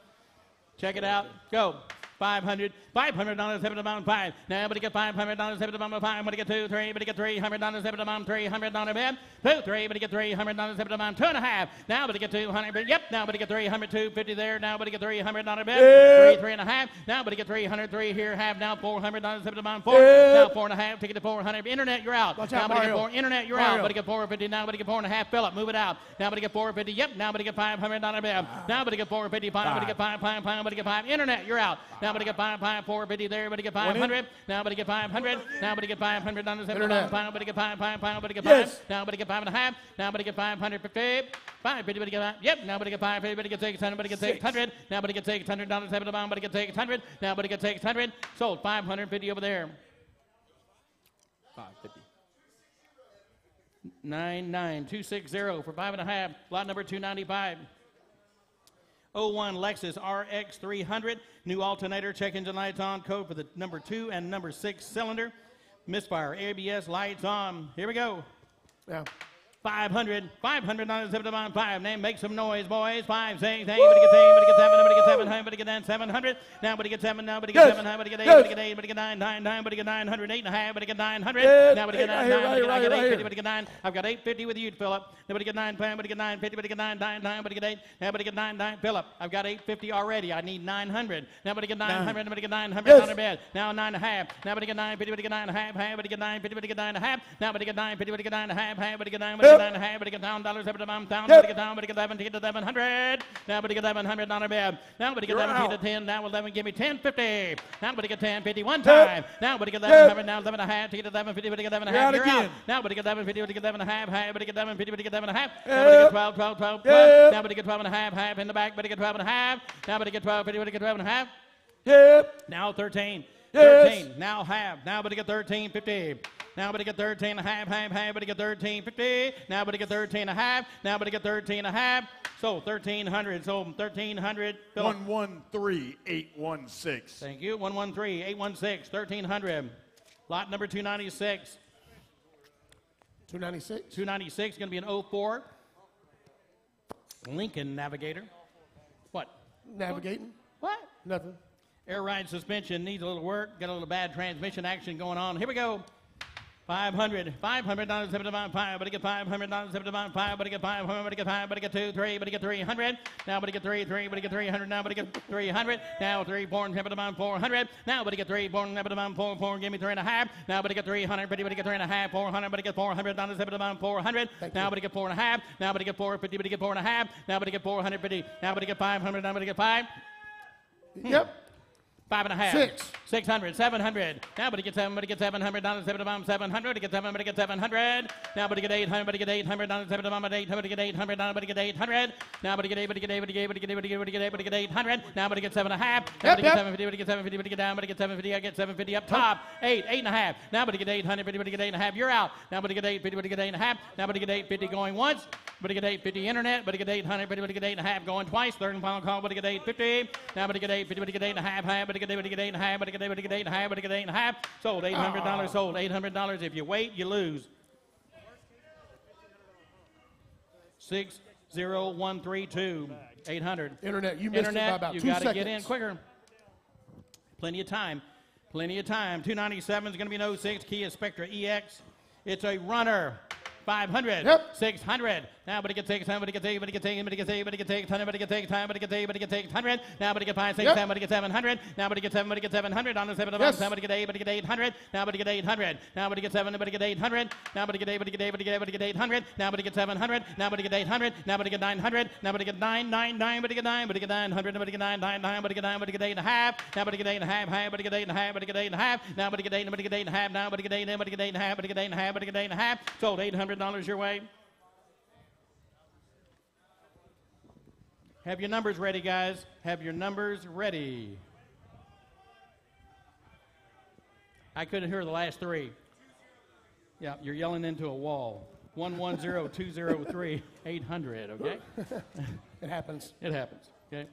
Speaker 1: Check it out. Go. 500. $500 seven to bottom five. Now, but get $500 seven to bottom five. But he get two, three, but get $300 seven to bottom $300 bed. Two, three, but get $300 seven to bottom two and a half. Now, but get 200. But yep, now, but get 300, 250 there. Now, but get $300 bed. Three, three and a half. Now, but get 300, three here, half. Now, $400 seven to bottom four. Now, four and a half. Ticket to 400. Internet, you're out.
Speaker 2: Watch
Speaker 1: now,
Speaker 2: out,
Speaker 1: but get four. Internet, you're
Speaker 2: Mario.
Speaker 1: out. But get 450. Now, but get four and a half. Philip, move it out. Now, but get 450. Yep. Now, but get $500 bed. Now, but get 450. Five, but get five, five, five, but get five. Internet, you're out. Now, but he get five, five, 450 there, but get 500. Now, but get 500. Now, but get 500 down to seven,
Speaker 2: Internet.
Speaker 1: five, but get five, five, five, but get five. Now, but get five and a half. Now, but get 550. 550, but get five. Yep. Now, but get 550, but get 600, but he get 600. Now, but get 600 down to seven to but get 600. Now, but get 600. Sold 550 over there. 550. 99260 for five and a half. Lot number 295. 01 Lexus RX 300. New alternator, check engine lights on. Code for the number two and number six cylinder. Misfire, ABS lights on. Here we go.
Speaker 2: Yeah.
Speaker 1: 500, 500 dollars seven to five. Name, make some noise, boys. Five, six, eight, he gets eight, he gets seven, he gets seven, he gets nine, seven hundred. Now, but he gets seven, now, but he gets
Speaker 2: Yes.
Speaker 1: seven, he gets eight,
Speaker 2: Yes.
Speaker 1: he eight, but he gets nine, nine, nine, but he gets nine hundred, eight and a half, but he gets nine hundred.
Speaker 2: Yes.
Speaker 1: Now, gets
Speaker 2: Eight,
Speaker 1: nine, nine, but he
Speaker 2: right
Speaker 1: gets
Speaker 2: here,
Speaker 1: eight
Speaker 2: right
Speaker 1: fifty,
Speaker 2: here.
Speaker 1: but he gets nine. I've got eight fifty with you, Philip. He gets nine, but he gets nine fifty, but he gets nine, nine, nine, but he gets eight. Now, but he gets nine, nine, Philip. I've got eight fifty already. I need nine hundred. Now, but he gets nine hundred, he gets nine hundred on bed. Now nine and a half. Now, but get nine fifty, but get nine and a half, half, but get nine fifty, but get nine and a half. Now, but get nine fifty, but get nine and a half, half, but he get nine, get nine and a half, but he get down dollars, every time down, but he get down, but get eleven, get eleven hundred. Now, but get eleven hundred the. Now, but get
Speaker 2: You're
Speaker 1: eleven, get ten. Now, eleven, give me ten fifty. Now, but get ten fifty one time. Now, but get
Speaker 2: Yep.
Speaker 1: eleven hundred. Now, eleven and a half, he get eleven fifty, but get eleven a
Speaker 2: You're
Speaker 1: half.
Speaker 2: out again.
Speaker 1: Now, but he get eleven fifty, but get eleven and a half, half, but he get eleven fifty, but get eleven and a half. Now, but get twelve, twelve, twelve, twelve. Now, but get twelve and a half, half in the back, but he get twelve and a half. Now, but get twelve fifty, but get twelve and a half.
Speaker 2: Yep.
Speaker 1: Now 13.
Speaker 2: Yes.
Speaker 1: 13. Now half. Now but he get 13, 50. Now but he get 13 and a half, half, half, but he got 13, 50. Now but he get 13 and a half. Now but he get 13 and a half. So 1300. So 1300. Philip.
Speaker 5: One one three eight one six.
Speaker 1: Thank you. 113, 816, 1300. Lot number 296.
Speaker 2: 296.
Speaker 1: 296 going to be an 04. Lincoln Navigator. What?
Speaker 2: Navigating.
Speaker 1: What?
Speaker 2: Nothing.
Speaker 1: Air ride suspension needs a little work. Got a little bad transmission action going on. Here we go. 500. 500 dollars, 75, five, but he get 500 dollars, 75, five, but he get 500, but he get 5, but he get 2, 3, but he get 300. Now, but he get 3, 3, but he get 300. Now, but he get 300. Now, 3, 4, and 75, 400. Now, but he get 3, 4, and 75, 4, 4, give me 3 and a half. Now, but he get 300, but he get 3 and a half, 400, but he get 400 dollars, 75, 400. Now, but he get 4 and a half. Now, but he get 450, but he get 4 and a. Now, but he get 450. Now, but he get 500. Now, but he get 5.
Speaker 2: Yep.
Speaker 1: Five and a half.
Speaker 2: Six.
Speaker 1: Six hundred. Seven hundred. Now, but he gets seven, but he gets seven hundred dollars, seven to bomb, seven hundred. He gets seven, but he gets seven hundred. Now, but he get eight hundred, but he get eight hundred dollars, seven to bomb, but eight hundred, but he get eight hundred dollars, but he get eight hundred. Now, but he get eight, but he get eight, but he get eight, but he get eight, but he get eight, but he get eight, but he get eight hundred. Now, but he get seven and a half. Now, but he get
Speaker 2: yep.
Speaker 1: seven fifty, but he get seven fifty, but he get down, but he get seven fifty. I get seven fifty up top. Eight, eight and a half. Now, but he get eight hundred fifty, but he get eight and a half. You're out. Now, but he get eight fifty, but he get eight and a half. Now, but he get eight fifty going once. But he get eight fifty internet. But he get eight hundred. But he get eight and a half going twice. Third and final call. But he get eight fifty. Now, but he get eight fifty. But he get eight and a half. High. But he get eight. But eight and a half. Get eight. But get eight and a half. But he get eight and a half. Sold eight hundred dollars. Sold eight hundred dollars. If you wait, you lose. Six zero one three two eight hundred.
Speaker 2: Internet. You missed it by
Speaker 1: Internet,
Speaker 2: about
Speaker 1: you
Speaker 2: two
Speaker 1: got to
Speaker 2: seconds.
Speaker 1: get in quicker. Plenty of time. Plenty of time. 297 is going to be an 06 Kia Spectra EX. It's a runner. 500.
Speaker 2: Yep.
Speaker 1: 600. Now, but it gets 600, but it gets 8, but it gets 8, but it gets 8, but it gets 800, but it gets 800, but it gets 8, but it gets 800. Now, but gets 5, 6,
Speaker 2: Yep.
Speaker 1: 7, but it gets 700. Now, but it gets 7, but it gets 700. On the 7 of
Speaker 2: Yes.
Speaker 1: 7, but it gets 8, but it gets 800. Now, but it gets 800. Now, but it gets 7, but it gets 800. Now, but it gets 8, but it gets 8, but it gets 8, but it gets 800. Now, but it gets 700. Now, but it gets 800. Now, but it gets 900. Now, but it gets 9, 9, 9, but it gets 9, but it gets 900. Now, but it gets 9, 9, 9, but it gets 9, but it gets 8 and a half. Now, but it gets 8 and a half, half, but it gets 8 and a half, but it gets 8 and a half. Now, but it gets 8, but it gets 8 and a half. Now, but it gets 8, but it gets 8 and a half, but it gets 8 and a half, but it gets 8 and a half. Sold $800 your way. Have your numbers ready, guys. Have your numbers ready. I couldn't hear the last three. Yeah, you're yelling into a wall. 110 203 800, okay?
Speaker 2: It happens.
Speaker 1: It happens, okay?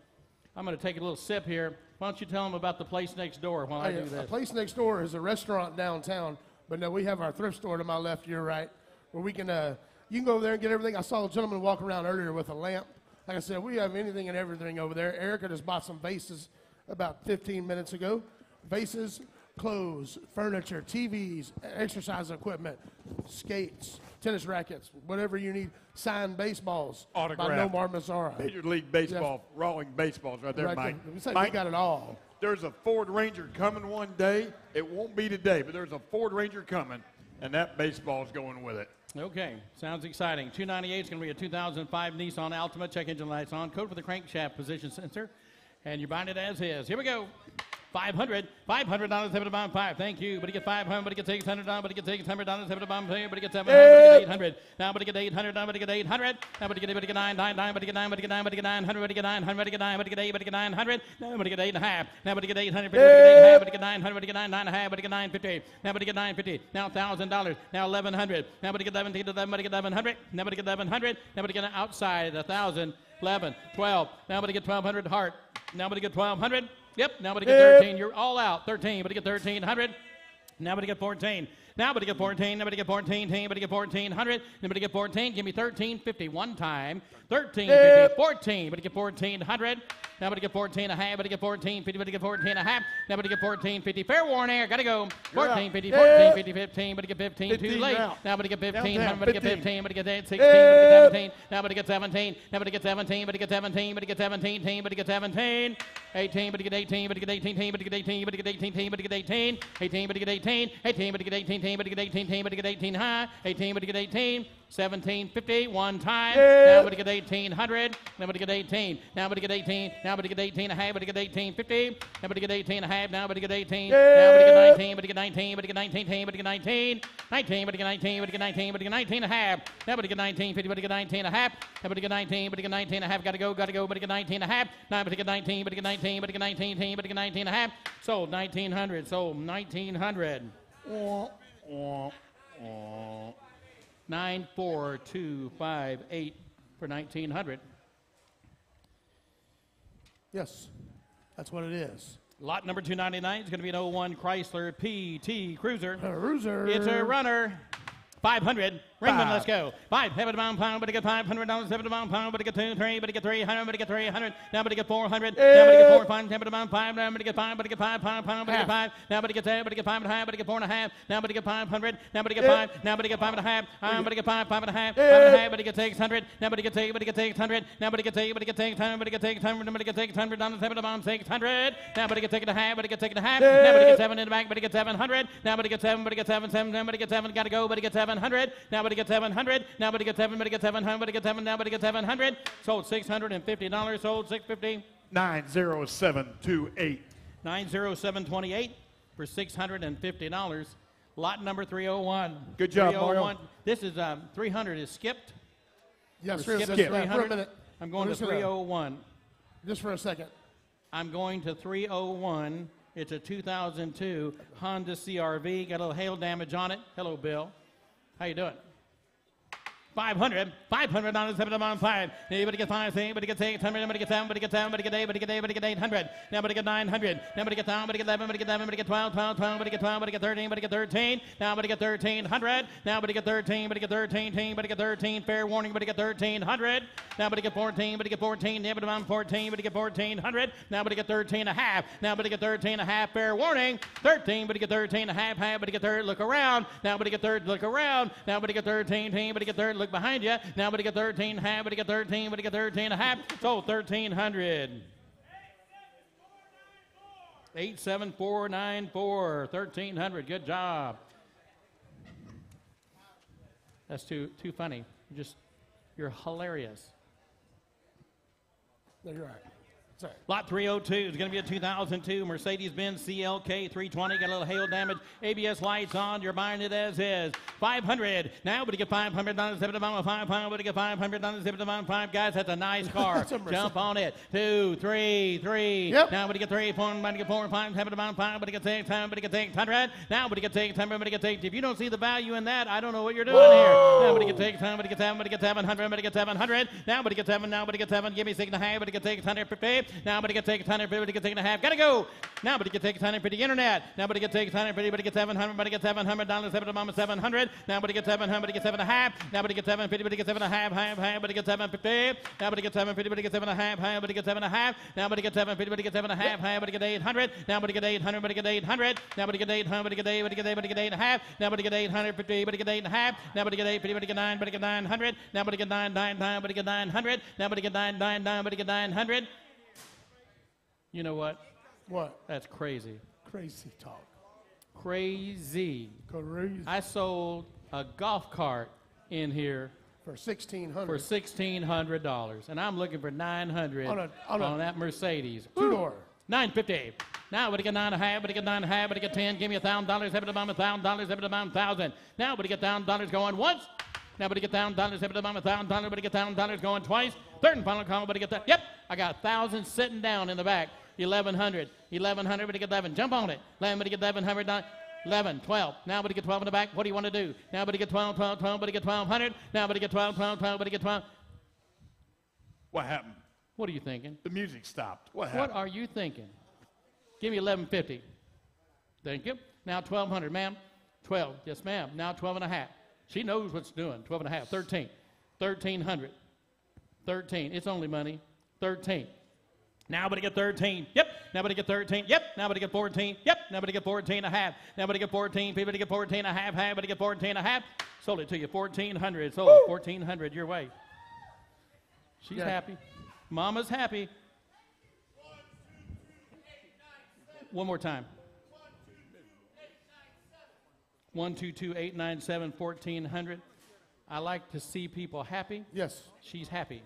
Speaker 1: I'm going to take a little sip here. Why don't you tell them about the place next door while I
Speaker 2: Hey,
Speaker 1: do
Speaker 2: a
Speaker 1: this?
Speaker 2: place next door is a restaurant downtown, but no, we have our thrift store to my left, your right, where we can, uh, you can go over there and get everything. I saw a gentleman walk around earlier with a lamp. Like I said, we have anything and everything over there. Erica just bought some vases about 15 minutes ago. Vases, clothes, furniture, TVs, exercise equipment, skates, tennis rackets, whatever you need. Signed baseballs by
Speaker 5: Autographed.
Speaker 2: Nomar Mazara.
Speaker 5: Major League Baseball, Rawling baseballs right there,
Speaker 2: Right
Speaker 5: Mike.
Speaker 2: there. We
Speaker 5: Mike,
Speaker 2: got it all.
Speaker 5: there's a Ford Ranger coming one day. It won't be today, but there's a Ford Ranger coming, and that baseball's going with it.
Speaker 1: Okay, sounds exciting. 298 is going to be a 2005 Nissan Altima. Check engine lights on. Code for the crankshaft position sensor. And you're buying it as is. Here we go. 500. $500 seven to bomb five. Thank you. But he gets 500, but he gets 600 down, but he gets 600 down seven to bomb three, but he gets 700, but he gets 800. Now, but he gets 800 down, but he gets 800. Now, but he gets, but he gets 9, 9, 9, but he gets 9, but he gets 9, but he gets 900, but he gets 900, but he gets 9, but he gets 8, but he gets 900. Now, but he gets 8 and a half. Now, but he gets 800, but he gets 8 and a half, but he gets 900, but he gets 9, 9 and a half, but he gets 950. Now, but he gets 950. Now, $1,000. Now, 1100. Now, but he gets 11, 11, but he gets 1100. Now, but he gets 1100. Now, but he gets outside 1,000, 11, 12. Now, but he gets 1200 heart. Now, but he gets 1200. Yep. Now, he gets 13. You're all out. 13, but he gets 1300. Now, but he get 14. Now, but he get 14. Now, but he get 14. Team, but he get 1400. Now, but he get 14. Give me 1350 one time. 1350. 14. But he get 1400. Now, but he get 14 a half. But he get 1450. But he get 14 a half. Now, but he get 1450. Fair warn air. Gotta go. 1450. 1450. 15. But he get 15. Too late. Now, but he get 15.
Speaker 3: Down, down,
Speaker 1: But he get
Speaker 3: 15.
Speaker 1: 15. But he get 16. But he get 17. Now, but he get 17. Now, but he get 17. But he get 17. But he get 17. Team. But he get 17. 18. But he get 18. But he get 18. Team. But he get 18. But he get 18. Team. But he get 18. 18. But he get 18. 18. But he get 18. Team. But he get 18. Team. But he get 18 high. 18. But he get 18. 1750 one time. Now but he get 1800. Now he get 18. Now he get 18. Now he get 18 a half. But he get 1850. Now he get 18 a half. Now he get 18. Now but he get 19. But he get 19. But he get 19. Team. But he get 19. 19. But he get 19. But he get 19. But he get 19 a half. Now he get 19. 50. But he get 19 a half. Now he get 19. But he get 19 a half. Gotta go. Gotta go. But he get 19 a half. Now he get 19. But he get 19. But he get 19. Team. But he get 19 a half. Sold 1900. Sold 1900.
Speaker 5: Wah, wah, wah.
Speaker 1: 94258 for 1900.
Speaker 2: Yes, that's what it is.
Speaker 1: Lot number 299 is going to be an 01 Chrysler PT Cruiser.
Speaker 2: Cruiser.
Speaker 1: It's a runner. 500. Ringman, let's go. Five, seven pound pound, but he get five hundred dollars, seven pound pound, but he get two, three, but he get three hundred, but he get three hundred, now but he get four hundred, now but he get four, five, seven pound five, now but he get five, but he get five pound pound, but he get five, now but he get ten, but he get five and a half, but he get four and a half, now but he get five hundred, now but he get five, now but he get five and a half, um, but he get five, five and a half, five and a half, but he get six hundred, now but he get six, but he get six hundred, now but he get six, but he get six hundred, but he get six hundred, but he get six hundred, down to seven pound six hundred, now but he get six and a half, but he get six and a half, now but he get seven in the back, but he get seven hundred, now but he get seven, but he get seven, seven, but he get seven, gotta go, but he get seven hundred, now but he get seven hundred, now but he get seven, but he get seven hundred, but he get seven, now but get seven hundred, sold six hundred and fifty dollars, sold six fifty.
Speaker 5: 90728.
Speaker 1: 90728 for $650. Lot number 301.
Speaker 3: Good job, Mario.
Speaker 1: This is um, 300 is skipped.
Speaker 2: Yes,
Speaker 1: We're
Speaker 2: for a,
Speaker 1: skipping
Speaker 2: for a
Speaker 1: 300.
Speaker 2: minute.
Speaker 1: I'm going
Speaker 2: We're
Speaker 1: to
Speaker 2: just gonna-
Speaker 1: 301.
Speaker 2: Just for a second.
Speaker 1: I'm going to 301. It's a 2002 Honda CRV. Got a little hail damage on it. Hello, Bill. How you doing? 500, 500 on the seven on five. Anybody gets five, anybody gets eight, hundred, nobody gets seven, nobody gets seven, nobody gets eight, nobody gets eight, nobody gets eight hundred, nobody gets nine hundred, nobody gets nine, nobody gets eleven, nobody gets eleven, nobody gets twelve, twelve, twelve, nobody gets twelve, nobody gets thirteen, nobody gets thirteen, now nobody gets thirteen hundred, now nobody gets thirteen, nobody gets thirteen, team, nobody gets thirteen, fair warning, nobody gets thirteen hundred, now nobody gets fourteen, nobody gets fourteen, nobody gets fourteen, nobody gets fourteen hundred, now nobody gets thirteen a half. now nobody gets thirteen a half. fair warning, thirteen, but he gets a half, but he gets third, look around, now nobody gets third, look around, now nobody gets thirteen, team, but gets third, look behind you. Now, anybody get thirteen, half, anybody get thirteen, anybody get thirteen and a half. So, thirteen hundred. 87494 1300 good job that's too too funny just you're hilarious
Speaker 2: you're right. Sorry.
Speaker 1: Lot 302 is going to be a 2002 Mercedes-Benz CLK 320. Got a little hail damage. ABS lights on. You're buying it as is. 500. Now, but you get 500 on the zip of 5 pound. But you get 500 on the zip of 5 guys. That's a nice car.
Speaker 2: A
Speaker 1: Jump on it. Two, three, three.
Speaker 2: Yep.
Speaker 1: Now, but you get three, four, but you get four, five, seven, about five, but you get six, seven, but you get six hundred. Now, but you get six, seven, but you get six. If you don't see the value in that, I don't know what you're doing here. Now, but you get six, seven, but you get seven, but you get seven hundred, but you get seven hundred. Now, but you get seven. Now, but you get seven. Give me six and a half, but you get six hundred fifty it. Nobody can take a ton, everybody can take a half. Gotta go. Nobody can take a ton, everybody internet. Nobody can take a ton, everybody gets 700, everybody gets 700, dollars, seven to mama 700. Nobody gets 700, everybody gets seven and a half. Nobody gets 750, everybody gets seven and a half, half, half, everybody gets 750. Nobody gets 750, everybody gets seven and a half, half, everybody gets seven and a half. Nobody gets 750, everybody gets seven and a half, half, everybody gets 800. Nobody gets 800, everybody gets 800. Nobody get 800, everybody get 8, everybody gets 8, everybody get 8 and a half. Nobody gets 850, everybody get 8 and a half. Nobody gets 850, everybody get 9, everybody gets 900. Nobody get 9, 9, 9, everybody get 900. Nobody get 9, 9, 9, everybody get 900. You know what?
Speaker 2: What?
Speaker 1: That's crazy.
Speaker 2: Crazy talk.
Speaker 1: Crazy.
Speaker 2: Crazy.
Speaker 1: I sold a golf cart in here
Speaker 2: For 1600
Speaker 1: for sixteen hundred dollars, and I'm looking for nine hundred
Speaker 2: On a- on a-
Speaker 1: that Mercedes.
Speaker 2: Two door.
Speaker 1: Nine fifty. Now, would you get nine and a half, Would you get nine and a half, Would you get ten. Give me a thousand dollars, have it about a thousand dollars, have it about a thousand. Now, but you get thousand dollars going once. Now, but you get thousand dollars, have it about a thousand dollars, but you get thousand dollars going twice. Third and final call, but you get that. Yep, I got a thousand sitting down in the back. Eleven hundred. Eleven hundred, but you get eleven. Jump on it. Eleven, but you get eleven hundred. 11, 12. Now, but you get 12 in the back. What do you want to do? Now, but you get 12, 12, 12, but you get 1200. Now, but you get 12, 12, 12, but you get 12.
Speaker 5: What happened?
Speaker 1: What are you thinking?
Speaker 5: The music stopped. What happened?
Speaker 1: What are you thinking? Give me 1150. Thank you. Now 1200, ma'am. 12. Yes, ma'am. Now 12 and a half. She knows what's doing. 12 and a half. 13. 1300. 13. It's only money. 13. Now but I get 13. Yep. Now but I get 13. Yep. Now but I get 14. Yep. Now but I get 14 and a half. Now but I get 14. People to get 14 and a half. Half but I get 14 and a half. Sold it to you. 1400. Sold 1400 your way. She's
Speaker 2: Yeah.
Speaker 1: happy. Mama's happy. One more time. One two two eight nine seven fourteen hundred. I like to see people happy.
Speaker 2: Yes.
Speaker 1: She's happy.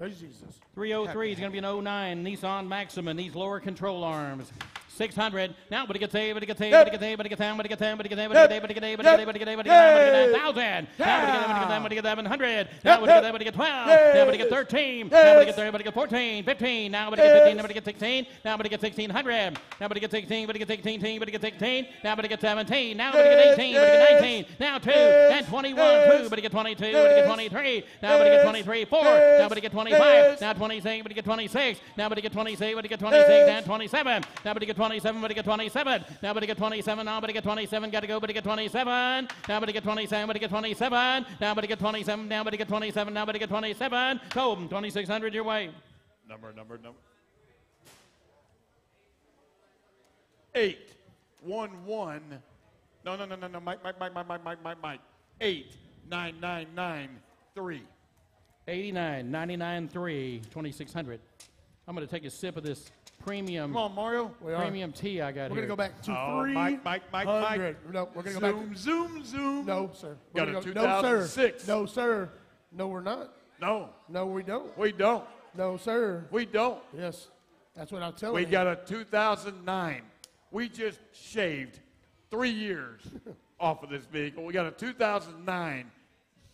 Speaker 2: Praise Jesus.
Speaker 1: 303 is going to be an 09 Nissan Maxima. Needs lower control arms. 600. Now, but it gets a, but it gets a, but it gets a, but it gets down, but it gets down, but it gets down, but it gets a, but it gets a, but it gets a, but it gets a, but it gets a, thousand. Now, but it gets a, but it gets get but it get 700. Now, but it gets a, but it gets 12. Now, get it gets 13. Now, but it gets 30, but it gets 14, 15. Now, but it gets 15, now, but it gets 16. Now, but it gets 1600. Now, but it gets 16, but it gets 18, but get gets 16. Now, but it gets 17. Now, but it gets 18, but it gets 19. Now, 2, and 21, 2, but it gets 22, but get gets 23. Now, but it gets 23, 4. Now, but it gets 25. Now, 26, but it gets 26. Now, but it 27. 27, but it gets 27. Now, but it gets 27. Now, but it gets 27. Got to go, but it gets 27. Now, but it gets 27. But it gets 27. Now, but it gets 27. Now, but it gets 27. Now, but it gets 27. So, 2600 your way.
Speaker 5: Number, number, number. Eight, one, one. No, no, no, no, no. Mike, Mike, Mike, Mike, Mike, Mike, Mike, Mike. Eight, nine, nine, nine, three.
Speaker 1: 89, 99, 3, 2600. I'm going to take a sip of this premium
Speaker 5: Come on, Mario.
Speaker 2: We are.
Speaker 1: premium tea I got
Speaker 2: We're going to go back to
Speaker 5: Oh,
Speaker 2: three.
Speaker 5: Mike, Mike, Mike, Mike.
Speaker 2: No, we're going to go back.
Speaker 5: Zoom, zoom, zoom.
Speaker 2: To, no, sir. We're
Speaker 5: a
Speaker 2: gonna go- No, sir.
Speaker 5: 2006.
Speaker 2: No, sir. No, we're not.
Speaker 5: No,
Speaker 2: No, we don't.
Speaker 5: we don't.
Speaker 2: No, sir.
Speaker 5: We don't.
Speaker 2: Yes. That's what I'm telling you.
Speaker 5: We
Speaker 2: you.
Speaker 5: got a 2009. We just shaved three years off of this vehicle. We got a 2009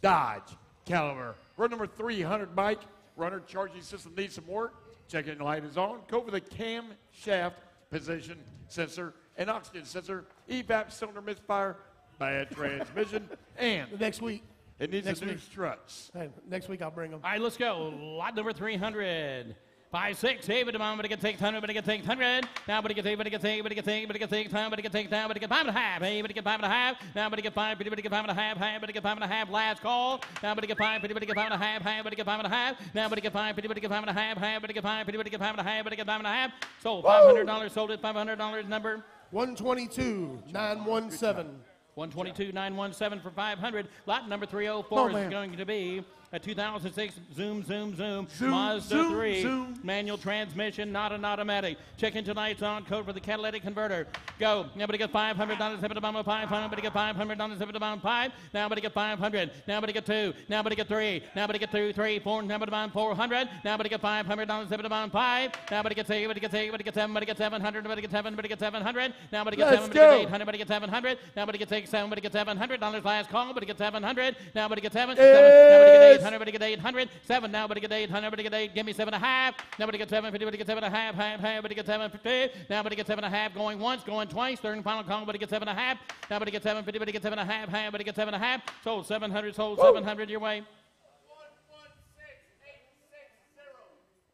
Speaker 5: Dodge Caliber. Run number 300, Mike. Runner charging system needs some work. Check engine light is on. Go for the cam shaft position sensor and oxygen sensor. EVAP cylinder misfire. Bad transmission. and
Speaker 2: next week.
Speaker 5: It needs
Speaker 2: Next
Speaker 5: a new
Speaker 2: week.
Speaker 5: struts.
Speaker 2: Hey, next week I'll bring them.
Speaker 1: All right, let's go. Lot number 300. Five, six, hey, but the mom, but it can take hundred, but it can take hundred. Now, but it can take, but it can take, but it can take, but it can take time, but it can take time, but it can five and a half. Hey, but it can five and a half. Now, but it can five, but it can five and a half, half, but it can five and a half. Last call. Now, but it can five, but it can five and a half, half, but it can five and a half. Now, but it can five, but it can five and a half, half, but it can five, but it can five and a half, but it can five and a half. Sold five hundred dollars. Sold it five hundred dollars. Number
Speaker 2: 122, 917.
Speaker 1: 122 917 for 500. Lot number 304
Speaker 2: Oh,
Speaker 1: is going to be a 2006 Zoom, Zoom, Zoom,
Speaker 5: Zoom,
Speaker 1: Mazda
Speaker 5: zoom,
Speaker 1: 3
Speaker 5: zoom.
Speaker 1: manual transmission, not an automatic. Check into tonight's on code for the catalytic converter. Go. But get 500 dollars, seven to bomb five. But get 500 dollars, seven to bomb five. But get 500. Now, but get two. But get three. But get two, three, four. But bomb 400. Now, but get 500 dollars, seven to bomb five. But get six, but get six, but get seven, but get 700, but get seven, but get 700. Now, but get seven, but get
Speaker 3: go.
Speaker 1: 800, but get 700. Now, but get six, seven, but get 700 dollars last call, but get 700. Now, but get seven, but get 800, but get 800. Seven. Now, but get 800, but get eight. Give me seven and a half. But get 750, but get seven and a half, half, half, but get 750. Now, but get seven and a half. Going once, going twice. Third and final call, but get seven and a half. Now, but get 750, but get seven and a half, half, but get seven and a half. Sold 700, sold 700 your way.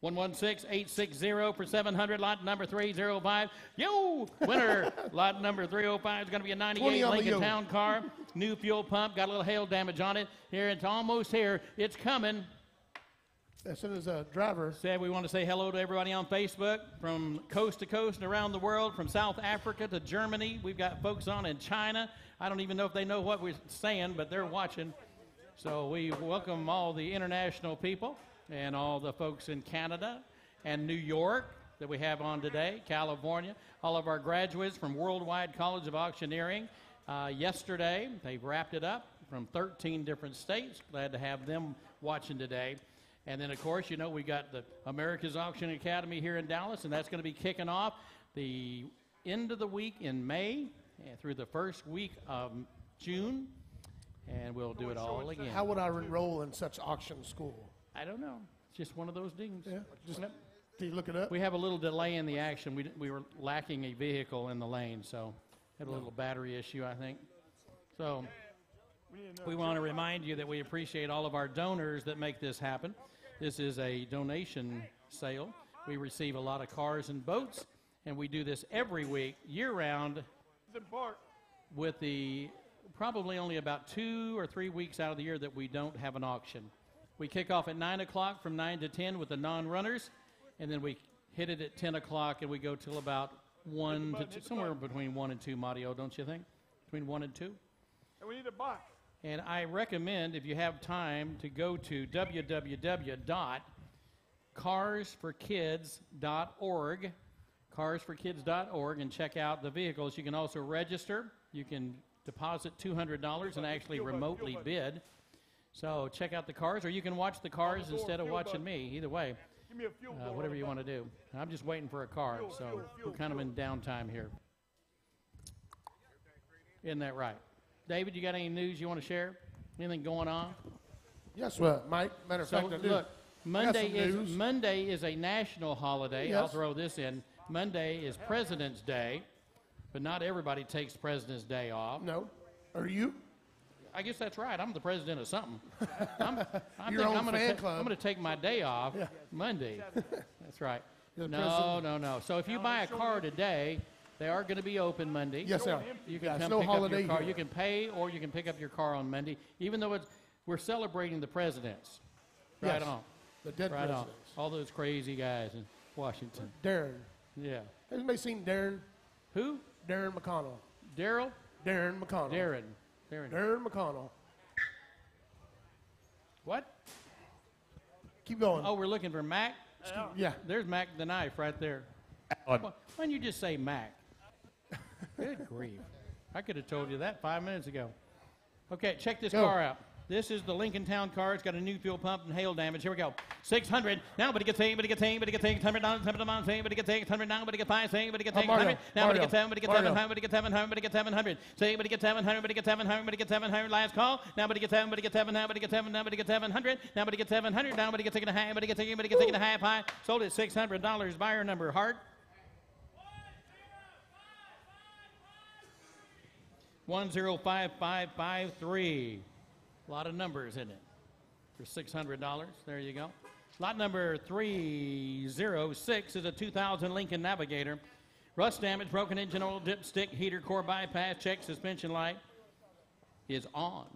Speaker 1: 116860 for 700. Lot number 305. Yo! Winner! lot number 305 is going to be a 98
Speaker 2: on
Speaker 1: Lincoln. Town car. New fuel pump. Got a little hail damage on it. Here, it's almost here. It's coming.
Speaker 2: As soon as a driver,
Speaker 1: Said we want to say hello to everybody on Facebook from coast to coast and around the world, from South Africa to Germany. We've got folks on in China. I don't even know if they know what we're saying, but they're watching. So we welcome all the international people and all the folks in Canada and New York that we have on today, California, all of our graduates from Worldwide College of Auctioneering. Uh, yesterday, they wrapped it up from 13 different states. Glad to have them watching today. And then, of course, you know, we got the America's Auction Academy here in Dallas, and that's going to be kicking off the end of the week in May and through the first week of June. And we'll do it all again.
Speaker 2: how would I enroll in such auction school?
Speaker 1: I don't know. It's just one of those dings.
Speaker 2: Yeah, just
Speaker 1: Yep.
Speaker 2: do you look it up?
Speaker 1: We have a little delay in the action. We, we were lacking a vehicle in the lane, so had a little battery issue, I think. So we want to remind you that we appreciate all of our donors that make this happen. This is a donation sale. We receive a lot of cars and boats, and we do this every week, year round, with the probably only about two or three weeks out of the year that we don't have an auction. We kick off at 9 o'clock from 9 to 10 with the non runners, and then we hit it at 10 o'clock and we go till about 1 to two, somewhere between 1 and 2, Mario, don't you think? Between 1 and 2?
Speaker 5: And we need a box.
Speaker 1: And I recommend, if you have time, to go to www.carsforkids.org, carsforkids.org, and check out the vehicles. You can also register. You can deposit $200 and actually remotely bid. So check out the cars, or you can watch the cars instead of watching me. Either way,
Speaker 5: Give me a fuel
Speaker 1: uh, whatever you want to do. I'm just waiting for a car, so we're kind of in downtime here. Isn't that right? David, you got any news you want to share? Anything going on?
Speaker 2: Yes, well, Mike. Matter of
Speaker 1: So
Speaker 2: fact, I do.
Speaker 1: look, Monday
Speaker 2: some
Speaker 1: is
Speaker 2: news.
Speaker 1: Monday is a national holiday. I'll throw this in. Monday is President's Day, but not everybody takes President's Day off.
Speaker 2: No. Are you?
Speaker 1: I guess that's right. I'm the president of something. I'm, I'm,
Speaker 2: Your own
Speaker 1: I'm, gonna
Speaker 2: fan
Speaker 1: ta-
Speaker 2: club.
Speaker 1: I'm going to take my day off Monday. That's right.
Speaker 2: You're the
Speaker 1: No,
Speaker 2: president.
Speaker 1: no, no. So if you buy a car today, they are going to be open Monday.
Speaker 2: Yes, sir.
Speaker 1: You can
Speaker 2: Yeah, it's
Speaker 1: come
Speaker 2: no
Speaker 1: pick
Speaker 2: holiday
Speaker 1: up your car.
Speaker 2: here.
Speaker 1: You can pay or you can pick up your car on Monday, even though it's we're celebrating the presidents. Right
Speaker 2: Yes.
Speaker 1: on.
Speaker 2: The dead
Speaker 1: Right on.
Speaker 2: presidents.
Speaker 1: All those crazy guys in Washington.
Speaker 2: Darren.
Speaker 1: Yeah.
Speaker 2: Has anybody seen Darren?
Speaker 1: Who?
Speaker 2: Darren McConnell.
Speaker 1: Daryl?
Speaker 2: Darren McConnell.
Speaker 1: Darren. Darren.
Speaker 2: Darren McConnell.
Speaker 1: What?
Speaker 2: Keep going.
Speaker 1: Oh, we're looking for Mac?
Speaker 2: yeah.
Speaker 1: There's Mac the knife right there. Why, why don't you just say Mac? Good grief. I could have told you that five minutes ago. Okay, check this
Speaker 2: Go.
Speaker 1: car out. This is the Lincoln Town car. It's got a new fuel pump and hail damage. Here we go. 600. Now, but it gets 8, but it gets 8, but it gets 8, 100 dollars, 100 dollars, but it gets 800 now, but it gets 5, say, but it gets
Speaker 2: Oh,
Speaker 1: 800. Now, but it gets 7, but it gets. 700, but it gets 700, but it gets 700. Say, but it gets 700, but it gets 700, but it gets 700. Last call. Now, but it gets 7, but it gets 7, now, but it gets 7, now, but it gets 700. Now, but it gets 700, now, but it gets 8 and a half, but it gets 8, but it gets 8 and a half high. Sold at $600. Buyer number, Hart. One zero five five five three. A lot of numbers in it for $600. There you go. Lot number 306 is a 2000 Lincoln Navigator. Rust damage, broken engine oil, dipstick, heater, core bypass, check, suspension light is on.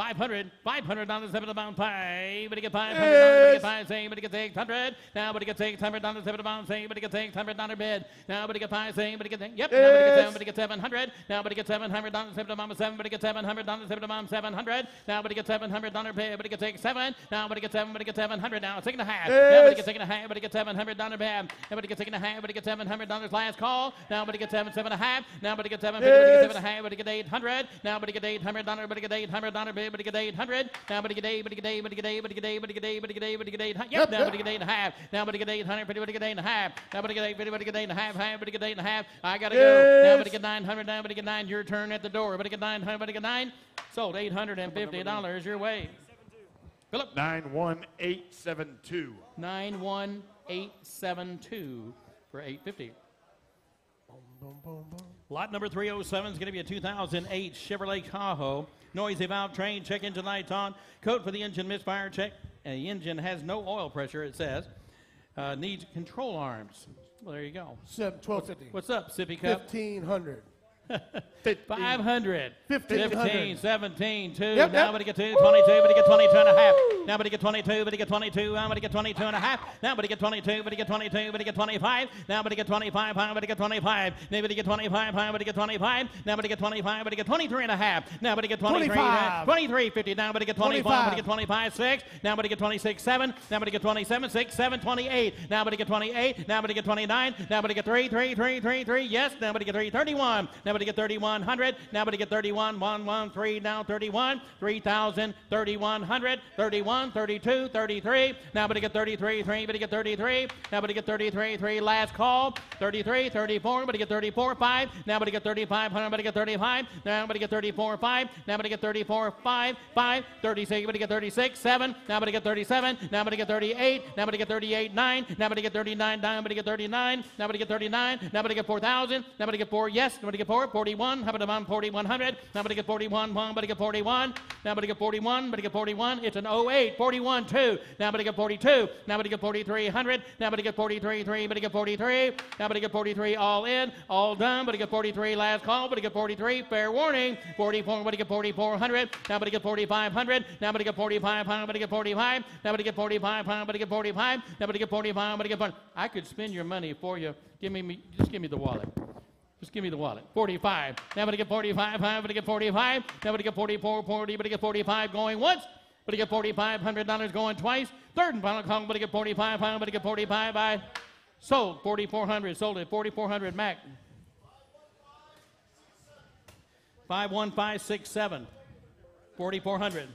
Speaker 1: 500, 500 dollars, seven pound pie. But he get 500 dollars, but he get five, say, but he get 600. Now, but he get 600 dollars, seven pound, say, but he get 600 dollar bed. Now, but he get five, say, but he get, yep, now, but he get seven, but he get 700. Now, but he get 700 dollars, seven pound, seven, but he get 700 dollars, seven pound, 700. Now, but he get 700 dollar bed, but he get six, seven. Now, but he get seven, but he get 700. Now, six and a half. Now, but he get six and a half, but he get 700 dollar bed. Now, but he get six and a half, but he get 700 dollars last call. Now, but he get seven, seven and a half. Now, but he get seven, but he get seven and a half, but he get 800. Now, but he get 800 dollar, but he get 800 dollar but he get 800. Now, but he get eight, but he get eight, but he get eight, but he get eight, but he get eight, but he get eight, but he get eight. Yep. Now, but he get eight and a half. Now, but he get 800, but he get eight and a half. Now, but he get eight, but he get eight and a half, half, but he get eight and a half. I gotta go. Now, but he get 900. Now, but he get nine. Your turn at the door. But he get 900. But he get nine. Sold 850 dollars your way. Philip.
Speaker 5: 91872.
Speaker 1: 91872 for 850. Lot number 307 is going to be a 2008 Chevrolet Tahoe. Noisy valve train, check engine lights on. Code for the engine misfire check. And the engine has no oil pressure, it says. Uh, needs control arms. Well, there you go.
Speaker 2: Seven, 1250.
Speaker 1: What's up, Sippy Cup?
Speaker 2: 1500.
Speaker 1: 500.
Speaker 2: 1500.
Speaker 1: 15, 17, 2.
Speaker 2: Yep,
Speaker 1: now
Speaker 2: yep.
Speaker 1: but he get 2, 22, but he get 22 and a half. Now but he get 22, but he get 22. Now but he get 22 and a half. Now but he get 22, but he get 22, but he get 25. Now but he get 25, how but he get 25. Now but he get 25, how but he get 25. Now but he get 25, but he get 23 and a half. Now but he get 23,
Speaker 2: 25.
Speaker 1: 23, 50. Now but he get 24, but he
Speaker 2: 25.
Speaker 1: get 25, 6. Now but he get 26, 7. Now but he get 27, 6, 7, 28. Now but he get 28. Now but he get 29. Now but he get 3, 3, 3, 3, 3. Yes. Now but he get 3, 31. Now but he get 3100. Now he get 31, 1, 1, 3. Now 31, 3,000, 3100, 31, 32, 33. Now he get 33, 3. But get 33. Now he get 33, 3. Last call. 33, 34. But get 34, 5. Now he get 35, 100. But get 35. Now he get 34, 5. Now he get 34, 5, 5. 36. But get 36, 7. Now he get 37. Now he get 38. Now he get 38, 9. Now he get 39, 9. But he get 39. Now he get 39. Now he get 4,000. Now he get 4. Yes. Now he get 4. 41. How about a 4100? Now but get 41, 1. But get 41. Now but get 41. But get 41. It's an 08. 41, 2. Now but get 42. Now but get 4300. Now but get 43, 3. But get 43. Now but get 43 all in. All done. But get 43 last call. But get 43. Fair warning. 44. But get 4400. Now but get 4500. Now but get 45. But get 45. Now but get 45. But get 45. Now but get 45. But get 45. I could spend your money for you. Give me, me just give me the wallet. Just give me the wallet. 45. Now but I get 45, huh? But I get 45. Now but I get 44, 40, but I get 45 going once. But I get $4,500 going twice. Third and final call, but I get 45, huh? But I get 45. I sold 4,400. Sold it 4,400 Mac. 51567. 4,400.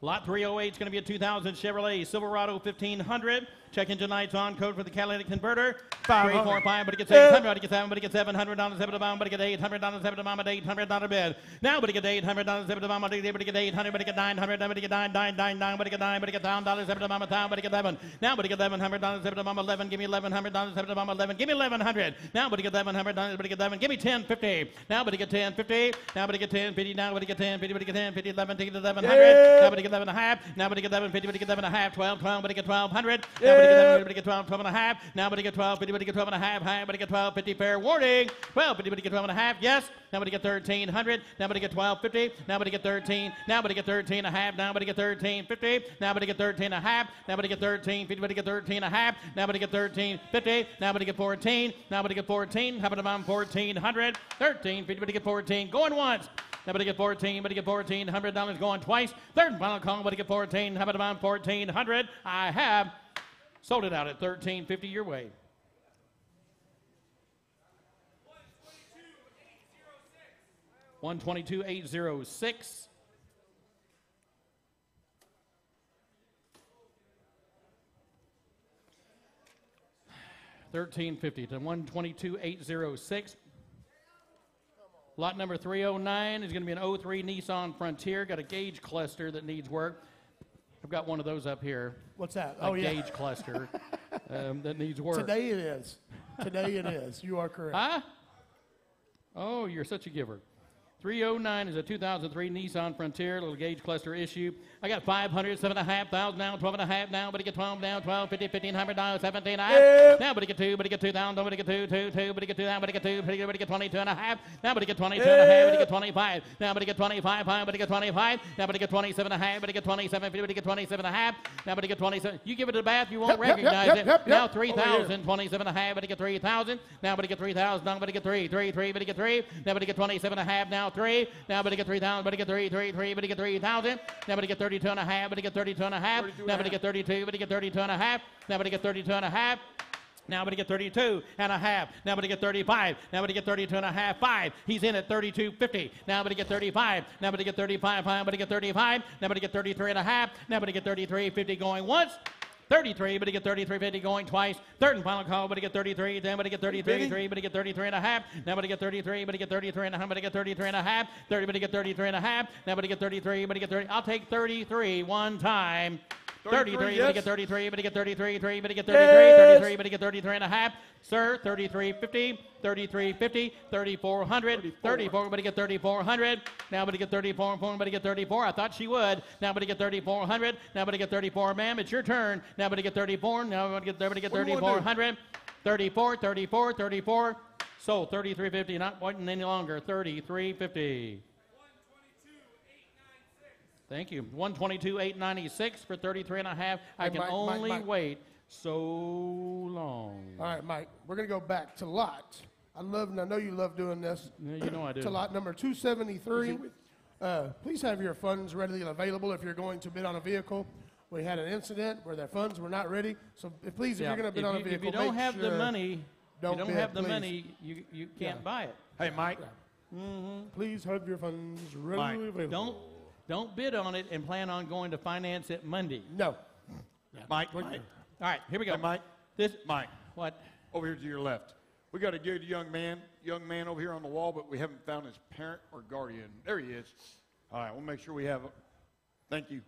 Speaker 1: Lot 308 is going to be a 2000 Chevrolet Silverado 1500. Check engine lights on. Code for the catalytic converter. 345, but it gets 800, but it gets 7, but it gets 700 dollars, 7 to bomb, but it gets 800 dollars, 7 bomb, but 800 dollar bed. Now, but it gets 800 dollars, 7 to bomb, but it gets 800, but it gets 900, but it gets 9, 9, 9, 9, but it gets 9, but it gets 1,000 dollars, 7 to bomb, 1,000, but it gets 11. Now, but it gets 1100 dollars, 7 to bomb, 11, give me 1100 dollars, 7 to bomb, 11, give me 1100. Now, but it gets 1100 dollars, but it gets 11, give me 1050. Now, but it gets 1050. Now, but it gets 1050. Now, but it gets 1050, but it gets 1050, 11, take it 1100. Now, but it gets 11 a half. Now, but it gets 1150, but it gets 11 and a half. 12, 12, but it gets 1200. Now, but it gets 11, but 12, 12 and a half. Now, but it gets 1250, but it gets 12 and a half. High, but it gets 1250. Fair warning. 1250, but it gets 12 and a half. Yes. Now, it 1300. Now, it 1250. Now, it 13. Now, gets 13 and a half. Now, but it 1350. Now, gets 13 and a half. Now, but it gets 1350, but it gets 13 and a half. Now, but it gets 1350. Now, but it 14. Now, it 14. How about about 1400? 1350, but it gets 14. Going once. Now, get 14, but get 14, $100 going twice. Third and final call, but get 14. How about about 1400? I have sold it out at 1350 your way. One twenty-two eight zero six. Thirteen fifty to one twenty-two eight zero six. Lot number 309 is going to be an 03 Nissan Frontier. Got a gauge cluster that needs work. I've got one of those up here.
Speaker 2: What's that?
Speaker 1: A
Speaker 2: Oh, yeah.
Speaker 1: gauge cluster um, that needs work.
Speaker 2: Today it is. Today it is. You are correct.
Speaker 1: Huh? Oh, you're such a giver. 309 is a 2003 Nissan Frontier, little gauge cluster issue. I got 500, 7,500 now, 12 and a half now, but you get 12 now, 12, 50, 1500 now, 17 and a half. Now, but you get 2, but you get 2,000, but you get 2, 2, 2, but you get 2, now, but you get 2, but you get 22 and a half. Now, but you get 22 and a half, but you get 25. Now, but you get 25, 5, but you get 25. Now, but you get 27 and a half, but you get 27, 50, but you get 27 and a half. Now, but you get 27. You give it a bath, you won't
Speaker 2: Yep, yep, yep,
Speaker 1: recognize
Speaker 2: yep,
Speaker 1: it.
Speaker 2: yep,
Speaker 1: Now,
Speaker 2: yep.
Speaker 1: 3,000, 27 and a half, but you get 3,000. Now, but you get 3,000, now, but you get 3, 3, 3, but you get 3. Now, but you get 27 and a half, now 3. Now, but you get 3,000, but you get 3, 3, 3, but you get 3,000. Now, but you get 32 and a half, but you get 32 and a half. Now, you get 32, but you get 32 and a half. Now, you get 32 and a half. Now, but you get 32 and a half. Now, but you get 35. Now, but you get 32 and a half. Five. He's in at 32.50. Now, but you get 35. Now, but you get 35. Five. But you get 35. Now, but you get 33 and a half. Now, but you get 33.50 going once. 33, but he get 33.50 going twice. Third and final call, but he get 33. Then, but he get 33, 3, but he get 33 and a half. Now, but he get 33, but he get 33 and a half. But he get 33 and a half. 30, but he get 33 and a half. Now, but he get 33, but he get 30. I'll take 33 one time. 33,
Speaker 3: 33,
Speaker 1: but
Speaker 3: yes.
Speaker 1: get 33, but he get 33, 3, but he get 33, 33, but he get 33 and a half. Sir, 3350, 3350, 3400, 34, but he get 3400. Now, but he get 34, but he get 34. I thought she would. Now, but he get 3400. Now, but he get 34, ma'am. It's your turn. Now, but he get 34. Now, but he get, but get
Speaker 3: What do you wanna do?
Speaker 1: 3400. 34, 34, 34. Sold 3350. Not waiting any longer. 3350. Thank you. 122,896 for 33 and a half. I
Speaker 2: Hey,
Speaker 1: can
Speaker 2: Mike, Mike,
Speaker 1: only
Speaker 2: Mike.
Speaker 1: wait so long.
Speaker 2: All right, Mike, we're going to go back to lot. I love, and I know you love doing this.
Speaker 1: Yeah, you know I do.
Speaker 2: To lot number 273. Uh, please have your funds readily available if you're going to bid on a vehicle. We had an incident where their funds were not ready. So if, please, if you're going to bid
Speaker 1: if
Speaker 2: on a
Speaker 1: you,
Speaker 2: vehicle,
Speaker 1: if you don't
Speaker 2: make
Speaker 1: have the money,
Speaker 2: don't
Speaker 1: you don't
Speaker 2: bid,
Speaker 1: have the
Speaker 2: please.
Speaker 1: money, you, you can't
Speaker 2: Yeah.
Speaker 1: buy it.
Speaker 5: Hey, Mike.
Speaker 2: Please have your funds readily
Speaker 5: Mike,
Speaker 2: available.
Speaker 1: Don't don't bid on it and plan on going to finance it Monday.
Speaker 2: No.
Speaker 5: Mike. Mike.
Speaker 1: All right, here we go.
Speaker 5: Hey, Mike.
Speaker 1: This
Speaker 5: Mike.
Speaker 1: what?
Speaker 5: Over here to your left. We got a good young man, young man over here on the wall, but we haven't found his parent or guardian. There he is. All right, we'll make sure we have. him. Thank you.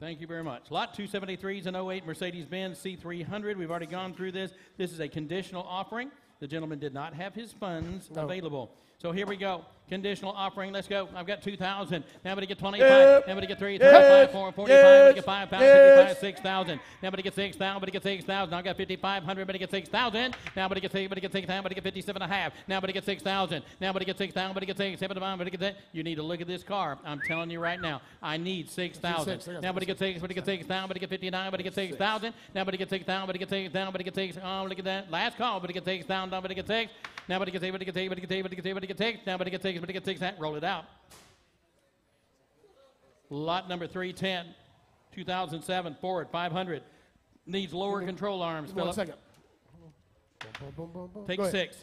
Speaker 1: Thank you very much. Lot 273 is an 08 Mercedes-Benz C300. We've already gone through this. This is a conditional offering. The gentleman did not have his funds
Speaker 2: No.
Speaker 1: available. So here we go. Conditional offering. Let's go. I've got 2,000. Now but to get 25.
Speaker 2: Yep.
Speaker 1: Now but to get 3,
Speaker 2: Yes.
Speaker 1: 5, 4, 45.
Speaker 2: Yes.
Speaker 1: But to get 5 pounds,
Speaker 2: Yes.
Speaker 1: 55, 6,000. Now but to get 6,000. But to get 6,000. Now I got 5,500. But to get 6,000. Now but to get 6, but to get 6,000. But to get 57 and a half. Now but to get 6,000. Now but to get 6,000. But to get 6, 7, but to get that. You need to look at this car. I'm telling you right now. I need 6,000.
Speaker 2: Six, I got
Speaker 1: Now but to get 6, but to get 6,000. But to get 59. But to get 6,000. Now but to get 6,000. But to get 6,000. But to get 6. Oh, look at that. Last call. But to get 6,000. But to get 6. Now but to get 6. But to get 6. But to get 6. But to get 6. But to get 6. Now but to get 6. But to get 6. Roll it out. Lot number 310, 2007 Ford 500. Needs lower control arms.
Speaker 2: One
Speaker 1: Philip.
Speaker 2: second.
Speaker 1: Take six.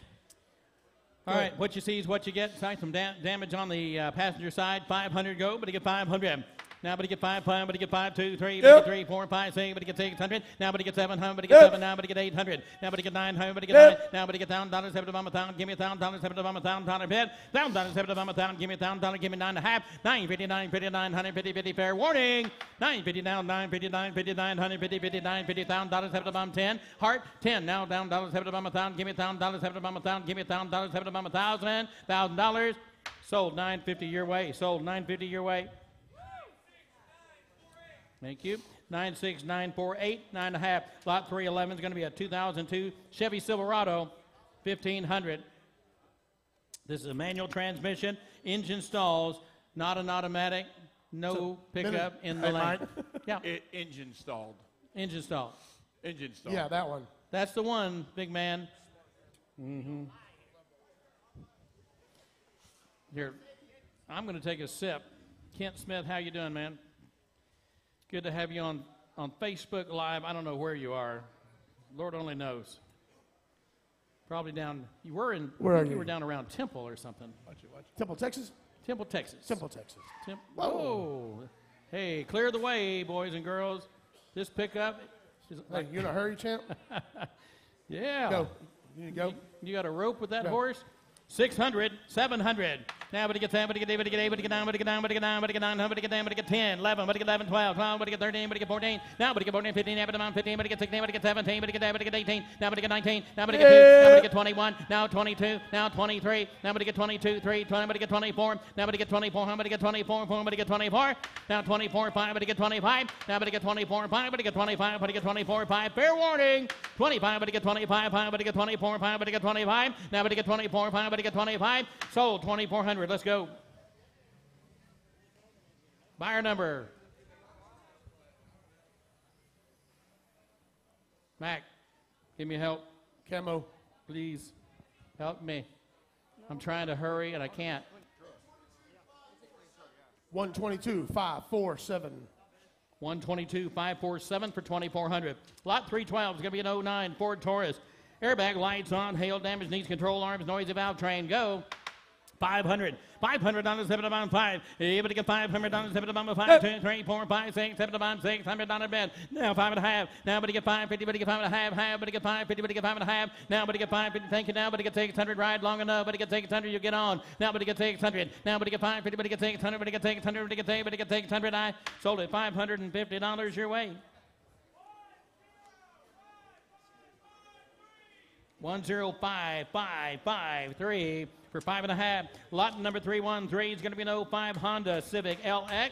Speaker 1: All right, what you see is what you get. Sight some da- damage on the uh, passenger side. 500 go, but he get 500. Now, but he get five, five, but he get five, two, three, but he
Speaker 2: Yep.
Speaker 1: get three, four, five, six, but he get 600. Now, but he get 700, but he get
Speaker 2: Yep.
Speaker 1: seven, now, but he get 800. Now, but he get 900, but he get
Speaker 2: Yep.
Speaker 1: nine. Now, but he get thousand dollars, seven to a thousand. Give me a thousand dollars, seven to a thousand dollar bid. Thousand dollars, seven to a thousand. Give me a thousand dollars, give me nine and a half. Nine fifty, nine fifty, nine hundred fifty, fifty. Fair warning. Nine fifty now, nine fifty, nine fifty, nine hundred fifty, fifty, nine fifty. Thousand dollars, seven to a ten. Heart ten. Now down dollars, seven to a thousand. Give me a thousand dollars, seven to a thousand. Give me a thousand dollars, seven to a thousand. Thousand dollars. Sold nine fifty your way. Sold nine fifty your way. Thank you. 96948, nine and a half. Lot 311 is going to be a 2002 Chevy Silverado 1500. This is a manual transmission, engine stalls, not an automatic, no pickup in the
Speaker 2: Hey,
Speaker 1: lane. Yeah,
Speaker 5: I- engine stalled.
Speaker 1: engine stall.
Speaker 5: Engine stalled.
Speaker 2: Yeah, that one.
Speaker 1: That's the one, big man. Mm-hmm. Here, I'm going to take a sip. Kent Smith, how you doing, man? Good to have you on, on Facebook Live. I don't know where you are. Lord only knows. Probably down. You were in.
Speaker 2: Where
Speaker 1: I
Speaker 2: are
Speaker 1: think
Speaker 2: you?
Speaker 1: You were down around Temple or something.
Speaker 2: Temple, Texas?
Speaker 1: Temple, Texas.
Speaker 2: Simple, Texas.
Speaker 1: Temp-
Speaker 2: Whoa.
Speaker 1: Whoa. Hey, clear the way, boys and girls. This pickup is
Speaker 2: Hey, you in a hurry, champ?
Speaker 1: yeah.
Speaker 2: Go. You go.
Speaker 1: You got a rope with that
Speaker 2: Yeah.
Speaker 1: horse? 600, 700, Now, but get 10, but get 8, but get 8, but get 9, but get 9, but get 9, but get 9, but get 10, but get 10, 11, but get 11, 12, 12, but get 13, but get 14. Now, but get 14, 15, now, but get 15, but get 16, but get 17, but get 17, but get 18. Now, but get 19. Now, but get 2. Now, but get 21. Now, 22. Now, 23. Now, but get 22, 3, 20, but get 24. Now, but to get 24. How but get 24, 4, but get 24. Now, 24, 5, but get 25. Now, but get 24, 5, but get 25, but get 24, 5. Fair warning. 25, but get 25, 5, but get 24, 5, but get 25. Now, but get 24, 5, but get 25. Sold 2400. Let's go. Buyer number. Mac, give me help,
Speaker 2: Camo.
Speaker 1: please. Help me. I'm trying to hurry and I can't.
Speaker 2: 122, 5, 4, 7.
Speaker 1: 122, 547 for 2400. Lot 312 is going to be an 09 Ford Taurus. Airbag lights on, hail damage, needs control arms, noisy valve train. Go. 500. 500 on the seven of five. Able to get 500 on the seven of five. Two, three, four, five, six, seven of six. Hundred on the bed. Now five and a half. Now but to get 550, but to get five and a half. Half, but to get 550, but to get five and a half. Now but to get 550. Thank you. Now but to get 600. Ride long enough. But to get 600, you get on. Now but to get 600. Now but to get 550, but to get 600, but to get 600, but to get 600, but to get 600. I sold it $550 your way. One zero five five five three for five and a half. Lot number three one three is going to be an 05 Honda Civic LX.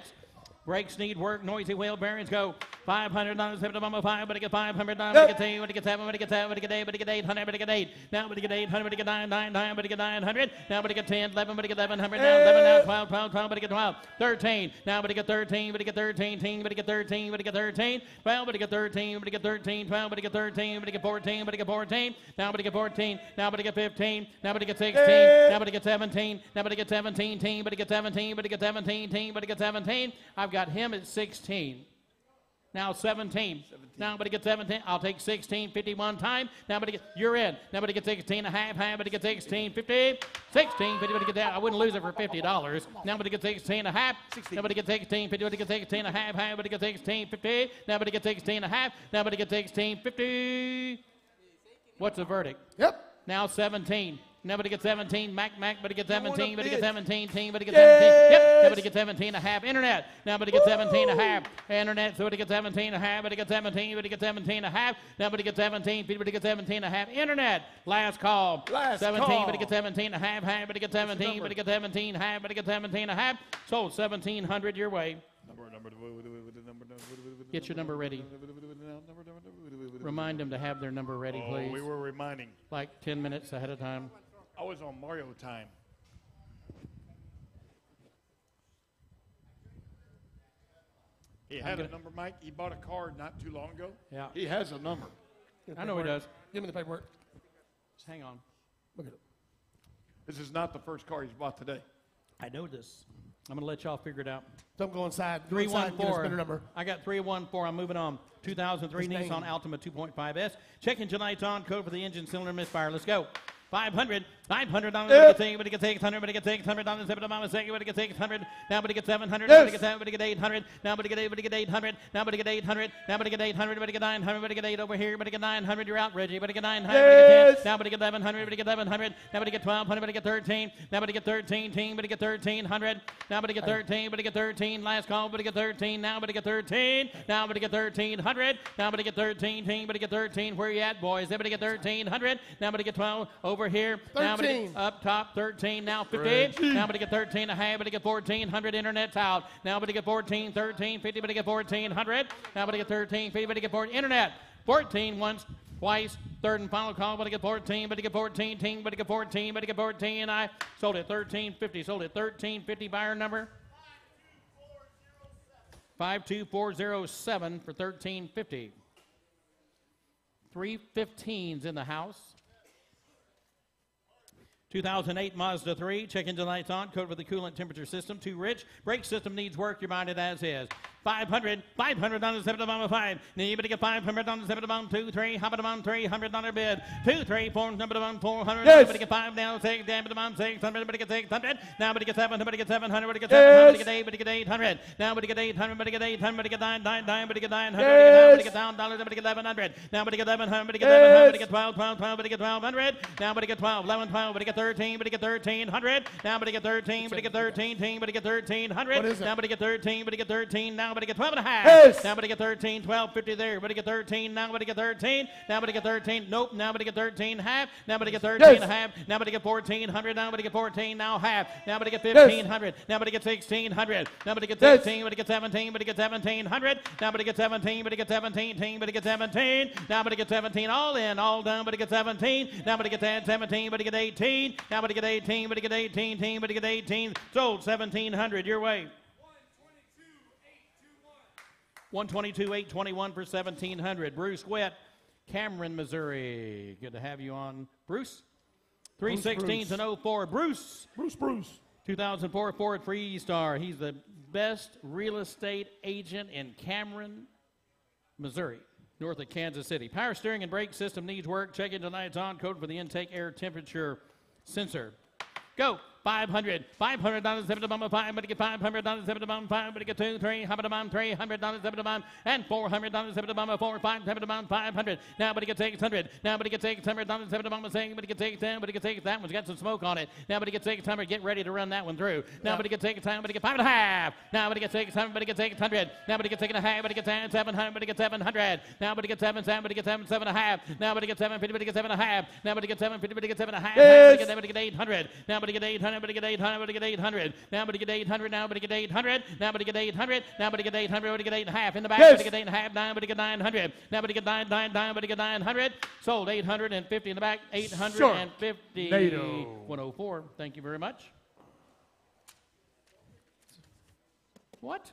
Speaker 1: Brakes need work. Noisy wheel bearings go. Five hundred dollars. Seven to five. But to get five hundred dollars. But to get ten. But to get seven. But to get seven. But to get eight. But to get eight hundred. But to get eight. Now. But to get eight hundred. But to get nine. Nine. Nine. But to get nine hundred. Now. But to get ten. Eleven. But to get eleven hundred. Now. Eleven. Now. Twelve. Twelve. Twelve. But to get twelve. Thirteen. Now. But to get thirteen. But to get thirteen. Teen. But to get thirteen. But to get thirteen. Twelve. But to get thirteen. But to get thirteen. Twelve. But to get thirteen. But to get fourteen. But to get fourteen. Now. But to get fourteen. Now. But to get fifteen. Now. But to get sixteen. Now. But to get seventeen. Now. But to get seventeen. Teen. But to get seventeen. But to get seventeen. Teen. But to get seventeen. I've got him at sixteen. Now 17. Now but to get 17. I'll take 16, 51 time. Now but to get you're in. Now but to get 16 a half, half but to get 16, 50, 16, 50 but to get that. I wouldn't lose it for fifty dollars. Now but to get 16 a half. Now but to get 16, 50 but to get 16 a half, half but to get 16, 50. Now but to get 16 a half. Now but to get 16, 50. What's the verdict?
Speaker 2: Yep.
Speaker 1: Now 17. Now but to get 17. Mac, Mac, but to get
Speaker 3: want a
Speaker 1: 17. But to get
Speaker 3: bid.
Speaker 1: 17. Team, but to get 17. Yep. Nobody but to get 17 a half. Internet. Nobody but to get 17 a half. Internet. So but to get 17 a half. But to get 17. But to get 17 a half. Nobody but to get 17. But to get 17 a half. Internet. Last call.
Speaker 3: Last
Speaker 1: 17.
Speaker 3: call.
Speaker 1: But to get 17 a half. Half. But to get 17. But to get 17 half. But to get 17 a half. So 1700 your way.
Speaker 3: Number, number, number,
Speaker 1: Get your number ready. Remind them to have their number ready,
Speaker 5: Oh,
Speaker 1: please.
Speaker 5: we were reminding.
Speaker 1: Like 10 minutes ahead of time.
Speaker 5: I was on Mario time. He had a number, Mike. He bought a car not too long ago.
Speaker 1: Yeah.
Speaker 3: He has a number.
Speaker 1: I know he does.
Speaker 2: Give me the paperwork.
Speaker 1: Just hang on.
Speaker 2: Look at it.
Speaker 3: This is not the first car he's bought today.
Speaker 1: I know this. I'm going to let y'all figure it out.
Speaker 2: Don't go inside. Go inside and get a spinner number.
Speaker 1: 314. I got 314. I'm moving on. 2003
Speaker 2: His name.
Speaker 1: Nissan Altima 2.5S. Check engine lights on. Code for the engine cylinder misfire. Let's go. 500, 500 dollars, but it gets 600, but it gets 600 dollars, seven dollars, it gets 600, now but it gets 700, now but it gets 7, but it gets 800, now but it gets 8, but it gets 800, now but it gets 800, now but it gets 800, but it gets 900, but it gets 8 over here, but it gets 900, you're out, Reggie, but it gets 900, but it gets 10, now but it gets 1100, but it gets 1100, now but it gets 1200, but it gets 13, now but it gets 13, team, but it gets 1300, now but it gets 13, but it gets 13, last call, but it gets 13, now but it gets 13, now but it gets 1300, now but it gets 13, team, but it gets 13, where you at, boys? But it gets 1300, now but it gets 12 over here, now but it
Speaker 2: 13.
Speaker 1: up top 13, now 50, now but it get 13 a half, but it get 1400, internet's out, now but it get 14, 13, 50, but it get 1400, now but it get 13, 50, but it get 14, internet, 14 once, twice, third and final call, but it get 14, but it get 14, team, but it get 14, but it get 14, I sold it 1350, sold it 1350, buyer number 52407 for 1350. 315's in the house. 2008 Mazda 3, check engine lights on, code for the coolant temperature system, too rich. Brake system needs work, you're minded as is. 500, 500 on the 7 to 5. Need to get 500 on the 7 to 2, 3, hop it on 300 on bid. 2, 3, 4, number to 400.
Speaker 3: Yes.
Speaker 1: But get 5 down, 6, down to 600, but it get 600. Now, but it get 700, but it get 700, but it get 700, but it get 8, but it get 800. Now, but it get 800, but it get 800, but it get 9, 9, 9, but get 900, but it get 9, but it get down dollars, but it get 1100. Now, but it get 1100, but it get 1100, but get 12, 12, 12, but get 1200. Now, but it get 12, 11, 12, but it get 13, but he get 1300. Now, but he get 13, but he get 13, team, but he get 1300.
Speaker 2: What is it?
Speaker 1: Now, but he get 13, but he get 13. Now, but he get 12 and a half.
Speaker 3: Yes.
Speaker 1: Now, but he get 13, 12, 50 there. But he get 13. Now, but he get 13. Now, but he get 13. Nope. Now, but he get 13 half. Now, but he get 13
Speaker 3: Yes.
Speaker 1: and a half. Now, but he get 1400. Now, but he get 14. Now, half. Now, but he get 1500. Now, but he get 1600. Now, but he get
Speaker 3: Yes.
Speaker 1: 16. But he get 17. But he get 1700. Now, but he get 17. But he get 17. Team, but he get 17. Now, but he get 17. All in, all done. But he get 17. Now, but he get 17. But he get 18. Now, about he get 18. But he get 18. Team, but he get 18. Sold 1700. Your way. 122, 821 for 1700. Bruce Wett, Cameron, Missouri. Good to have you on, Bruce. 316
Speaker 2: Bruce.
Speaker 1: and 04. Bruce,
Speaker 2: Bruce, Bruce.
Speaker 1: 2004 Ford Freestar. He's the best real estate agent in Cameron, Missouri, north of Kansas City. Power steering and brake system needs work. Check in tonight's on code for the intake air temperature sensor. Go. 500. $500 seven to bomb five, but get $500 seven to bomb five, but get two, three, hundred to bomb three, hundred dollars seven to bomb, and four hundred dollars seven to bomb four, five, seven to bomb five hundred. Now, but he gets six hundred. Now, but he gets six hundred dollars seven to bomb saying, but he gets six ten, but he gets six. That one's got some smoke on it. Now, but he gets six hundred. Get ready to run that one through. Now, but he gets six hundred, but he gets five and a half. Now, but he gets six hundred, but he gets six hundred. Now, but he six and a half, but he gets seven, seven hundred, but he gets seven hundred. Now, but he gets seven, seven, but he gets seven, seven and a half. Now, but he gets seven fifty, but he gets seven and a half. Now, but he gets seven fifty, but he gets seven and a half. Now, but he eight hundred. Now, but he gets eight hundred, but he gets eight hundred, but he gets eight hundred. Now, but gets eight hundred. Now, but gets eight hundred. Now, but gets eight hundred. Now, but gets eight hundred. But he gets eight and a half in the back.
Speaker 3: Yes.
Speaker 1: But he gets eight and a half. Nine, but he gets nine hundred. Now, but he gets nine, nine, nine. But he gets nine hundred. Sold eight hundred and fifty in the back. Eight hundred and fifty.
Speaker 3: NATO.
Speaker 1: One hundred four. Thank you very much. What?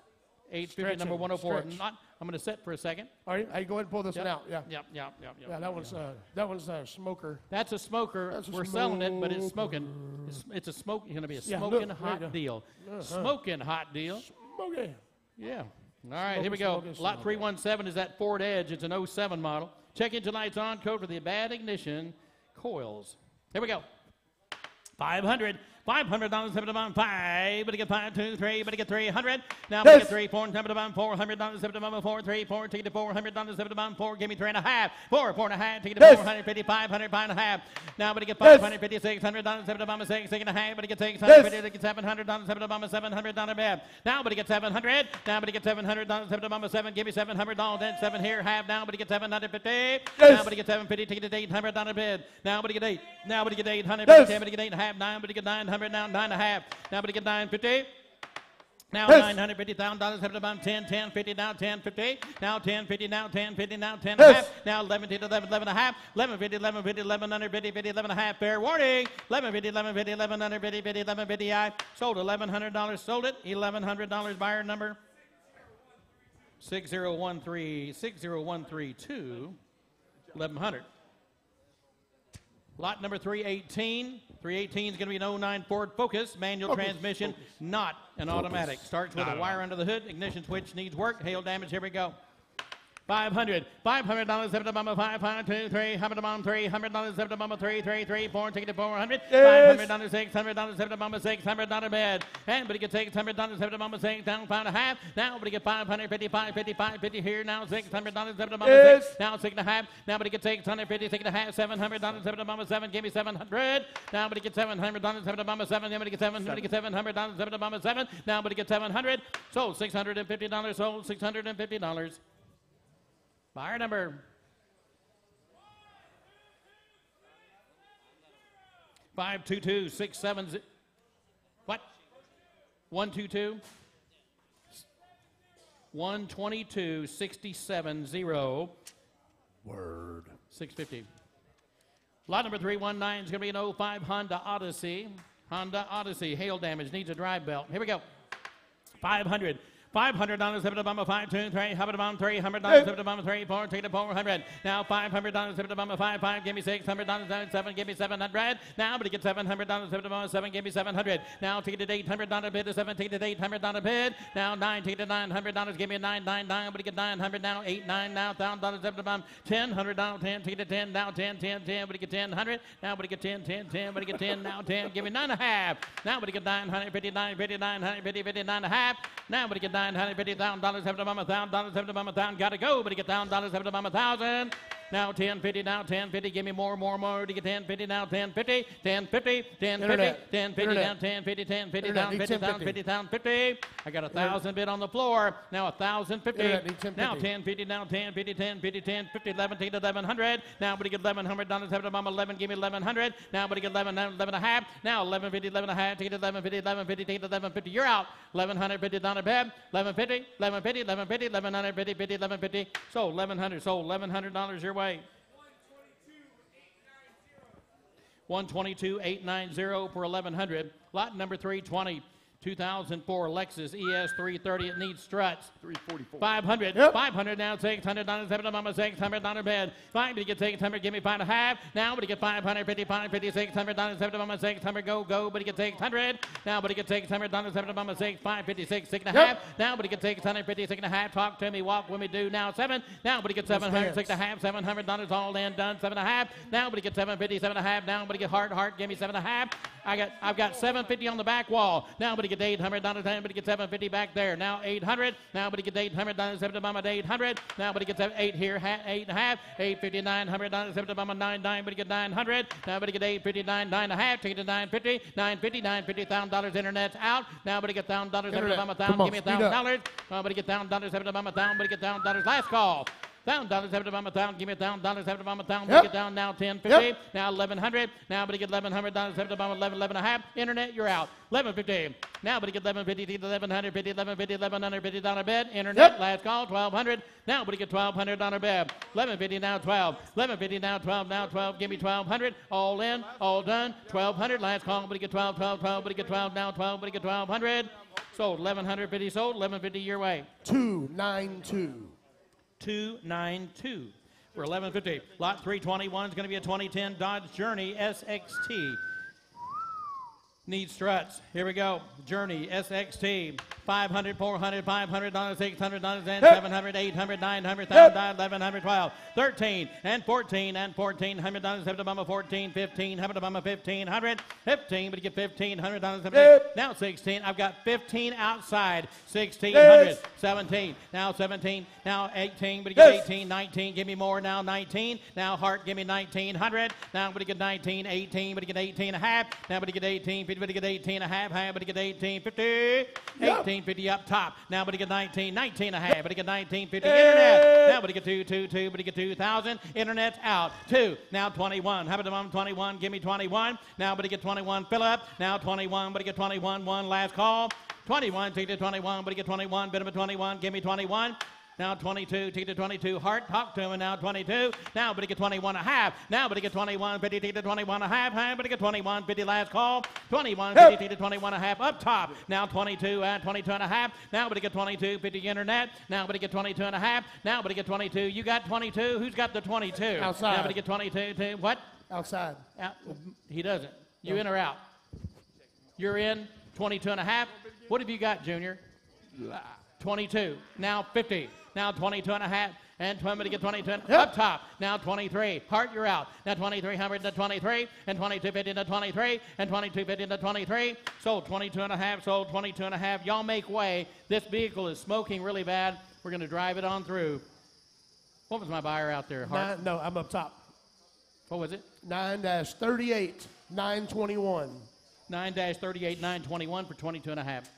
Speaker 1: Eight fifty.
Speaker 2: Stretch
Speaker 1: Number
Speaker 2: it,
Speaker 1: one hundred four.
Speaker 2: stretch.
Speaker 1: Not. I'm going to sit for a second.
Speaker 2: All right, hey, go ahead and pull this one out. Yeah.
Speaker 1: Yep. Yep. Yep. Yep.
Speaker 2: Yeah, that one's uh, that one's uh, smoker.
Speaker 1: That's a smoker.
Speaker 2: That's a
Speaker 1: We're selling it, but it's smoking. It's, it's a smoke. It's going to be a
Speaker 2: Yeah, look,
Speaker 1: smoking
Speaker 2: there you
Speaker 1: hot deal. Smoking hot deal.
Speaker 2: Smoky.
Speaker 1: Yeah. All right, here we go.
Speaker 2: Smoking,
Speaker 1: Lot 317 is that Ford Edge. It's an 07 model. Check in tonight's on. Code for the bad ignition coils. Here we go. 500. $500 seven to bomb five, but he get five, two, three, but he get 300. Now,
Speaker 3: Yes.
Speaker 1: get three, four, and seven to bomb four, hundred dollars seven to bomb four, three, four, take it to four hundred dollars seven to bomb four, give me three and a half, four, four and a half, take it to
Speaker 3: Yes.
Speaker 1: four hundred fifty, five hundred, five and a half. Now, but get five hundred fifty, six hundred dollars seven to bomb six, six and a half, but he get six hundred
Speaker 3: Yes.
Speaker 1: fifty, get seven hundred dollars seven to bomb seven hundred dollar bed. Now, but he get seven hundred. Now, but he get seven hundred dollars seven to bomb seven, give me seven hundred dollars, then seven here, half now, but he get seven hundred fifty. Now, but get seven fifty, take it to eight hundred dollar bed. Now, but get eight. Now, but get eight hundred.
Speaker 3: Yes.
Speaker 1: Ten, but get eight and a half. Nine, but he get nine hundred. Now nine and a half. Now, but he get nine fifty. Now
Speaker 3: Yes.
Speaker 1: nine hundred fifty thousand dollars, seven about ten, ten fifty now, ten fifty, now ten fifty now, ten fifty now, ten and a
Speaker 3: Yes.
Speaker 1: half, now eleven fifty, eleven, eleven and a half, eleven fifty, eleven fifty, eleven hundred fifty, fifty, eleven and a half. Fair warning, eleven fifty, eleven fifty, eleven hundred fifty, fifty, eleven fifty. I sold eleven hundred dollars, sold it, eleven hundred dollars. Buyer number six zero one three six zero one three two, eleven hundred. Lot number 318. 318 is going to be an 09 Ford Focus, manual transmission, not an automatic. Starts with a wire under the hood, ignition switch needs work, hail damage. Here we go. 500. $500, seven to mama, five, five, two, three, hundred to mama, three, hundred dollars, seven to mama, three, three, three, four, take it to 400.
Speaker 3: Yes.
Speaker 1: $500, six hundred dollars, seven to mama, six hundred dollar bed. And but he gets six hundred dollars, seven to mama, six, down, five and a half. Now, but he get 555, 55, 50 here. Now, six hundred dollars, seven to mama,
Speaker 3: Yes.
Speaker 1: six. Now, six and a half. Now, but he gets six hundred fifty, six and a half, seven hundred dollars, seven to mama, seven. Give me seven hundred. Now, but he gets seven hundred dollars, seven to mama, seven. Then, but he gets seven, but he gets seven hundred dollars, seven to mama, seven. Now, but he gets seven hundred. Sold six hundred and fifty dollars. Sold six hundred and fifty dollars. Buyer number. Five two two six seven. What? One two two. One twenty two sixty seven zero.
Speaker 2: Word.
Speaker 1: Six fifty. Lot number three one nine is going to be an 05 Honda Odyssey. Honda Odyssey. Hail damage needs a drive belt. Here we go. Five hundred. Five hundred dollars, seven to bomb, five, two, three, hundred to bomb, three, hundred dollars, seven to bomb, three, four, to four hundred. Now five hundred dollars, seven to bomb, five, five, give me six hundred dollars, seven, seven, give me seven hundred. Now, but he gets seven hundred dollars, seven to bomb, seven, give me seven hundred. Now take it to eight hundred dollar bid, to seven, take it to eight hundred dollar bid. Now nine, take it to nine hundred dollars, give me a nine, nine, nine, but he get nine hundred now, eight, nine, now thousand dollars, seven to bomb, ten hundred dollars, ten, take it to ten, now ten, ten, ten, but he get ten hundred. Now, but he get ten, ten, ten, but he get ten, now ten, give me nine and a half. Now, but he get nine hundred fifty, nine fifty, nine hundred fifty, fifty, nine and a half. Now, but he get nine hundred fifty thousand dollars, seven to bomb, a thousand dollars, seven to bomb, a thousand, gotta go, but he get thousand dollars, seven to bomb, a thousand. Now 1050, now 1050. Give me more, more, more to get 1050. Now 1050, 1050, 1050,
Speaker 2: Internet.
Speaker 1: 1050,
Speaker 2: Internet.
Speaker 1: down 1050, 1050, down 50, down
Speaker 2: 1050.
Speaker 1: 50, down 50. I got a thousand bid on the floor. Now a thousand fifty.
Speaker 2: Internet, need 1050.
Speaker 1: Now 1050, now 1050, 1050, 1050, 11, take it to 1100. Now but get 1100 down to 7 to 11, give me 1100. Now but get 11, 11 and a half. Now 1150, 11 and a half, take it to 1150, 1150, take it to 1150. You're out. 1150 down to bed. 1150, 1150, 1150, 1150, 50, 1150. Sold 1100, sold 1100 dollars your way. 122,890 for 1100. Lot number 320, 2004 Lexus E ES 330. It needs struts.
Speaker 3: 344.
Speaker 1: 500.
Speaker 2: Yep.
Speaker 1: 500 now. 600 dollars. Seven mama. 600 dollar bed. Five to get 600. Give me five and a half. Now, but he get 550. 550. 600 dollars. Seven mama. 600. Go go. But he get 600. Now, but he get 600 dollars. Seven mama. Six. 556. Six and a
Speaker 2: Yep.
Speaker 1: half. Now, but he get 650. Six and a half. Talk to me. Walk with me. Do now. Seven. Now, but he get 700. Six and a half. 700 dollars. All in. Done. Seven and a half. Now, but he get 750. Seven and a half. Now, but he get Hart Hart. Give me seven and a half. I got I've got 750 on the back wall. Now, but he get 800 dollars. Now, but he get 750 back there. Now 800. Now, but he get 800 dollars. Seven to mama. 800. Now, but he gets eight here. Ha- eight and a half. 850. 900 dollars. Seven to mama. Nine nine. But he get 900. Now, but he get 859. Nine and a half. Take it to 950. 950. 950. Thousand dollars. Internet's out. Now, but he get thousand dollars. Seven to
Speaker 2: Internet.
Speaker 1: mama. Thousand. Give me a thousand dollars, Now, but he get thousand dollars. Seven to mama. Thousand. But he get thousand dollars. Last call. Thousand dollars, seven to mama, thousand, give me thousand dollars, seven to mama, thousand,
Speaker 2: Yep.
Speaker 1: get down now, ten fifty,
Speaker 2: Yep.
Speaker 1: now eleven hundred, now but you get eleven hundred dollars, seven to mama, eleven, eleven and a half, internet, you're out, eleven fifty, now but you get eleven fifty, eleven hundred fifty, eleven fifty, eleven hundred fifty down a bed, internet,
Speaker 2: Yep.
Speaker 1: last call, twelve hundred, now but you get twelve hundred on a bed, eleven fifty now twelve, eleven fifty now twelve, now twelve, give me twelve hundred, all in, all done, twelve hundred, last call, but you get twelve, twelve, twelve, but you get twelve, now twelve, but you get twelve hundred, sold, eleven hundred fifty sold, eleven fifty your way.
Speaker 2: 292.
Speaker 1: 292 for 1150. Lot 321 is going to be a 2010 Dodge Journey SXT. Needs struts. Here we go. Journey SXT. 500, 400, 500 dollars, 600 dollars, and
Speaker 2: Yep.
Speaker 1: 700, 800, 900,
Speaker 2: Yep.
Speaker 1: 1000, 1100, 12, 13, and 14, and 1400 dollars, to mama, 14, 15, hundred to mama, 1500, 15, but you get 1500 dollars,
Speaker 2: Yep.
Speaker 1: now 16. I've got 15 outside, 1600,
Speaker 2: Yes.
Speaker 1: 17, now 17, now 18, but you get
Speaker 2: Yes.
Speaker 1: 18, 19, give me more now, 19, now Hart, give me 1900, now but you get 19, 18, but you get 18 and a half, now but you get 18, 50, but you get 18 and a half, half, but you get 18, 50,
Speaker 2: Yeah.
Speaker 1: 18, 50 up top, now but he get 19, 19 and a half, but he get 19, 50,
Speaker 2: Hey.
Speaker 1: internet, now but he get 2, 2, 2, but he get 2,000, internet's out, 2, now 21, how about the mom 21, give me 21, now but he get 21, fill up, now 21, but he get 21, one last call, 21, take to 21, but he get 21, bit of a 21, give me 21. Now 22, take to 22, Hart, talk to him, now 22. Now, but he get 21 and a half. Now, but he get 21, 50, take to 21 and a half. Half, but he get 21, 50, last call. 21, 50, take to 21 and a half, up top. Now 22 and 22 and a half. Now, but he get 22, 50, internet. Now, but he get 22 and a half. Now, but he get 22. You got 22. Who's got the 22?
Speaker 2: Outside.
Speaker 1: Now, but he get 22, two, what?
Speaker 2: Outside.
Speaker 1: Out. He doesn't. You in or out? You're in 22 and a half. What have you got, Junior? 22. Now 50. Now 22 and a half. And 20 to get 22 and
Speaker 2: Yep.
Speaker 1: up top. Now 23. Hart, you're out. Now 2300 to 23. And 2250 to 23. And 2250 to 23. Sold 22 and a half. Sold 22 and a half. Y'all make way. This vehicle is smoking really bad. We're going to drive it on through. What was my buyer out there? Hart?
Speaker 2: Nine, no, I'm up top.
Speaker 1: What was it?
Speaker 2: 9 38, 921.
Speaker 1: 9 38 921 for 22 and a half.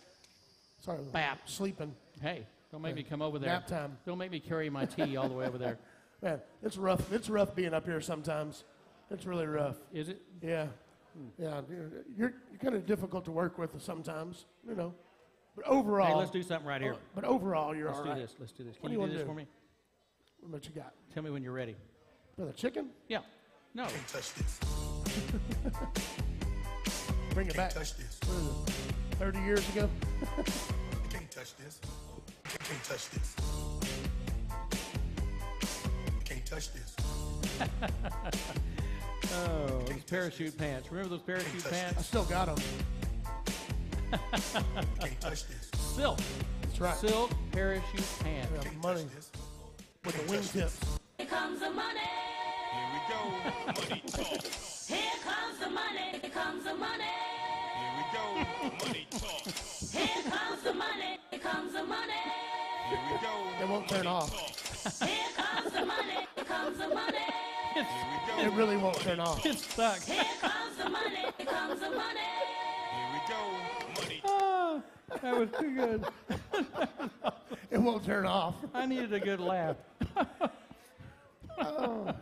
Speaker 2: Sorry.
Speaker 1: Bap.
Speaker 2: Sleeping.
Speaker 1: Hey, don't make me come over there.
Speaker 2: Nap time.
Speaker 1: Don't make me carry my tea all the way over there.
Speaker 2: Man, it's rough. It's rough being up here sometimes. It's really rough.
Speaker 1: Is it?
Speaker 2: Yeah. Yeah. You're, you're, you're kind of difficult to work with sometimes, you know. But overall.
Speaker 1: Hey, let's do something right here.
Speaker 2: But overall, you're
Speaker 1: Let's
Speaker 2: all
Speaker 1: do this. Let's do this.
Speaker 2: What
Speaker 1: Can
Speaker 2: do
Speaker 1: you,
Speaker 2: you
Speaker 1: do this
Speaker 2: do?
Speaker 1: for me?
Speaker 2: What you got?
Speaker 1: Tell me when you're ready.
Speaker 2: For the chicken?
Speaker 1: Yeah. No.
Speaker 6: Can't touch this.
Speaker 2: Bring it back.
Speaker 6: Touch this.
Speaker 2: What is it? 30 years ago?
Speaker 6: Can't touch this. You can't touch this. You can't touch this.
Speaker 1: Oh, those parachute pants. Remember those parachute pants?
Speaker 2: I still got them.
Speaker 6: Can't touch this.
Speaker 1: Silk.
Speaker 2: That's right.
Speaker 1: Silk parachute pants.
Speaker 2: Yeah, money
Speaker 6: This.
Speaker 2: with the wingtips.
Speaker 7: Here comes the money.
Speaker 6: Here we go. Money talk.
Speaker 7: Here comes the money. Here comes the money.
Speaker 6: Here we go. Money talk.
Speaker 7: Here comes the money. Here comes the money.
Speaker 6: Here we go.
Speaker 2: They won't turn off.
Speaker 7: Here comes the money. Here comes the money.
Speaker 2: It really won't turn off.
Speaker 1: It's stuck.
Speaker 7: Here comes the money. Here comes the money.
Speaker 6: Here we go. Money.
Speaker 1: Oh, that was too good.
Speaker 2: It won't turn off.
Speaker 1: I needed a good laugh. Oh.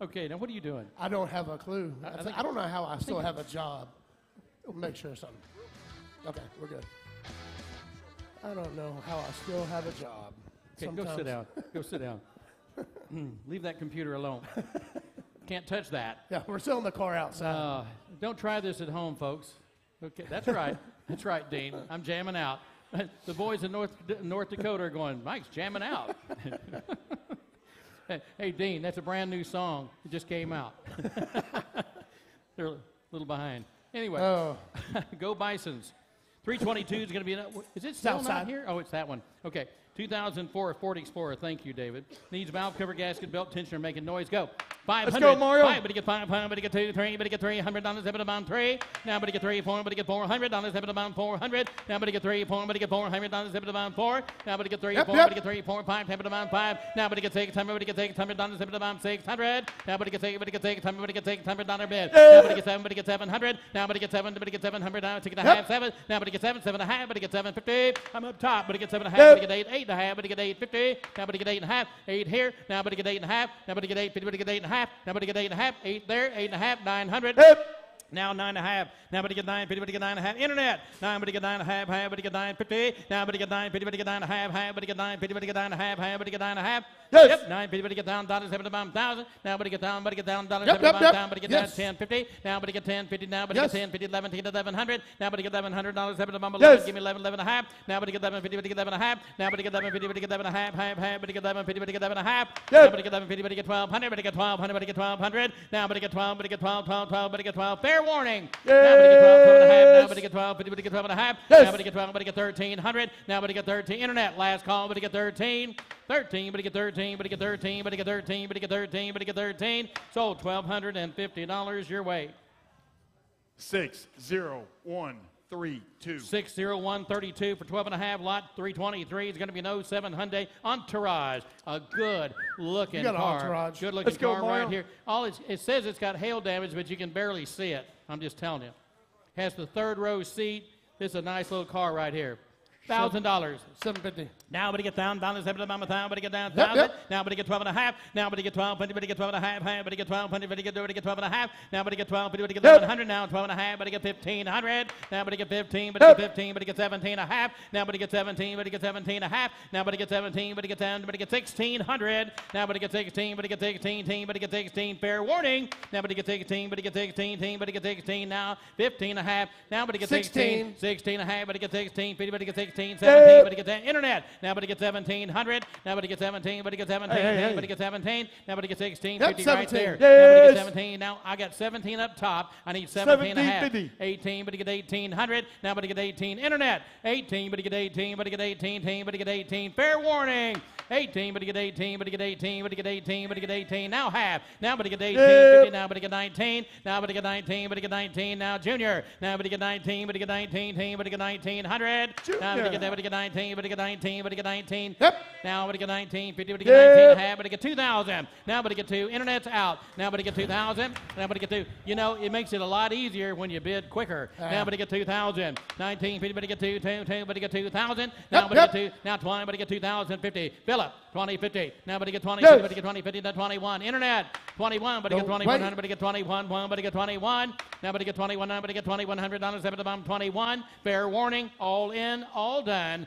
Speaker 1: Okay, now what are you doing?
Speaker 2: I don't have a clue. I, I don't know how I still have a job. We'll make sure of something. Okay, we're good. I don't know how I still have a job.
Speaker 1: Okay, go sit
Speaker 2: Sometimes-
Speaker 1: down. Go sit down. Leave that computer alone. Can't touch that.
Speaker 2: Yeah, we're selling the car outside.
Speaker 1: Uh, don't try this at home, folks. Okay, that's right. That's right, Dean. I'm jamming out. The boys in North North Dakota are going. Mike's jamming out. hey, hey, Dean, that's a brand new song. It just came out. They're a little behind. Anyway,
Speaker 2: oh,
Speaker 1: go Bisons. 322 is going to be. An, is it still not here? Oh, it's that one. Okay. 2004 Ford Explorer. Thank you, David. Needs valve cover, gasket, belt tensioner, making noise. Go. 500.
Speaker 3: go, Mario.
Speaker 1: Five, but you get five, five, but you get two, three, but you get three hundred dollars, seven about three. Now, but you get three, four, but you get four hundred dollars, seven about four hundred. Now, but you get three, four, but you get four hundred dollars, seven about four. Now, but you get three,
Speaker 2: Yep,
Speaker 1: four,
Speaker 2: yep.
Speaker 1: but you get three, four, five, seven about five. Now, but you get six hundred, but you get six hundred dollars, seven about six hundred. Now, but you get six, but you get six hundred, but you get six hundred dollar bid. Now, but you get seven, but you get seven hundred. Now, but you get seven, but you get seven hundred. Now, six a half, seven. Now, but you get seven, seven and a half, but you get seven fifty. I'm up top, but you get seven and a half, but you get eight, eight and a half, but you get eight fifty. Now, but you get eight and a half, eight here. Now, but get eight and a half. Now, but get eight fifty, but get eight and a half. Now, Nobody get eight and a half, eight there, eight and a half, nine hundred. Now nine and a half. Now but get nine fifty, but get nine and a half. Internet. Nine but get nine and a half, half, but get nine fifty. Now but get nine fifty, but get nine and a half, half, but get nine fifty, but get nine and a half, half, but get nine and a half.
Speaker 3: Yes.
Speaker 1: Yep. Nine but you get down dollars seven about thousand. Now but get down, but get down dollars
Speaker 2: Yep,
Speaker 1: seven
Speaker 2: yep, yep.
Speaker 1: down, but get
Speaker 2: Yes.
Speaker 1: down ten fifty. Now but you get ten fifty. Now but you
Speaker 2: Yes.
Speaker 1: get ten fifty, eleven fifty, eleven hundred. Now but you get eleven hundred dollars seven about
Speaker 3: Yes.
Speaker 1: Give me eleven, eleven and a half. Now but you get eleven fifty, but you get eleven and a half. Now but get eleven fifty, but you get eleven and a half, half, half, but you get eleven fifty, but you get eleven and a half.
Speaker 3: Yes.
Speaker 1: Now but you get eleven fifty, but get twelve hundred, but you get twelve hundred, but you get twelve hundred. Now but get twelve, but you get twelve, twelve, twelve, but you get twelve. Fair warning. Now but you get twelve, twelve and a half. Now but you get twelve, fifty, but get twelve and a half.
Speaker 3: Yes.
Speaker 1: Now but get twelve, but get thirteen hundred. Now but get thirteen. Internet. Last call, but get thirteen. Thirteen, but you get thirteen, but he get thirteen, but he get thirteen, but he get thirteen, but he get thirteen. So twelve hundred and fifty dollars your way.
Speaker 5: Six, zero, one, three, two.
Speaker 1: 60132 for 12 and a half. Lot 323 is going to be no 07 Hyundai Entourage. A good looking
Speaker 2: You got
Speaker 1: car.
Speaker 2: Entourage.
Speaker 1: Good looking
Speaker 3: Let's
Speaker 1: car
Speaker 3: Mario.
Speaker 1: right here. All it's, it says it's got hail damage, but you can barely see it. I'm just telling you. Has the third row seat. This is a nice little car right here. Thousand dollars.
Speaker 2: seven fifty.
Speaker 1: Now, but get down, down, seven, down, down, but get down, thousand. Now, but get twelve and a half. Now, but get twelve, but you get twelve and a half, half, but get twelve, but you get, but you get twelve and a half. Now, but get twelve, but you get eleven hundred. Now, twelve and a half, but get fifteen hundred. Now, but get fifteen, but get fifteen, but get seventeen and a half. Now, but get seventeen, but get seventeen and a half. Now, but get seventeen, but get ten, but get sixteen hundred. Now, but get sixteen, but get sixteen, teen, but get sixteen. Fair warning. Now, but get sixteen, but get sixteen, teen, but get sixteen. Now, fifteen and a half. Now, but get
Speaker 2: 16.
Speaker 1: 16, 16 and a but you get 16, 50, but you get 16, 17, but you get 10. Internet. Now, but you get 1700. Now, but you get 17, but you get 17,
Speaker 3: Hey, hey, hey.
Speaker 1: but you get 17. Now, but you get 16,
Speaker 2: Yep,
Speaker 1: 50 right
Speaker 2: 17.
Speaker 1: there. Now, but you
Speaker 3: Yes.
Speaker 1: get 17. Now, I got 17 up top. I need 17 and a half.
Speaker 3: 1750.
Speaker 1: 18, but you get 1800. Now, but you get 18. Internet. 18, but you get 18, but you get 18, 18, but you get 18. Fair warning. 18, but you get 18, but you get 18, but you get 18, but you get 18. Now half. Now, but you get 18,
Speaker 3: Yep.
Speaker 1: 50. Now, but you get 19. Now, but you get 19, but you get 19. Now, junior. Now, but you get 19, but you get 19, team, but you get 1900. Now, but you get but you get 19, but you get 19, but you get 19.
Speaker 2: Yep.
Speaker 1: Now, but you get 19, 50, but you get 19 and a
Speaker 3: Yep.
Speaker 1: half, but you get 2,000. Now, but you get two. Internet's out. Now, but you get 2,000. Now, but you get two. You know, it makes it a lot easier when you bid quicker. Now, but you get 2,000. 19, 50, but you get two, two, two, but you get 2,000. Now,
Speaker 2: Yep,
Speaker 1: but you
Speaker 2: yep.
Speaker 1: get two. Now, 20, but you get 2,050. Philip, 20, 50. Now, but you get 20,
Speaker 3: Yes.
Speaker 1: 50, but you get 20, 50, now 21. Internet, 21, but you get
Speaker 2: No,
Speaker 1: 2100,
Speaker 2: wait.
Speaker 1: but you get 21, 1, but you get 21. Now, but you get 21, now, but you get 2100 dollars, seven to bottom, 21. Fair warning, all in, all done.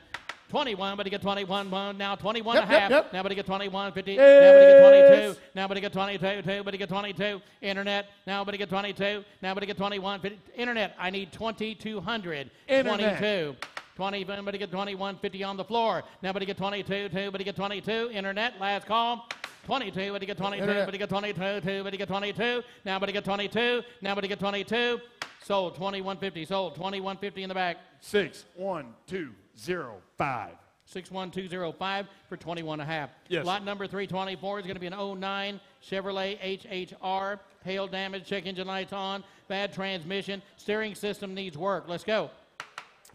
Speaker 1: 21, but you get 21, 1, now 21 and a
Speaker 2: Yep, yep, yep.
Speaker 1: Now, but you get 21, 50. Now, but you get 22.
Speaker 3: Yes.
Speaker 1: Now, but you get 22, 2, but you get 22. Internet, now, but you get 22. Now, but you get 21, 50. Internet, I need 2200.
Speaker 3: Internet.
Speaker 1: 22. 20, but you get 21, 50 on the floor. Nobody get 22, 2, but get 22. Internet, last call. 22, but you get 22,
Speaker 2: Internet.
Speaker 1: but get 22, 2, but get 22. Now, but get 22. Now, but get 22. Sold 2150. Sold 2150 in the back.
Speaker 5: Six, one, two, zero, five.
Speaker 1: 61205 for 21 and a half.
Speaker 5: Yes.
Speaker 1: Lot number 324 is going to be an 09 Chevrolet HHR. Hail damage, check engine lights on, bad transmission, steering system needs work. Let's go.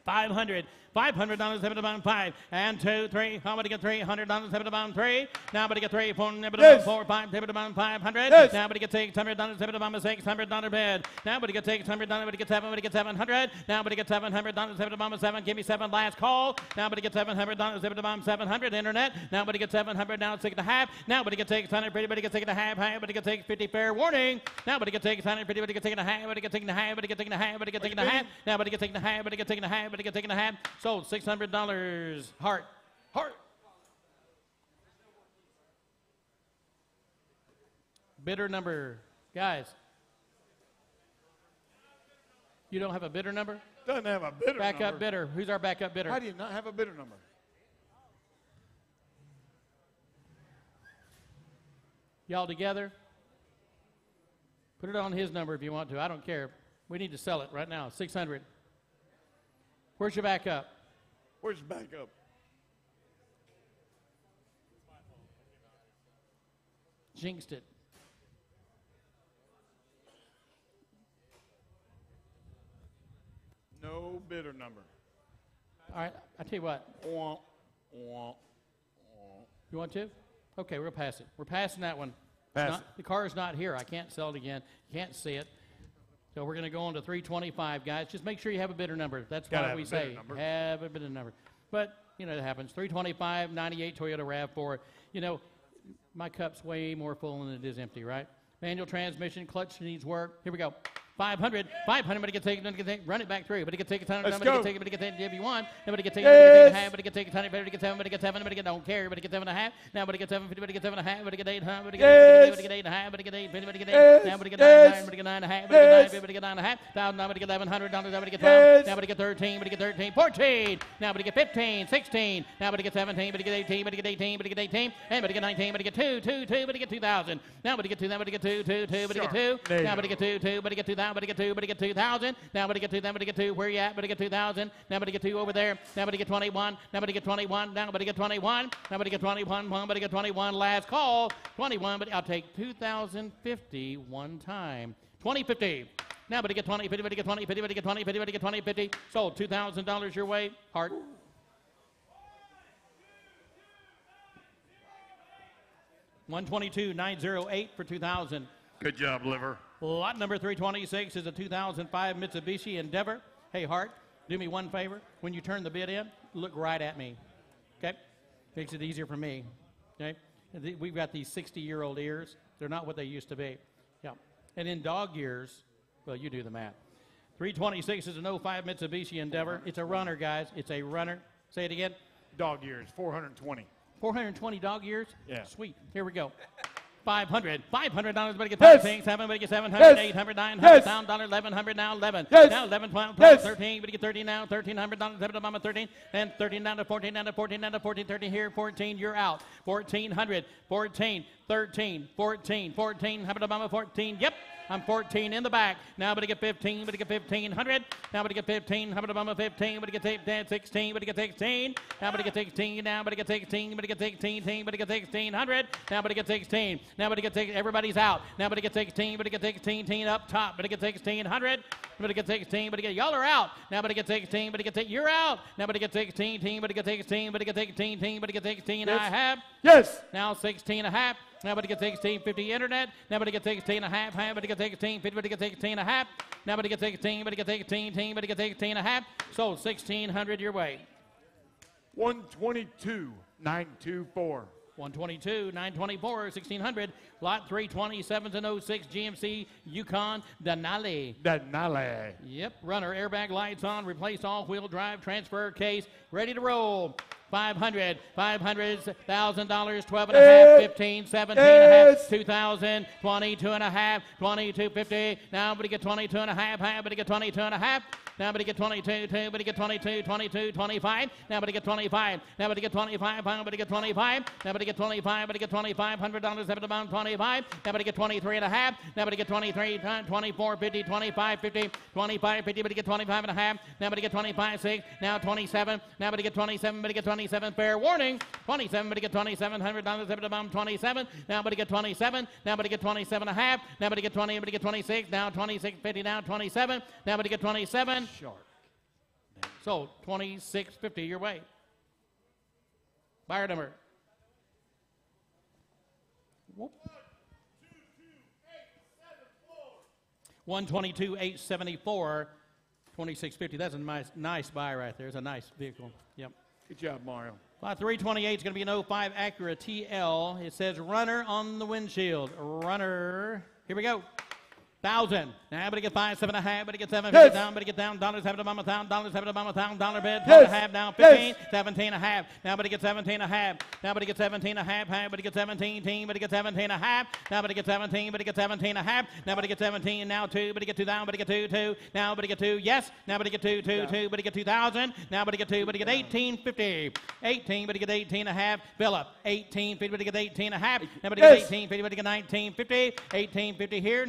Speaker 1: 500. Five hundred dollars, seven to bottom five, and two, three. How about to get three hundred dollars, seven to bottom three? Now, but to get three, four, seven to
Speaker 3: Yes.
Speaker 1: bottom four, five, seven to bottom five hundred.
Speaker 3: Yes.
Speaker 1: Now, but to get six hundred dollars, seven to bottom six hundred dollar bed. Now, but to get six hundred dollars, but to get seven, but to get seven hundred. Now, but to get seven hundred dollars, seven to bottom seven. Give me seven. Last call. Now, but to get seven hundred dollars, seven to bottom seven hundred. Internet. Now, but to get seven hundred down six and a half. Now, but to get six hundred, pretty, but to get six and a half, high, but to get six fifty. Fair warning. Now, but to get six hundred, pretty, but to get six and a half, but to get six and a half, but to get six and a half, but to get six and a half. Now, but to get six and a half, but to get six and a half, but to get six and a half. Sold six hundred dollars. Hart.
Speaker 3: Hart.
Speaker 1: Bidder number, guys. You don't have a bidder number?
Speaker 3: Doesn't have a bidder
Speaker 1: Backup
Speaker 3: number.
Speaker 1: bidder. Who's our backup bidder?
Speaker 3: How do you not have a bidder number?
Speaker 1: Y'all together? Put it on his number if you want to. I don't care. We need to sell it right now. 600. Where's your backup?
Speaker 3: Where's your backup?
Speaker 1: Jinxed it.
Speaker 3: No bidder number.
Speaker 1: All right, I tell you what. You want to? Okay, we're gonna pass it. We're passing that one.
Speaker 3: Pass
Speaker 1: not- The car is not here. I can't sell it again. You can't see it. So we're going to go on to 325, guys. Just make sure you have a bidder number. That's
Speaker 3: Gotta
Speaker 1: why
Speaker 3: have
Speaker 1: we
Speaker 3: a bidder
Speaker 1: say
Speaker 3: number.
Speaker 1: have a bidder number. But, you know, it happens. 325, 98 Toyota RAV4. You know, my cup's way more full than it is empty, right? Manual transmission, clutch needs work. Here we go. 500, 500, but it can take, it can take, run it back through, but it can take a ton but it can take, but it can take, if you want, but it can take, but it can take a
Speaker 3: Yes.
Speaker 1: half, but it can take a ton but it can seven, but it can seven, but it can don't care, but it can seven and a half, now but it can seven but it can seven and a half, but it can eight, but it can eight, but it can eight and a half, but it can eight, but it can eight, now but it can nine, nine, but it can nine and a half, but it can nine, but it can nine and a half, thousand, now but it can eleven hundred now but it can twelve, now but it can thirteen, but it can thirteen, fourteen, now but it can fifteen, sixteen, now but it can seventeen, but it can eighteen, but it can eighteen, but it can eighteen, and but it can nineteen, but it can two, two, two, but it can two thousand, now but it can two, now but it can two, two, two, but it can two, now but it can two, two, but it can two thousand, but it can two, but can two thousand, now but it can two, now but it can two, where you at, but can two thousand, now but it can two over there, now but it can twenty-one, now but it can twenty-one, now but it can twenty-one, now but it can twenty-one, one, but it can twenty-one, last call, twenty-one, but I'll take two thousand fifty one time, twenty fifty. Now, but it get 20, 50, but it get 20, 50, but it get 20, 50, but it get 20, 50. Sold $2,000 your way. Hart. One twenty-two nine zero eight for two thousand.
Speaker 3: Good job, liver.
Speaker 1: Lot number 326 is a 2005 Mitsubishi Endeavor. Hey, Hart, do me one favor. When you turn the bid in, look right at me. Okay? Makes it easier for me. Okay? We've got these 60 year old ears. They're not what they used to be. Yeah. And in dog years, well, you do the math. 326 is an 05 Mitsubishi Endeavor. It's a runner, guys. It's a runner. Say it again.
Speaker 3: Dog years, 420.
Speaker 1: 420 dog years?
Speaker 3: Yeah.
Speaker 1: Sweet. Here we go. 500. $500, but it gets
Speaker 3: Yes.
Speaker 1: 5, 7, but it gets 700,
Speaker 3: Yes.
Speaker 1: 800, 900,
Speaker 3: Yes.
Speaker 1: $1,000, 1100, now 11.
Speaker 3: Yes.
Speaker 1: Now 11, 12, 12
Speaker 3: Yes.
Speaker 1: 13, but it get 13 now, $1,300, 7 to mama 13, then 13 down to 14, down to 14, down to 14, 13 here, 14, you're out. 1400, 14, 13, 14, 14, how about mama 14, yep. I'm 14 in the back. Now, but it get 15, but it get 1500. Now, but it get 15. How about mama 15? But it get 10, 16, but it get 16. Now, but it get 16. Now, but it get 16, but it get 16, 16, but it get 1600. Now, but it get 16. Now, but it get 16. Everybody's out. Now, but it get 16, but it get 16, 16 up top. But it get 1600. But it get 16, but it get y'all are out. Now, but it get 16, but it get 16. You're out. Now, but it get 16, 16, but it get 16, but it get 16, 16, but it get 16. I have.
Speaker 3: Yes.
Speaker 1: Now 16 and a half. Now but it gets 16, 50 internet. It gets 16 and a half. Half, but it gets 16, 50, but it gets 16 and a half. But it gets 16, but it gets 16, 16, but it gets 16 and a half. Sold 1600 your way.
Speaker 3: 122, 924.
Speaker 1: 122, 924, 1600. Lot 327 and 06 GMC Yukon Denali.
Speaker 3: Denali.
Speaker 1: Yep, runner, airbag lights on, replace all wheel drive, transfer case, ready to roll. 500, 500, $1,000, 12 and a half, 15, 17 and a half, 2,000, 22 and a half, 2250. Now, but he get 22 and a half, half, but he get 22 and a half. Now, but he get 22, 2, but he get 22, 22, 25. Now, but he get 25. Now, but he get 25, now, but he get 25. Now, but he get 25, but he get 25, $100, seven amount 25. Now, but he get 23 and a half. Now, but he get 23, uh, 24, 50, 25, 50, 25, 50, but he get 25 and a half. Now, but he get 25, 6. Now, 27. Now, but he get 27, but he get 27. Fair warning. 27, but he get 27, $100, seven amount 27. Now, but he get 27. Now, but he get 27 and a half. Now, but he get 20, but he get 26. Now, 26, 50, now 27. Now, but he get 27.
Speaker 3: Shark.
Speaker 1: Sold. 2650 your way. Buyer number. Whoop. 122 874 2650 that's a nice nice buy right there it's a nice vehicle yep
Speaker 5: Good job, Mario.
Speaker 1: Lot 328 is going to be an 05 Acura TL. It says runner on the windshield. Runner. Here we go. Thousand. Now, but get five, seven and a half, but get seven,
Speaker 3: Yes.
Speaker 1: fifty down, but get down, dollars, have it above a thousand, dollars, have it above a thousand, dollar bed,
Speaker 3: Yes.
Speaker 1: a half, now 15,
Speaker 3: Yes.
Speaker 1: 17 and a half. Now, but get 17 and a half. Now, but get 17 and a half, half, but get 17, team, but get 17 and a half. Now, but get 17, but he get 17 and a half. Now, but get 17, now two, but get two down, but get two, two. Now, but get two, yes. Now, but get two, two, two, but he get 2,000. Now, but get two, but he get 1850. 18, but get 18 and a half. Philip, 18, but he get 18 and a half. Now, but get
Speaker 3: Yes.
Speaker 1: 18, 50, but get 1950. 1850 here,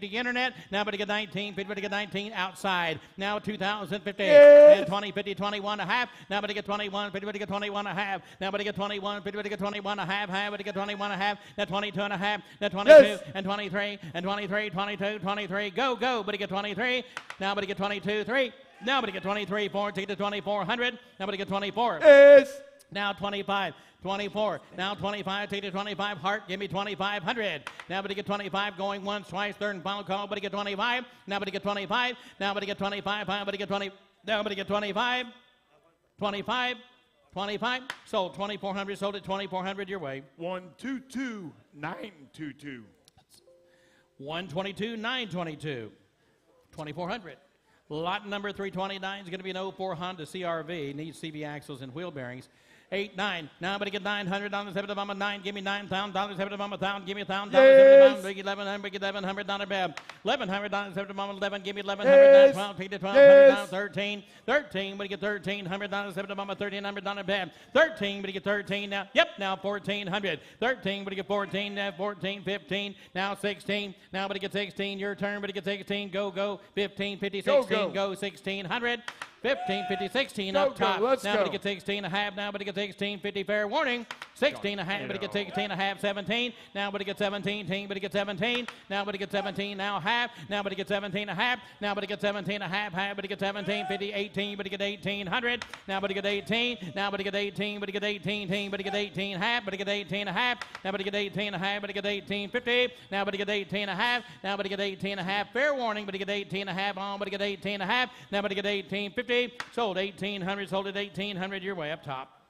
Speaker 1: 1950 internet. Now, but get 19, 50, but get 19 outside. Now, 2050.
Speaker 3: Yes.
Speaker 1: And 20, 50, 21 and a half. Now, but get 21, 50, but get 21 and a half. Now, but get 21, 50, but get 21 and a half. Half, but get 21 and a half. Now, 22 and a half. Now, 22
Speaker 3: Yes.
Speaker 1: and 23 and 23, 22, 23. Go, go, but get 23. Now, but get 22, 3. Now, but get 23, 4. Take it to 2400. Now, but get 24.
Speaker 3: Yes.
Speaker 1: Now 25, 24. Now 25, take it to 25. Hart, give me 2,500. Now, but get 25, going once, twice, third and final call, but get 25. Now, but get 25. Now, but get 25. Now, but get 20. Now, but get 25. 25. 25. Sold 2,400. Sold at 2,400 your way.
Speaker 5: One, two, two, nine, two, two.
Speaker 1: 122, 922. 2,400. Lot number 329 is going to be an 04 Honda CRV. Needs CV axles and wheel bearings. Eight, nine. Now, but to get nine hundred dollars, have it above a nine. Give me nine thousand dollars, have it above a thousand. Give me a thousand dollars, have it above
Speaker 3: Yes.
Speaker 1: eleven hundred, eleven hundred dollar bab. Eleven hundred dollars, have it above eleven. Give me eleven hundred.
Speaker 3: Yes.
Speaker 1: Twelve, take to twelve hundred
Speaker 3: Yes.
Speaker 1: down. Thirteen, thirteen. But to get thirteen hundred dollars, it above a thirteen hundred dollar bab. Thirteen, but to get thirteen now. Yep, now fourteen hundred. Thirteen, but to get fourteen. Now fourteen, fifteen. Now sixteen. Now, but to get sixteen. Your turn, but to get sixteen. Go, go. Fifteen, fifty,
Speaker 5: Go,
Speaker 1: sixteen.
Speaker 5: go.
Speaker 1: Go, sixteen hundred. 15, 50, 16
Speaker 5: Go,
Speaker 1: up
Speaker 5: go,
Speaker 1: top.
Speaker 5: let's
Speaker 1: now, but
Speaker 5: go.
Speaker 1: to get 16 and a half. Now, but to get 16, 50, fair warning. 16 and a half, but to get 16 and a half, 17. Now, but to get 17, team, but to get 17. Now, but to get 17, now half. Now, but to get 17 and a half. Now, but to get 17 and a half, half, but to get 17, 50, 18, but to get 1800. Now, but to get 18. Now, but to get 18, but to get 18, team, but to get 18 half, but to get 18 and a half. Now, but to get 18 and a half, but to get 18, 50. Now, but to get 18 and a half. Now, but to get 18 and a half, fair warning, but to get 18 and a half on, but to get 18 and a half. Now, but to get 18, 50. Sold 1800, sold at 1800 your way up top.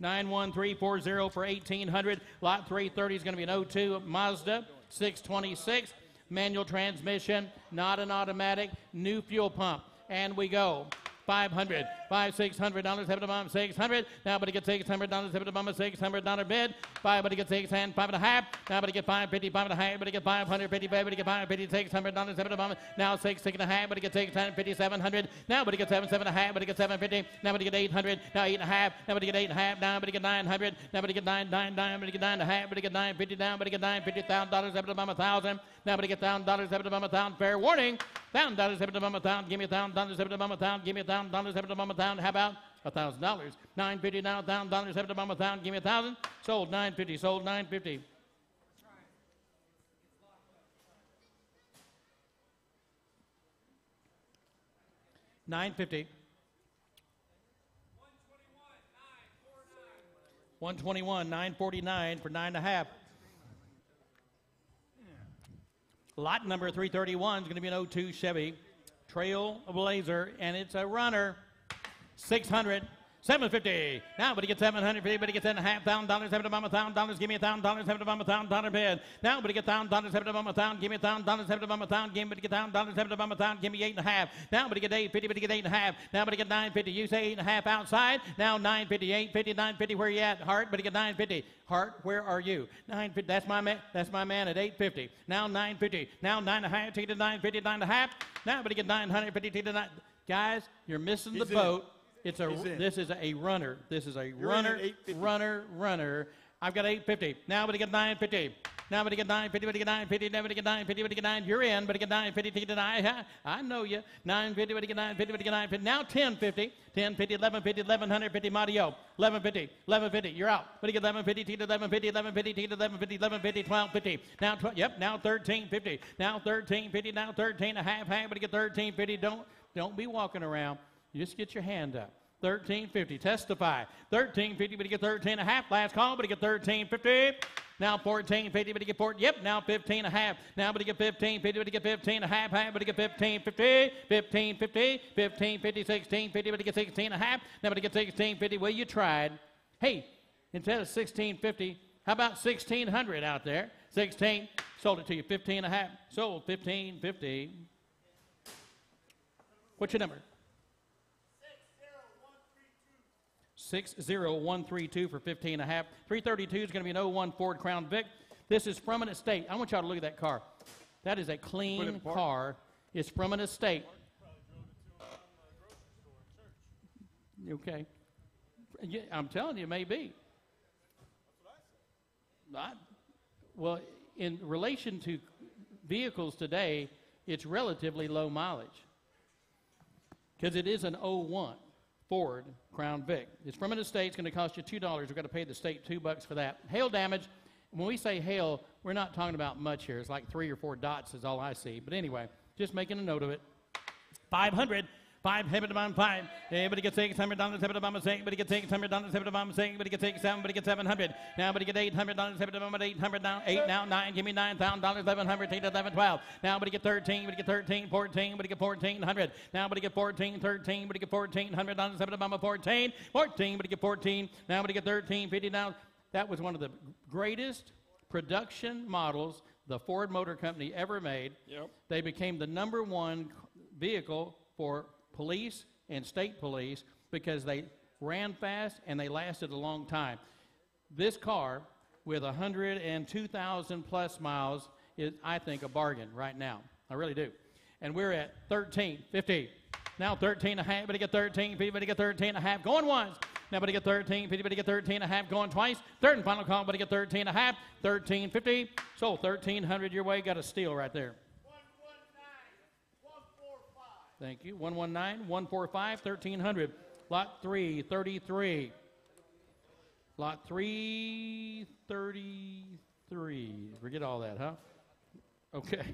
Speaker 1: 91340 for 1800. Lot 330 is going to be an 02 Mazda 626. Manual transmission, not an automatic, new fuel pump. And we go. 500, five, six hundred dollars, have it above six hundred. Now, but it gets six hundred dollars, have it above six hundred dollar bid. Five, but it gets six and five and a half. Now, but it get five fifty, five and a half, but it get five hundred fifty, but it get five fifty, six hundred dollars, have it above. Now, six, six and a half, but it gets six hundred fifty, seven hundred. Now, but it gets seven, seven and a half, but it gets seven fifty. Now, but it get eight hundred. Now, eight and a half. Now, but it get eight and a half. Now, but it get nine hundred. Now, but it get nine, nine, nine, but it get nine and a half, but it get nine fifty down, but it get nine fifty thousand dollars, have it above a thousand. Now, but it get thousand dollars, have it above a thousand. Fair warning. Thousand dollars, have it above a thousand. Give me a thousand dollars, have it above a thousand. Give me a thousand dollars, have it above a thousand. How about a thousand dollars? Nine fifty now, thousand dollars, have it above a thousand. Give me a thousand. Sold nine fifty. Sold nine fifty. Nine fifty. One twenty-one, nine forty-nine for nine and a half. Lot number 331 is going to be an 02 Chevy Trail Blazer, and it's a runner. 600. 750. Now, but he gets 750, but he gets a half thousand dollars, have it above a thousand dollars, give me a thousand dollars, have it above a thousand dollar bid. Now, but he gets thousand dollars, have it above a thousand, give me a thousand dollars, have it above a thousand, give me, but he get thousand dollars, have it above a thousand, give me eight and a half. Now, but he get eight fifty, but he get eight and a half. Now, but he get nine fifty. You say eight and a half outside. Now, nine fifty, eight fifty, nine fifty. Where you at, Hart? But he get nine fifty. Hart, where are you? Nine fifty. That's my man. That's my man at eight fifty. Now nine fifty. Now nine and a half. Take it to nine fifty, nine and a half. Now, but he get nine hundred fifty. Take it to nine. Guys, you're missing the
Speaker 5: He's
Speaker 1: boat. It's a
Speaker 5: He's in.
Speaker 1: this is a runner. This is a
Speaker 5: in
Speaker 1: runner,
Speaker 5: at 850.
Speaker 1: runner, runner. I've got 850. Now but to get 950. Now but to get 950, but to get 950, now but to get 950, but to get 9. You're in, but to get 950, to get 9. I, I know you. 950, but to get 950, but to get 950. Now 1050, 1050, 1150, 1150, Mario. 1150, 1150. You're out. But to get 1150, to get 1150, 1150, to get 1150, 1150, 1250. Now 12. Yep. Now 1350. Now 1350. Now 13 a half, half. But to get 1350, don't Don't be walking around. You just get your hand up. 1350. Testify. 1350, but you get 13 and a half. Last call, but you get 1350. Now 1450, but you get 14. Yep, now 15 and a half. Now, but you get 1550, but you get 15 and a half. Half, but you get 1550. 1550. 1550, 1650, but you get 16 and a half. Now, but you get 1650. Well, you tried. Hey, instead of 1650, how about 1600 out there? 16. Sold it to you. 15 and a half. Sold 1550. What's your number? 60132 for 15 and a half. 332 is going to be an 01 Ford Crown Vic. This is from an estate. I want y'all to look at that car. That is a clean car. It's from an estate. Okay. Yeah, I'm telling you, maybe. I, well, in relation to vehicles today, it's relatively low mileage because it is an 01 Ford Crown Vic. It's from an estate. It's going to cost you two dollars. We've got to pay the state two bucks for that. Hail damage. When we say hail, we're not talking about much here. It's like three or four dots is all I see. But anyway, just making a note of it. 500. Five, heaven to five. Everybody gets six hundred dollars, heaven bomb six. Everybody gets six hundred dollars, heaven bomb six. Everybody gets six, seven. Everybody gets seven hundred. Now, everybody gets eight hundred dollars, heaven bomb eight hundred now. Eight now, nine. Give me nine thousand dollars, eleven hundred. Take eleven, twelve. Now, everybody get thirteen. Everybody get thirteen, fourteen. Everybody get fourteen hundred. Now, everybody get fourteen, thirteen. Everybody get fourteen hundred dollars, heaven bomb fourteen. Fourteen. Everybody get fourteen. Now, everybody get thirteen, fifty now. That was one of the greatest production models the Ford Motor Company ever made.
Speaker 5: Yep.
Speaker 1: They became the number one vehicle for police and state police because they ran fast and they lasted a long time. This car with 102,000 plus miles is, I think, a bargain right now. I really do. And we're at 13, 50. Now 13 and a half, but get 13, 50, but get 13 and a half. Going once. Now, but get 13, 50, but get 13 and a half. Going twice. Third and final call, but get 13 and a half. 13, 50. So 1300 your way. Got a steal right there. Thank you. 119, 145, 1300. Lot 333. Lot 333. Forget all that, huh? Okay.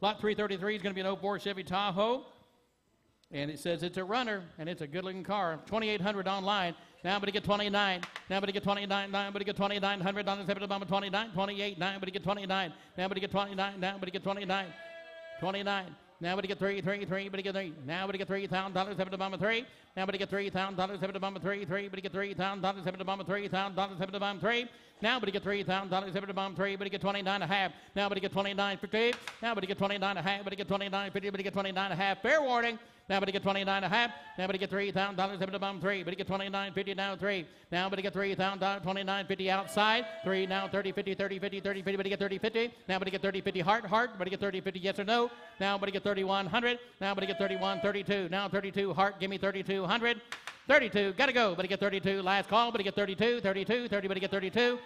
Speaker 1: Lot 333 is going to be an 04 Chevy Tahoe. And it says it's a runner, and it's a good looking car. 2800 online. Now, but get 29. Now, but get 29. Now, but get 2900 on the 7 of 29. 28. Now, but get 29. Now, but get 29. Now, but get 29. 29. Now but get three, three, three, but get three. Now but get three thousand dollars, seven to bomb three. Now but get three thousand dollars, seven to bomb three, three, but get three thousand dollars, seven to bomb three, thousand dollars, seven to bomb three. Now but get three thousand dollars, seven to bomb three, but get twenty nine and a half. Now but get twenty nine fifty. Now but get twenty nine and a half, but get twenty nine fifty, but get twenty nine and a half. Fair warning. Now but get twenty nine and a half. Now but get three thousand dollars, seven to bomb three, but get twenty nine fifty now three. Now but get thousand dollars, twenty nine fifty outside. Three now 30, 50, 30, 50, 30, 50, but get 30, 50. Now but get 30, 50 Hart, Hart, but get 30, 50 yes or no. Now but get 3100. Now but get 31, 32. Now 32 Hart, give me 3200. 32, gotta go, but get 32. Last call, but get 32, 32, 30, but get 32.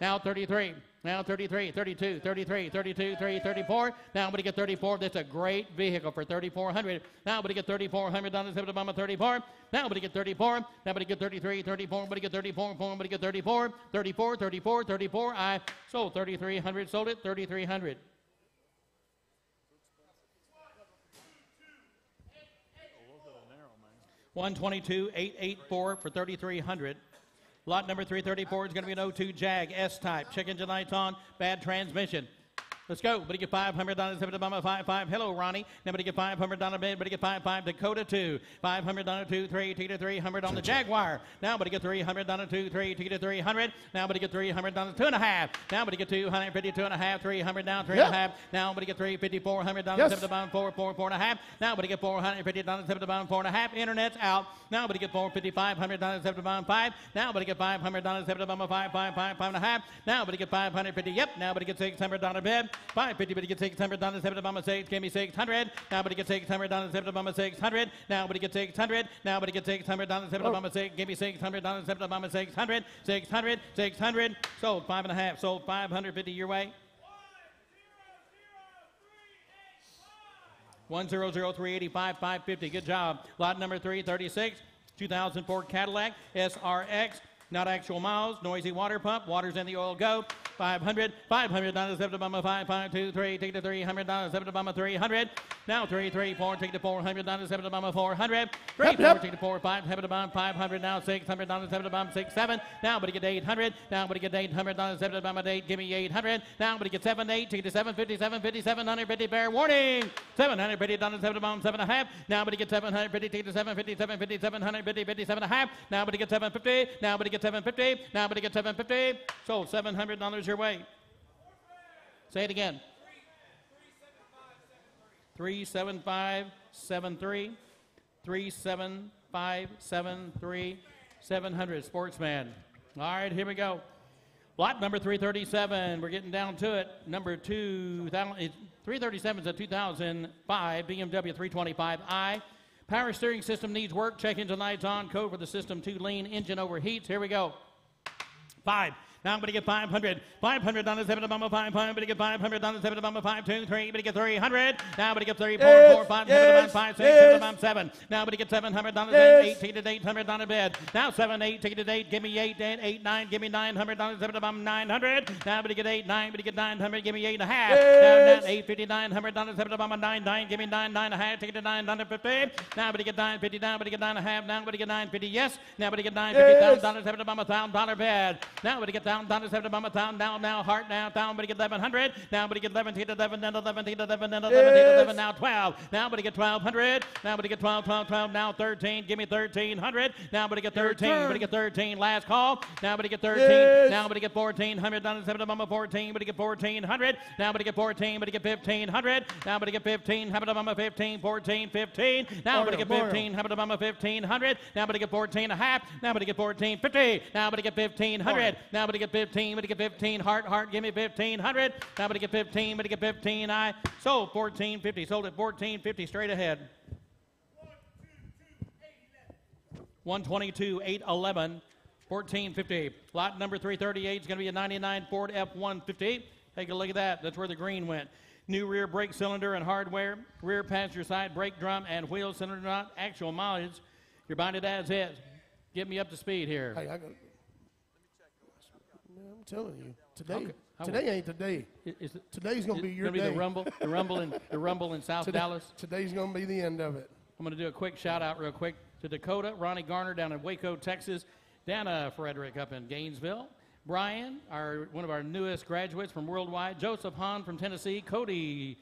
Speaker 1: Now 33. Now 33, 32, 33, 32, 30, 34. Now I'm going to get 34. That's a great vehicle for 3,400. Now I'm going to get 3,400 on the 7 Obama 34. Now I'm going to get 34. Now I'm going to get 33, 34. I'm going to get 34, 4. I'm going to get 34, 34, 34, 34. I sold 3,300. Sold it 3,300. One twenty-two eight eight four for thirty-three hundred. Lot number 334 is going to be an 02 Jag S-Type. Check engine on. Bad transmission. Let's go. But get five hundred dollars. Seven to five five. Hello, Ronnie. Now, but get five hundred dollar bid. But get five five. Dakota two. Five hundred dollar two three. T to three hundred on the Jaguar. Now, but get three hundred dollar two three. T to three hundred. Now, but get three hundred dollars two and a half. Now, but get two hundred fifty two and a half. Three hundred down. Three and a half.
Speaker 2: Yep.
Speaker 1: Now, but get three fifty four hundred dollars.
Speaker 2: Yes.
Speaker 1: Seven to bottom four four four and a half. Now, but get four hundred fifty dollars. Seven to bottom four and a half. Internet's out. Now, but get four fifty five hundred dollars. Seven to bottom five. Now, but get five hundred dollars. Seven to bottom five five five five and a half. Now, but get five hundred fifty. Yep. Now, but get six hundred dollar bid. Five fifty. But get six hundred dollars. Seven to six. Give me six hundred. Now, but get six hundred dollars. Seven to six hundred. Now, but get six hundred. Now, but get six hundred dollars. Seven to six. Give me six hundred dollars. Seven to six hundred. Six hundred. Six hundred. Sold five and a half. Sold five hundred fifty your way. One zero zero three eighty five five fifty. Good job. Lot number three thirty six. 2004 Cadillac SRX. Not actual miles. Noisy water pump. Water's in the oil. Go. 500, 500 dollars, seven to mama, five, five, two, three, take it to 300 dollars, seven to mama, 300. Now three, three, four, take to 400 dollars, seven to mama, 400. Three,
Speaker 2: Yep,
Speaker 1: four,
Speaker 2: yep.
Speaker 1: take to four, five, seven to mama, 500. Now 600 dollars, seven to mama, six, seven. Now, but get 800. Now, but get 800 dollars, seven to mama, eight. Give me 800. Now, but get seven, eight, take it to 750, 750, 750. Bear warning. 750 dollars, seven to mama, seven and a half. Now, but get 750, take to 750, 750, 750, 57 and a half. Now, but get 750. Now, but get 750. Now, but get 750. So, 700 your way. Say it again. 37573. 37573. 700. Sportsman. All right, here we go. Lot number 337. We're getting down to it. Number 2000. 337 is a 2005 BMW 325i. Power steering system needs work. Check engine lights on. Code for the system to lean. Engine overheats. Here we go. Five. Now I'm going to get 500. 500 dollars, seven to mama, five. I'm going to get 500 dollars, seven to mama, five, two, three. I'm going to get 300. Now I'm going to get three, four,
Speaker 3: Yes,
Speaker 1: four, five, seven to five, six, seven to
Speaker 3: yes.
Speaker 1: seven. Now I'm going to get 700 dollars,
Speaker 3: Yes.
Speaker 1: eight, eight, eight, eight hundred on a bed. Now seven, eight, take it to eight. Give me eight, eight, eight, nine. Give me 900 dollars, seven to mama, 900. Now I'm going to get eight, nine. I'm going to get 900. Give me eight and a half.
Speaker 3: Yes.
Speaker 1: Now, now eight, fifty, nine hundred dollars, seven to mama, nine, nine. Give me nine, nine and a half. Take it to nine, nine fifty. Now I'm going to get nine fifty. Now I'm going to get nine and a half. Now I'm going to get nine fifty. Yes. Now I'm going to get nine fifty
Speaker 3: Yes.
Speaker 1: thousand dollars, seven to mama, thousand dollar bed. Now I'm going to get thousand dollars, seven to mama, thousand down, now Hart now, down. Going to get eleven hundred. Now I'm going to get eleven, take it to eleven, then eleven, take it to eleven, then eleven, take it to
Speaker 3: Yes.
Speaker 1: eleven. Now twelve. Now I'm going to get twelve hundred. Now I'm going to get 12, 12, 12. Now thirteen. Give me thirteen hundred. Now I'm going to get thirteen. I'm going to
Speaker 3: turn.
Speaker 1: get thirteen. Last call. Now going to get thirteen. Now I'm going to get fourteen hundred dollars, seven to mama, fourteen. I'm going to get fourteen hundred. Now I'm going to get fourteen. I'm going to get fifteen hundred. Now I'm going to get fifteen. How about mama fifteen? Fourteen, fifteen. Now I'm going to get
Speaker 3: Mario, Mario.
Speaker 1: fifteen. How about mama fifteen hundred? Now I'm going to get fourteen and a half. Now going to get fourteen fifty. Now I'm going to get fifteen hundred. Now I'm going to get fifteen. I'm to get fifteen. Hart, Hart. Give me fifteen hundred. Now I'm going to get fifteen. I'm to get fifteen. I sold fourteen fifty. Sold at fourteen fifty. Straight ahead. 122, 811, 1450. Lot number 338 is going to be a 99 Ford F-150. Take a look at that. That's where the green went. New rear brake cylinder and hardware, rear passenger side brake drum and wheel cylinder knot, actual mileage. You're buying it as is. Get me up to speed here.
Speaker 2: Hey, I got. Man, I'm telling you, today,
Speaker 1: Okay.
Speaker 2: Today ain't today.
Speaker 1: Is
Speaker 2: Today's gonna be your
Speaker 1: gonna be
Speaker 2: day.
Speaker 1: the rumble, the rumble in the rumble in South
Speaker 2: Today-
Speaker 1: Dallas.
Speaker 2: Today's gonna be the end of it.
Speaker 1: I'm going to do a quick shout out, real quick, to Dakota, Ronnie Garner down in Waco, Texas, Dana Frederick up in Gainesville, Brian, our one of our newest graduates from Worldwide, Joseph Hahn from Tennessee, Cody.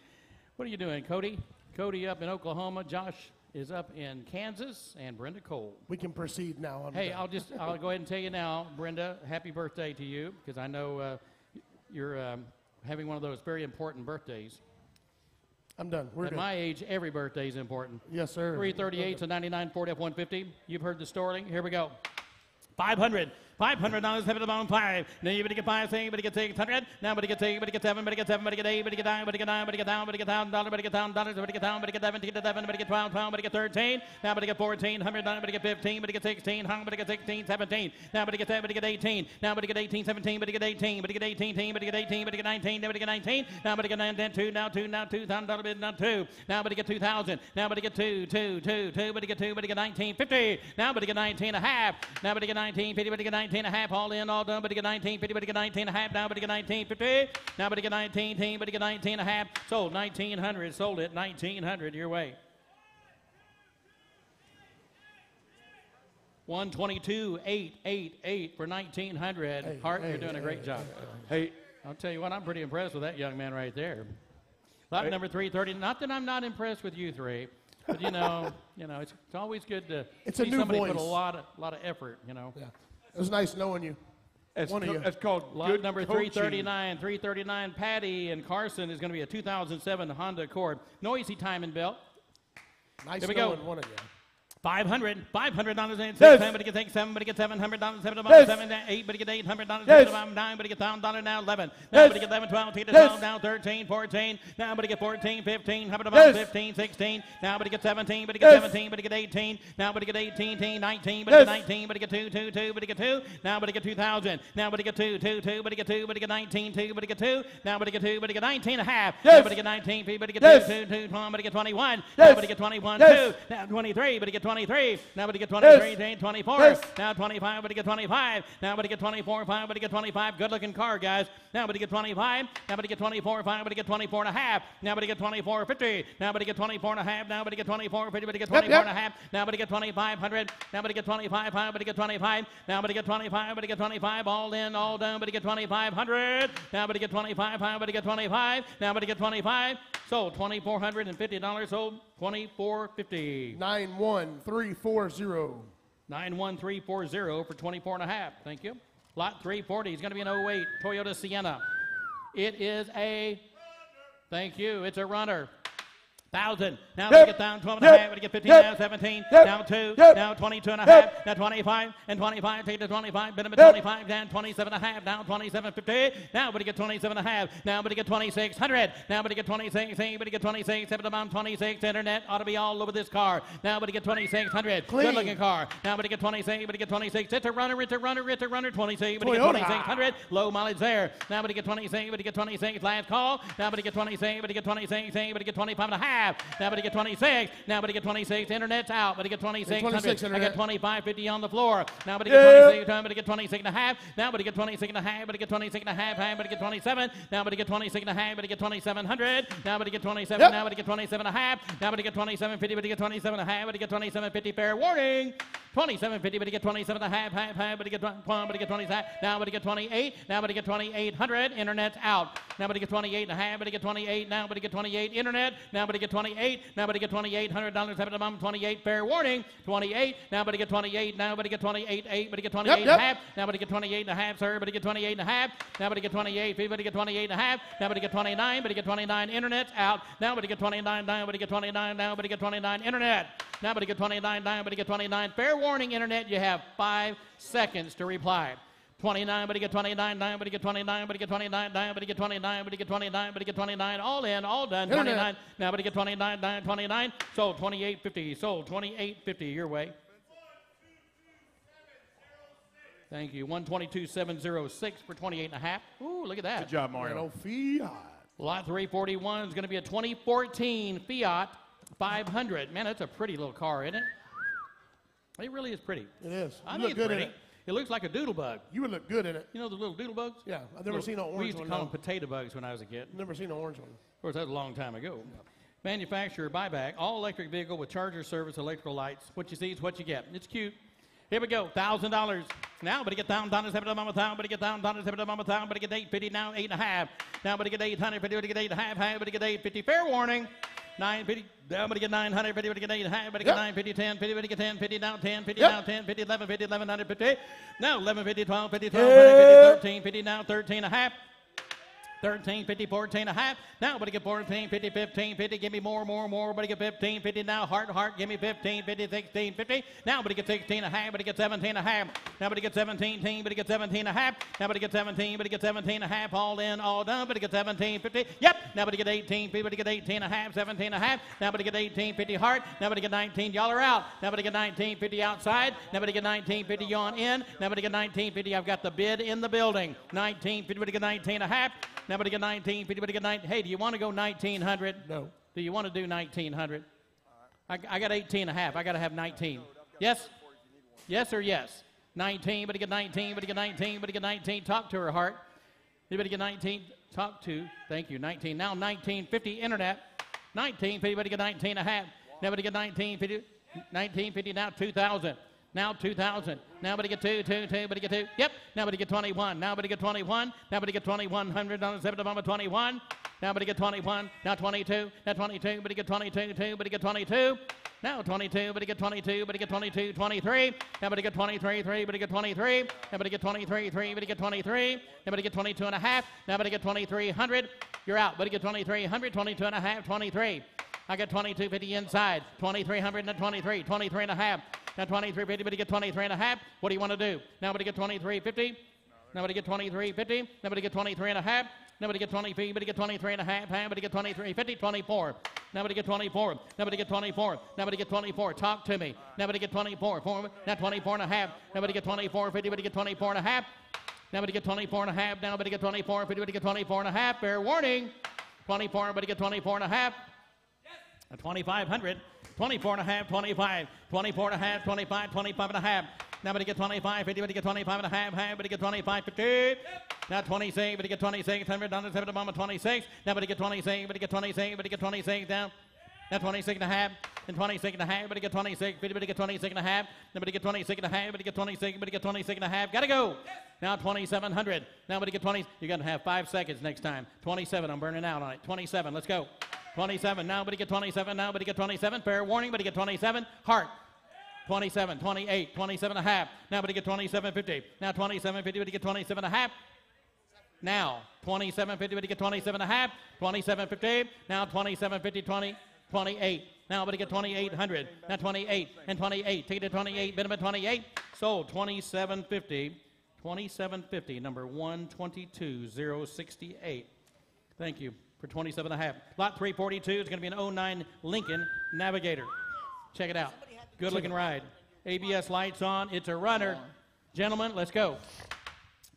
Speaker 1: What are you doing, Cody? Cody up in Oklahoma, Josh is up in Kansas, and Brenda Cole.
Speaker 2: We can proceed now.
Speaker 1: Hey, I'll just I'll go ahead and tell you now, Brenda, happy birthday to you because I know uh, you're um, having one of those very important birthdays.
Speaker 2: I'm done. We're
Speaker 1: At
Speaker 2: good.
Speaker 1: my age, every birthday is important.
Speaker 2: yes, sir.
Speaker 1: 338 to 99 Ford F-150. You've heard the story. Here we go. 500. $500 seven to the bottom five. Now you better get five, six, better get six hundred. Now better get six, better get seven, better get seven, better get eight, better get nine, better get nine, better get down, better get down, dollar, better get down, dollars, better get down, better get eleven, better get eleven, better get twelve, twelve, better get thirteen. Now better get fourteen, hundred, better get fifteen, better get sixteen, hung, better get sixteen, seventeen. Now better get seven, better get eighteen. Now better get eighteen, seventeen, better get eighteen, better get eighteen, teen, better get eighteen, better get nineteen, better get nineteen. Now better get two, now two, now two thousand dollar now two. Now better get two thousand. Now better get two, two, two, two, better get two, better get nineteen, fifty. Now better get nineteen a half. Now better get nineteen, fifty, better get nineteen and a half. All in, all done. Better get nineteen, fifty, better get nineteen and a half. Now better get nineteen, fifty. Now but better get nineteen, teen, better get nineteen and a half. Sold nineteen hundred. Sold it nineteen hundred. Your way. 122, 888 for 1900.
Speaker 2: Hey,
Speaker 1: Hart,
Speaker 2: hey,
Speaker 1: you're doing a great job.
Speaker 3: Hey,
Speaker 1: I'll tell you what, I'm pretty impressed with that young man right there. Lot
Speaker 3: Hey.
Speaker 1: number 330. Not that I'm not impressed with you three, but you know, you know, it's, it's always good to
Speaker 2: It's a
Speaker 1: see
Speaker 2: new
Speaker 1: somebody put a lot of, lot of effort, you know.
Speaker 2: Yeah. It was nice knowing you.
Speaker 3: that's,
Speaker 2: One of you.
Speaker 3: that's called
Speaker 1: Lot
Speaker 3: good
Speaker 1: number
Speaker 3: coaching.
Speaker 1: 339, 339, Patty and Carson is going to be a 2007 Honda Accord. Noisy timing belt.
Speaker 2: Nice
Speaker 1: Here we go.
Speaker 2: knowing one of you.
Speaker 1: 500, 500 dollars and six,
Speaker 3: Yes.
Speaker 1: seven, but get six, seven, but get seven hundred dollars, seven,
Speaker 3: Yes.
Speaker 1: seven, eight, but get eight hundred dollars,
Speaker 3: Yes.
Speaker 1: seven, nine, but get thousand dollar now, eleven, now,
Speaker 3: Yes.
Speaker 1: but get eleven, twelve, the
Speaker 3: Yes.
Speaker 1: twelve, now thirteen, fourteen, now, but get fourteen, fifteen, how about
Speaker 3: Yes.
Speaker 1: fifteen, sixteen, now, but get seventeen, but get
Speaker 3: Yes.
Speaker 1: seventeen, but get eighteen, now, but get eighteen, teen, nineteen, but
Speaker 3: Yes.
Speaker 1: get nineteen, but get two, two, two, but get two, now, but get two thousand, now, but get two, two, two, but get two, but get nineteen, two, but get two, now, but get two, but get nineteen and a half,
Speaker 3: Yes.
Speaker 1: now, but get nineteen, but get
Speaker 3: Yes.
Speaker 1: two, two, two, twenty, but get twenty-one,
Speaker 3: Yes.
Speaker 1: now, but get twenty-one, two, now, twenty-three, but get twenty. 23. Now but get 23,
Speaker 3: Yes.
Speaker 1: Jane 24.
Speaker 3: Yes.
Speaker 1: Now 25, but get 25. Now but get 24, 5, but get 25. Good looking car, guys. Now but get 25. Now but get 24, 5, but get 24 and a half. Now but get 24, 50. Now but get 24 and a half. Now but get 24, 50, but get 24
Speaker 2: yep.
Speaker 1: and a half. Now but get 2500. Now but get 25, 5, but get 25. Now but get 25, but get 25. All in, all done, but get 2500. Now but get 25, 5, but get 25. Now but get 25. Sold $2,450. Sold 2450
Speaker 2: 91340.
Speaker 1: 91340 for 24 and a half. Thank you. Lot 340 is going to be an 08 Toyota Sienna. It is a, thank you, it's a runner. Thousand. Now
Speaker 3: Yep.
Speaker 1: we get down 12 and a half. We get 15
Speaker 3: Yep.
Speaker 1: now, 17.
Speaker 3: Yep.
Speaker 1: Now 2.
Speaker 3: Yep.
Speaker 1: Now 22 and a
Speaker 3: Yep.
Speaker 1: Now 25 and 25. Take the 25. Bit of
Speaker 3: Yep.
Speaker 1: 25. Down 27 and a half. Down 27 50. Now you get 27 and a half. Now but you get 2600. Now but you get 26. Hey, but you get 26. Seven about 26. Internet ought to be all over this car. Now but you get 2600.
Speaker 2: Clean.
Speaker 1: Good looking car. Now you get 26. But you get 26. It's a runner. It's a runner. It's a runner. 26. But you get 2600. Low mileage there. Now you get 26. But you get 26. Last call. Now but you get 26. But you get 26. Hey, but you get 25 and a half. Now but you get 26. Now but you get 26. Internet's out. But you get 26.
Speaker 2: 26
Speaker 1: I get 25 50 on the floor. Now but you get
Speaker 3: Yeah.
Speaker 1: 26. Time but you get 26 and a half. Now but you get 26 and a half. But you get 26 and a half. But you get 27. Now but you get 26 and a half. But you get 2700. Now but you get 27.
Speaker 2: Yep.
Speaker 1: Now but you get 27 and a half. Now but you get 27 50. But you get 27 and a half. But you get 27 50. Fair warning. 27 50. But you get 27 and a half. Half half. But you get 20. But you get 27. Now but you get 28. Now but you get 2800. Internet's out. Now but you get 28 and a half. But you get 28. Now but you get 28. Internet. Now but you get 28. Now but you get 28. Hundred dollars. Seven to bum. 28. Fair warning. 28. Now but you get 28. Now but you get 28. 8. But get 28 and a half. You get 28 and a half, sir. But get 28 and a half. You get 28. But you get 28 and a half. You get 29. But get 29. Internet's out. You get 29. Now but you get 29. Now but get 29. Internet. Now but you get 29. Now but you get 29. Fair warning, Internet. You have five seconds to reply. 29, but you get 29, 9, but you get 29, but you get 29, 9, but you get 29, but you get 29, but you get 29, all in, all done, 29, now but you get 29, 9, 29, sold 28.50, sold 28.50 your way. Thank you. 122.706 for 28 and a half. Ooh, look at that.
Speaker 5: Good job, Mario.
Speaker 2: No Fiat.
Speaker 1: Lot 341 is going to be a 2014 Fiat 500. Man, that's a pretty little car, isn't it? It really is pretty.
Speaker 2: It is.
Speaker 1: I
Speaker 2: You
Speaker 1: think
Speaker 2: look
Speaker 1: it's
Speaker 2: good
Speaker 1: pretty.
Speaker 2: in it.
Speaker 1: It looks like a doodle bug.
Speaker 2: You would look good in it.
Speaker 1: You know the little doodle bugs?
Speaker 2: Yeah, I've never
Speaker 1: Little-
Speaker 2: seen an orange one.
Speaker 1: We used to
Speaker 2: one.
Speaker 1: call
Speaker 2: no.
Speaker 1: them potato bugs when I was a kid.
Speaker 2: Never seen an orange one.
Speaker 1: Of course, that was a long time ago. Manufacturer buyback, all electric vehicle with charger service, electrical lights. What you see is what you get. It's cute. Here we go, thousand dollars. Now, but get down, down, seven mama town, but get down, down, seven mama town, but get eight fifty now, eight and a half. Now, but get eight hundred fifty, but get eight and a half, half, but get eight fifty. Fair warning. Nine fifty, you get nine hundred fifty, but you get eight and a half, but you get
Speaker 2: Yep.
Speaker 1: nine fifty, ten fifty, but you get ten fifty now, ten fifty
Speaker 2: Yep.
Speaker 1: now, ten fifty, eleven fifty, eleven hundred fifty. Now, eleven fifty, twelve fifty, twelve
Speaker 3: Yep.
Speaker 1: hundred fifty, thirteen fifty now, thirteen and a half. 13, 50, 14 and a half. Now, but get 14, 50, 15, 50. Give me more, more, more. But get 15, 50 now. Hart, Hart. Give me 15, 50, 16, 50. Now, but get 16 and a half. But get 17 and a half. Now, but get 17, 10, but get 17 and a half. Now, but get 17, but get 17 and a half. All in, all done. But get 17, 50. Yep. Now, but get 18, 50, but get 18 and a half. 17 and a half. Now, but get 18, 50 Hart. Now, but get 19. Y'all are out. Now, but get 19, 50 outside. Now, but get 19, 50 yawn in. Now, but get 19, 50. I've got the bid in the building. 19, 50, but get 19 and a half. Now, but get 19, 50, but get 19. Hey, do you want to go 1900?
Speaker 2: No.
Speaker 1: Do you want to do 1900? I, I got 18 and a half. I got to have 19. Yes? Yes or yes? 19, but get 19, but get 19, but get 19. Talk to her, Hart. Anybody get 19? Talk to. Thank you. 19. Now 1950 internet. 1950, Anybody get 19 and a half. But get 1950. 1950 now 2000. Now 2000. Now but get 2, 2, 2, but get 2. Yep. Now but get 21. Now but get 21. Now but get 2100 on 7 to 21. Now but get 21. Now 22. Now 22, but get 22, 2, but get 22. Now 22, but get 22, but get 22, 23. Now but get 23, 3, but get 23. Now but get 23, 3, but get 23. Now but get 22 and a half. Now but get 2300. You're out. But get 2300, 22 and a half, 23. I got 2250 inside. 2300 and 23, 23 and a half. Now 2350, but you get 23 and a half. What do you want to do? But get 2350. Now but get 2350. Now but get 23 and a half. You get 23, but get 23 and a half. Half, get 23, 50, 24. Now but you get 24. Now but you get 24. Now but you get 24. Talk to me. You get 24. Four, now 24 and a half. You get 24, 50, but get 24 and a half. You get 24 and a half. But get 24, 50, but get 24 and a half. Fair warning. 24, but get 24 and a half. A 2500. 24 and a half, 25, 24 and a half, 25, 25 and a half. Now, but to get 25, 50, but to get 25 and a half, half, but to get 25, 50. Now 26, but to get 26, 100 dollars, 70 mama 26. Now, but to get 26, but to get 26, but to get 26 down. Now 26 and a half, and 26 and a half, but get 26, 50, but get 26 and a half, but get 26 and a half, but get 26, but get 26 and a half, gotta go. Now 2700, now but get 20, you're gonna have five seconds next time. 27, I'm burning out on it. 27, let's go. 27, now but he get 27, now but he get 27, fair warning, but he get 27, Hart. 27, 28, 27 and a half, now but he get 27, 50, now 27, 50, but he get 27 and a half, now 2750 but he get 27 and a half 2750 now 2750 20 28 now but he get 2800 now 28 and 28 take it to 28 minimum 28 sold 2750 2750 number 122068 thank you for 27 and a half. Lot 342 is going to be an 09 lincoln navigator. Check it out. Good looking ride. Abs lights on. It's a runner. Gentlemen let's go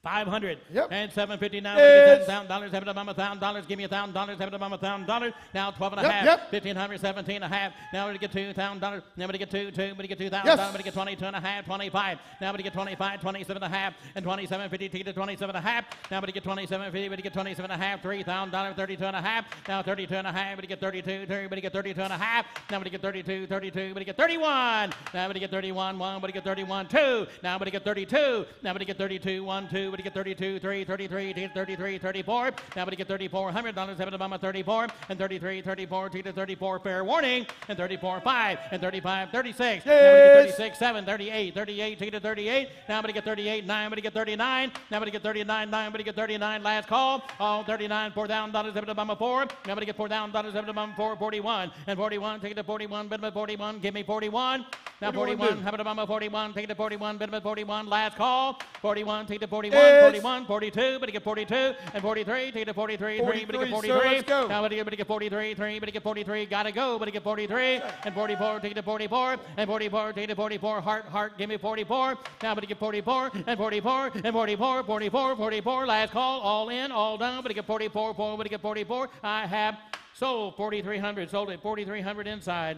Speaker 1: 500
Speaker 2: Yep.
Speaker 1: and 750 now.
Speaker 2: Yes.
Speaker 1: Thousand dollars, have it a thousand dollars. Give me a thousand dollars, it a thousand dollars. Now 12 and a
Speaker 2: Yep,
Speaker 1: half.
Speaker 2: yep.
Speaker 1: 1500, 17 and a half. Now we get two thousand dollars. Now we get two, two, we get two thousand
Speaker 2: Yes.
Speaker 1: dollars. We get 22 and a half, 25. Now we get 25, 27 and a half, and 2750 to get 27 and a half. Now we get 2750, we get 27 and a half, three thousand dollars, 32 and a half. Now 32 and a half, we get 32, 30, we get 32 and a half. Now we get 32, 32, we get 31. Now we get 31, one, we get 31, two. Now we get 32. Now we get 32, one, two, we get 32, three, 33, to get 33, 34. Now we get 34, hundred dollars, seven above 34, and 33, 34, to 34, fair warning, and 34, five, and 35, 36. Now we get 36, seven, 38, 38, to 38. Now we get 38, nine, we get 39. Now we get 39, nine, we get 39. Last call, all 39, four thousand dollars, seven above four. Now we get four thousand dollars, seven above four, 41, and 41, take it to 41, bid 41, give me 41. Now 41, have it above 41, take it to 41, bid 41. Last call, 41, take it to 41,
Speaker 3: Yes.
Speaker 1: 41, 42, but to get 42, and 43, take it to 43, 3, but to get
Speaker 3: 43, sir,
Speaker 1: 43.
Speaker 3: let's.
Speaker 1: Now but to get, but to get 43, 3, but to get 43, gotta go, but to get 43, and 44, take it to 44, and 44, take it to 44, Hart, Hart, give me 44. Now but to get 44, and 44, and 44, 44, 44, last call, all in, all done, but to get 44, 4, but to get 44, I have sold 4,300, sold it 4,300 inside.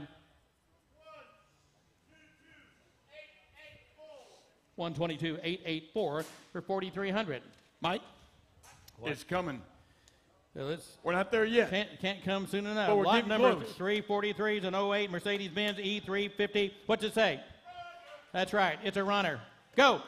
Speaker 1: 122, 884 for 4,300.
Speaker 3: Mike, it's coming.
Speaker 1: So let's
Speaker 3: We're not there yet.
Speaker 1: Can't, can't come soon enough.
Speaker 3: But
Speaker 1: Lot number
Speaker 3: close.
Speaker 1: 343 is an 08 Mercedes Benz E350. What's it say? That's right. It's a runner. Go.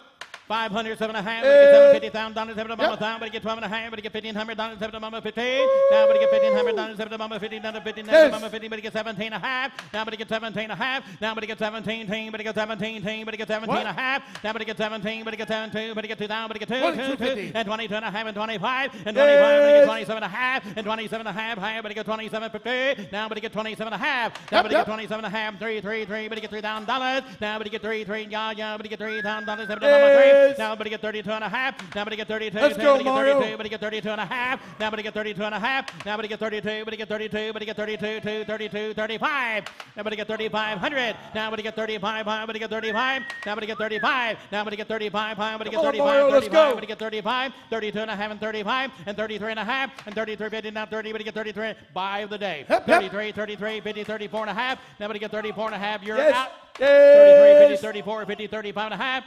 Speaker 1: 500, seven and a half, but get seven fifty thousand dollars, seven above a thousand, but get twelve and a half, but get fifteen hundred dollars, seven above fifteen. Now, but get fifteen hundred dollars, seven above fifteen, down to fifteen,
Speaker 3: Yes.
Speaker 1: above fifteen, but get seventeen and a half. Now, but get seventeen and a half. Now, but he get seventeen, team, but get seventeen, team, but get seventeen and a half. Now, but get seventeen, but get seventeen, but get two thousand, but get two, two,
Speaker 2: 22.50.
Speaker 1: two, and twenty-two and a half, and twenty-five, and twenty-five, but get
Speaker 3: Yes.
Speaker 1: twenty-seven and a half, and twenty-seven and a half, higher, but get twenty-seven fifty. Now, but he get twenty-seven and a half. Now, but
Speaker 2: yep.
Speaker 1: get twenty-seven and a half, three, three, three, but get three thousand dollars. Now, but get three, three, yeah, yeah, but get three thousand dollars, seven above three.
Speaker 3: Yes.
Speaker 1: Now, but get thirty-two and a half. Now, but get thirty-two.
Speaker 3: Let's
Speaker 1: now,
Speaker 3: go,
Speaker 1: get
Speaker 3: Mario.
Speaker 1: 32, but get 32 and a half. Now, but get 32 and a half. Now, but get 32, but get 32, but get 32, 2, 32, 35. Now, but get 3,500. Now, but get 35, but get 35. Now, but get 35. Now, but get 35, but get
Speaker 3: Come on,
Speaker 1: 35,
Speaker 3: Mario, let's
Speaker 1: 35,
Speaker 3: go.
Speaker 1: but get 35, 32 and a half, and 35, and 33 and a half, and 33, 50, now 30, but get 33. Buy of the day.
Speaker 2: Yep, yep.
Speaker 1: 33, 33, 50, 34 and a half. Now, but get 34 and a half. You're
Speaker 3: Yes.
Speaker 1: out. 33, 50,
Speaker 3: Yes.
Speaker 1: 34, 50, 35 and a half.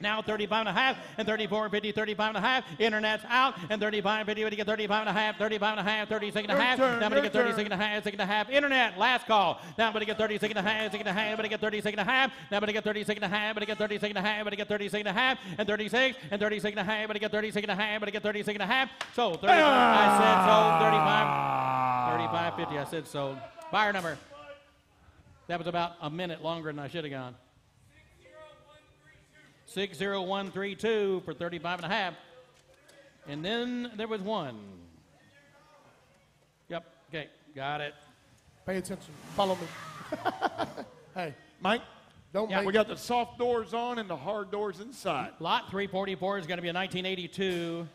Speaker 1: Now 35 and a half, and 34, 50, 35 and a half. Internet's out, and 35, 50, to get 35 and a half, 35 and a half, 36 and a half.
Speaker 3: turn,
Speaker 1: now I'm
Speaker 3: your
Speaker 1: going to get 36
Speaker 3: turn.
Speaker 1: and a half, 6 and a half. Internet, last call. Now to get 36 and a half, 6 and a half, to get 36 and a half. Now to get 36 and a half, to get 36 and a half, to get 36 and a half, and 36, and 36 and a half, to get 36 and a half, to get 36 and a half. So 35, I said sold, 35, 35, 50, I said sold. Buyer number. That was about a minute longer than I should have gone. 60132 for 35 and a half. And then there was one. Yep. Okay. Got it.
Speaker 2: Pay attention. Follow me. hey,
Speaker 3: Mike,
Speaker 2: don't
Speaker 1: Yeah,
Speaker 3: we got the soft doors on and the hard doors inside.
Speaker 1: Lot 344 is going to be a 1982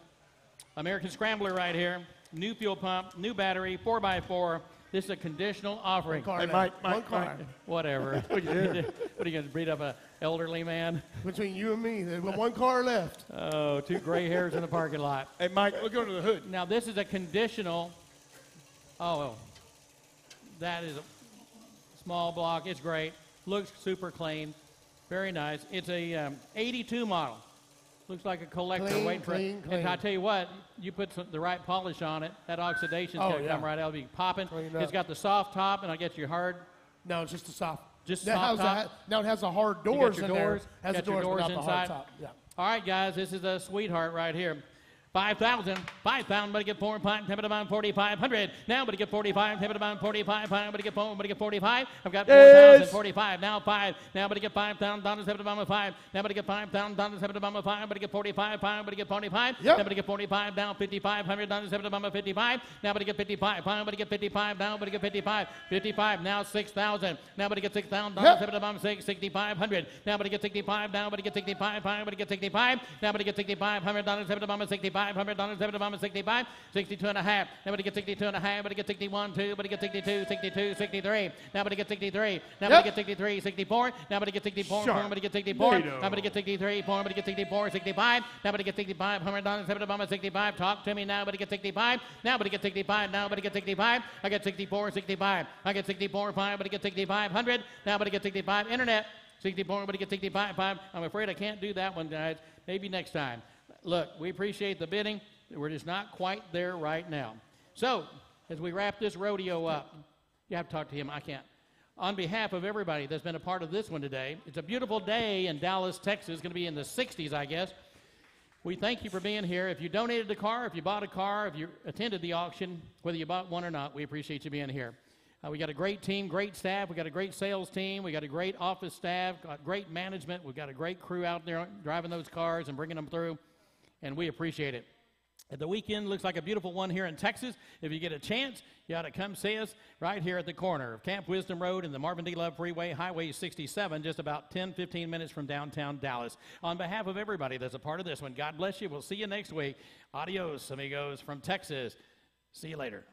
Speaker 1: American Scrambler right here. New fuel pump, new battery, 4x4. This is a conditional offering.
Speaker 2: car
Speaker 3: Hey,
Speaker 2: left.
Speaker 3: Mike,
Speaker 2: One
Speaker 3: Mike,
Speaker 2: car.
Speaker 3: Mike.
Speaker 1: Whatever. what are you going to breed up an elderly man?
Speaker 2: Between you and me, there's one car left.
Speaker 1: Oh, two gray hairs in the parking lot.
Speaker 3: Hey, Mike, look under the hood.
Speaker 1: Now this is a conditional. Oh, well, that is a small block. It's great. Looks super clean. Very nice. It's a um, 82 model. Looks like a collector
Speaker 2: Clean,
Speaker 1: waiting for
Speaker 2: clean,
Speaker 1: And I tell you what, you put some, the right polish on it, that oxidation's
Speaker 2: Oh,
Speaker 1: going to come right out. It'll be popping.
Speaker 2: Clean
Speaker 1: It's got the soft top, and I get your hard.
Speaker 2: No, it's just a soft.
Speaker 1: Just
Speaker 2: now,
Speaker 1: soft top?
Speaker 2: now it has the hard
Speaker 1: You got
Speaker 2: doors
Speaker 1: your
Speaker 2: in
Speaker 1: doors,
Speaker 2: there. Has
Speaker 1: got
Speaker 2: the
Speaker 1: your
Speaker 2: doors,
Speaker 1: doors
Speaker 2: the hard
Speaker 1: inside.
Speaker 2: top. Yeah.
Speaker 1: All right, guys, this is a sweetheart right here. 5,000, 5,000, but to get 4, 5, 10 to the 4,500. Now, but get 45, 10 to the 45, 5, but get 4, but to get 45. I've got 4,000, 45, now 5. Now, but get 5,000, down to 7 to the 5. Now, but to get 5,000, down to 7 to 5, but get 45, 5, but to get 45.
Speaker 2: Yep.
Speaker 1: Now, but get 45, now 5,500, down to 7 to the 55. Now, but get 55, 5, but get 55, now, but to get 55, 55, now 6,000. Now, but get 6,000, down
Speaker 2: to
Speaker 1: 7 to the 6, 6,500. Now, but to get 65, now, but to get 65, 5, but to get 65. Now, but get 6,500, down to 7 to 65. Five hundred $100, 75, 65, 62 and a half. Nobody gets 62 and a half. Nobody gets 61, 2. Nobody gets 62, 62, 63. Nobody gets 63.
Speaker 2: Nobody
Speaker 1: gets 63, 64. Nobody gets 64, 4. Nobody gets 64. Nobody gets 63, 4. Nobody gets 64, 65. Nobody gets 65, $100, 75, 65. Talk to me now. Nobody gets 65. Nobody gets 65. Nobody gets 65. I get 64, 65. I get 64, 5. Nobody gets sixty-five hundred. 100. Nobody gets 65. Internet. 64, nobody gets 65, 5. I'm afraid I can't do that one, guys. Maybe next time. Look, we appreciate the bidding. We're just not quite there right now. So, as we wrap this rodeo up, you have to talk to him. I can't. On behalf of everybody that's been a part of this one today, it's a beautiful day in Dallas, Texas. It's Going to be in the 60s, I guess. We thank you for being here. If you donated a car, if you bought a car, if you attended the auction, whether you bought one or not, we appreciate you being here. Uh, we got a great team, great staff. We got a great sales team. We got a great office staff. Got great management. We've got a great crew out there driving those cars and bringing them through, and we appreciate it. The weekend looks like a beautiful one here in Texas. If you get a chance, you ought to come see us right here at the corner of Camp Wisdom Road and the Marvin D. Love Freeway, Highway 67, just about 10, 15 minutes from downtown Dallas. On behalf of everybody that's a part of this one, God bless you. We'll see you next week. Adios, amigos from Texas. See you later.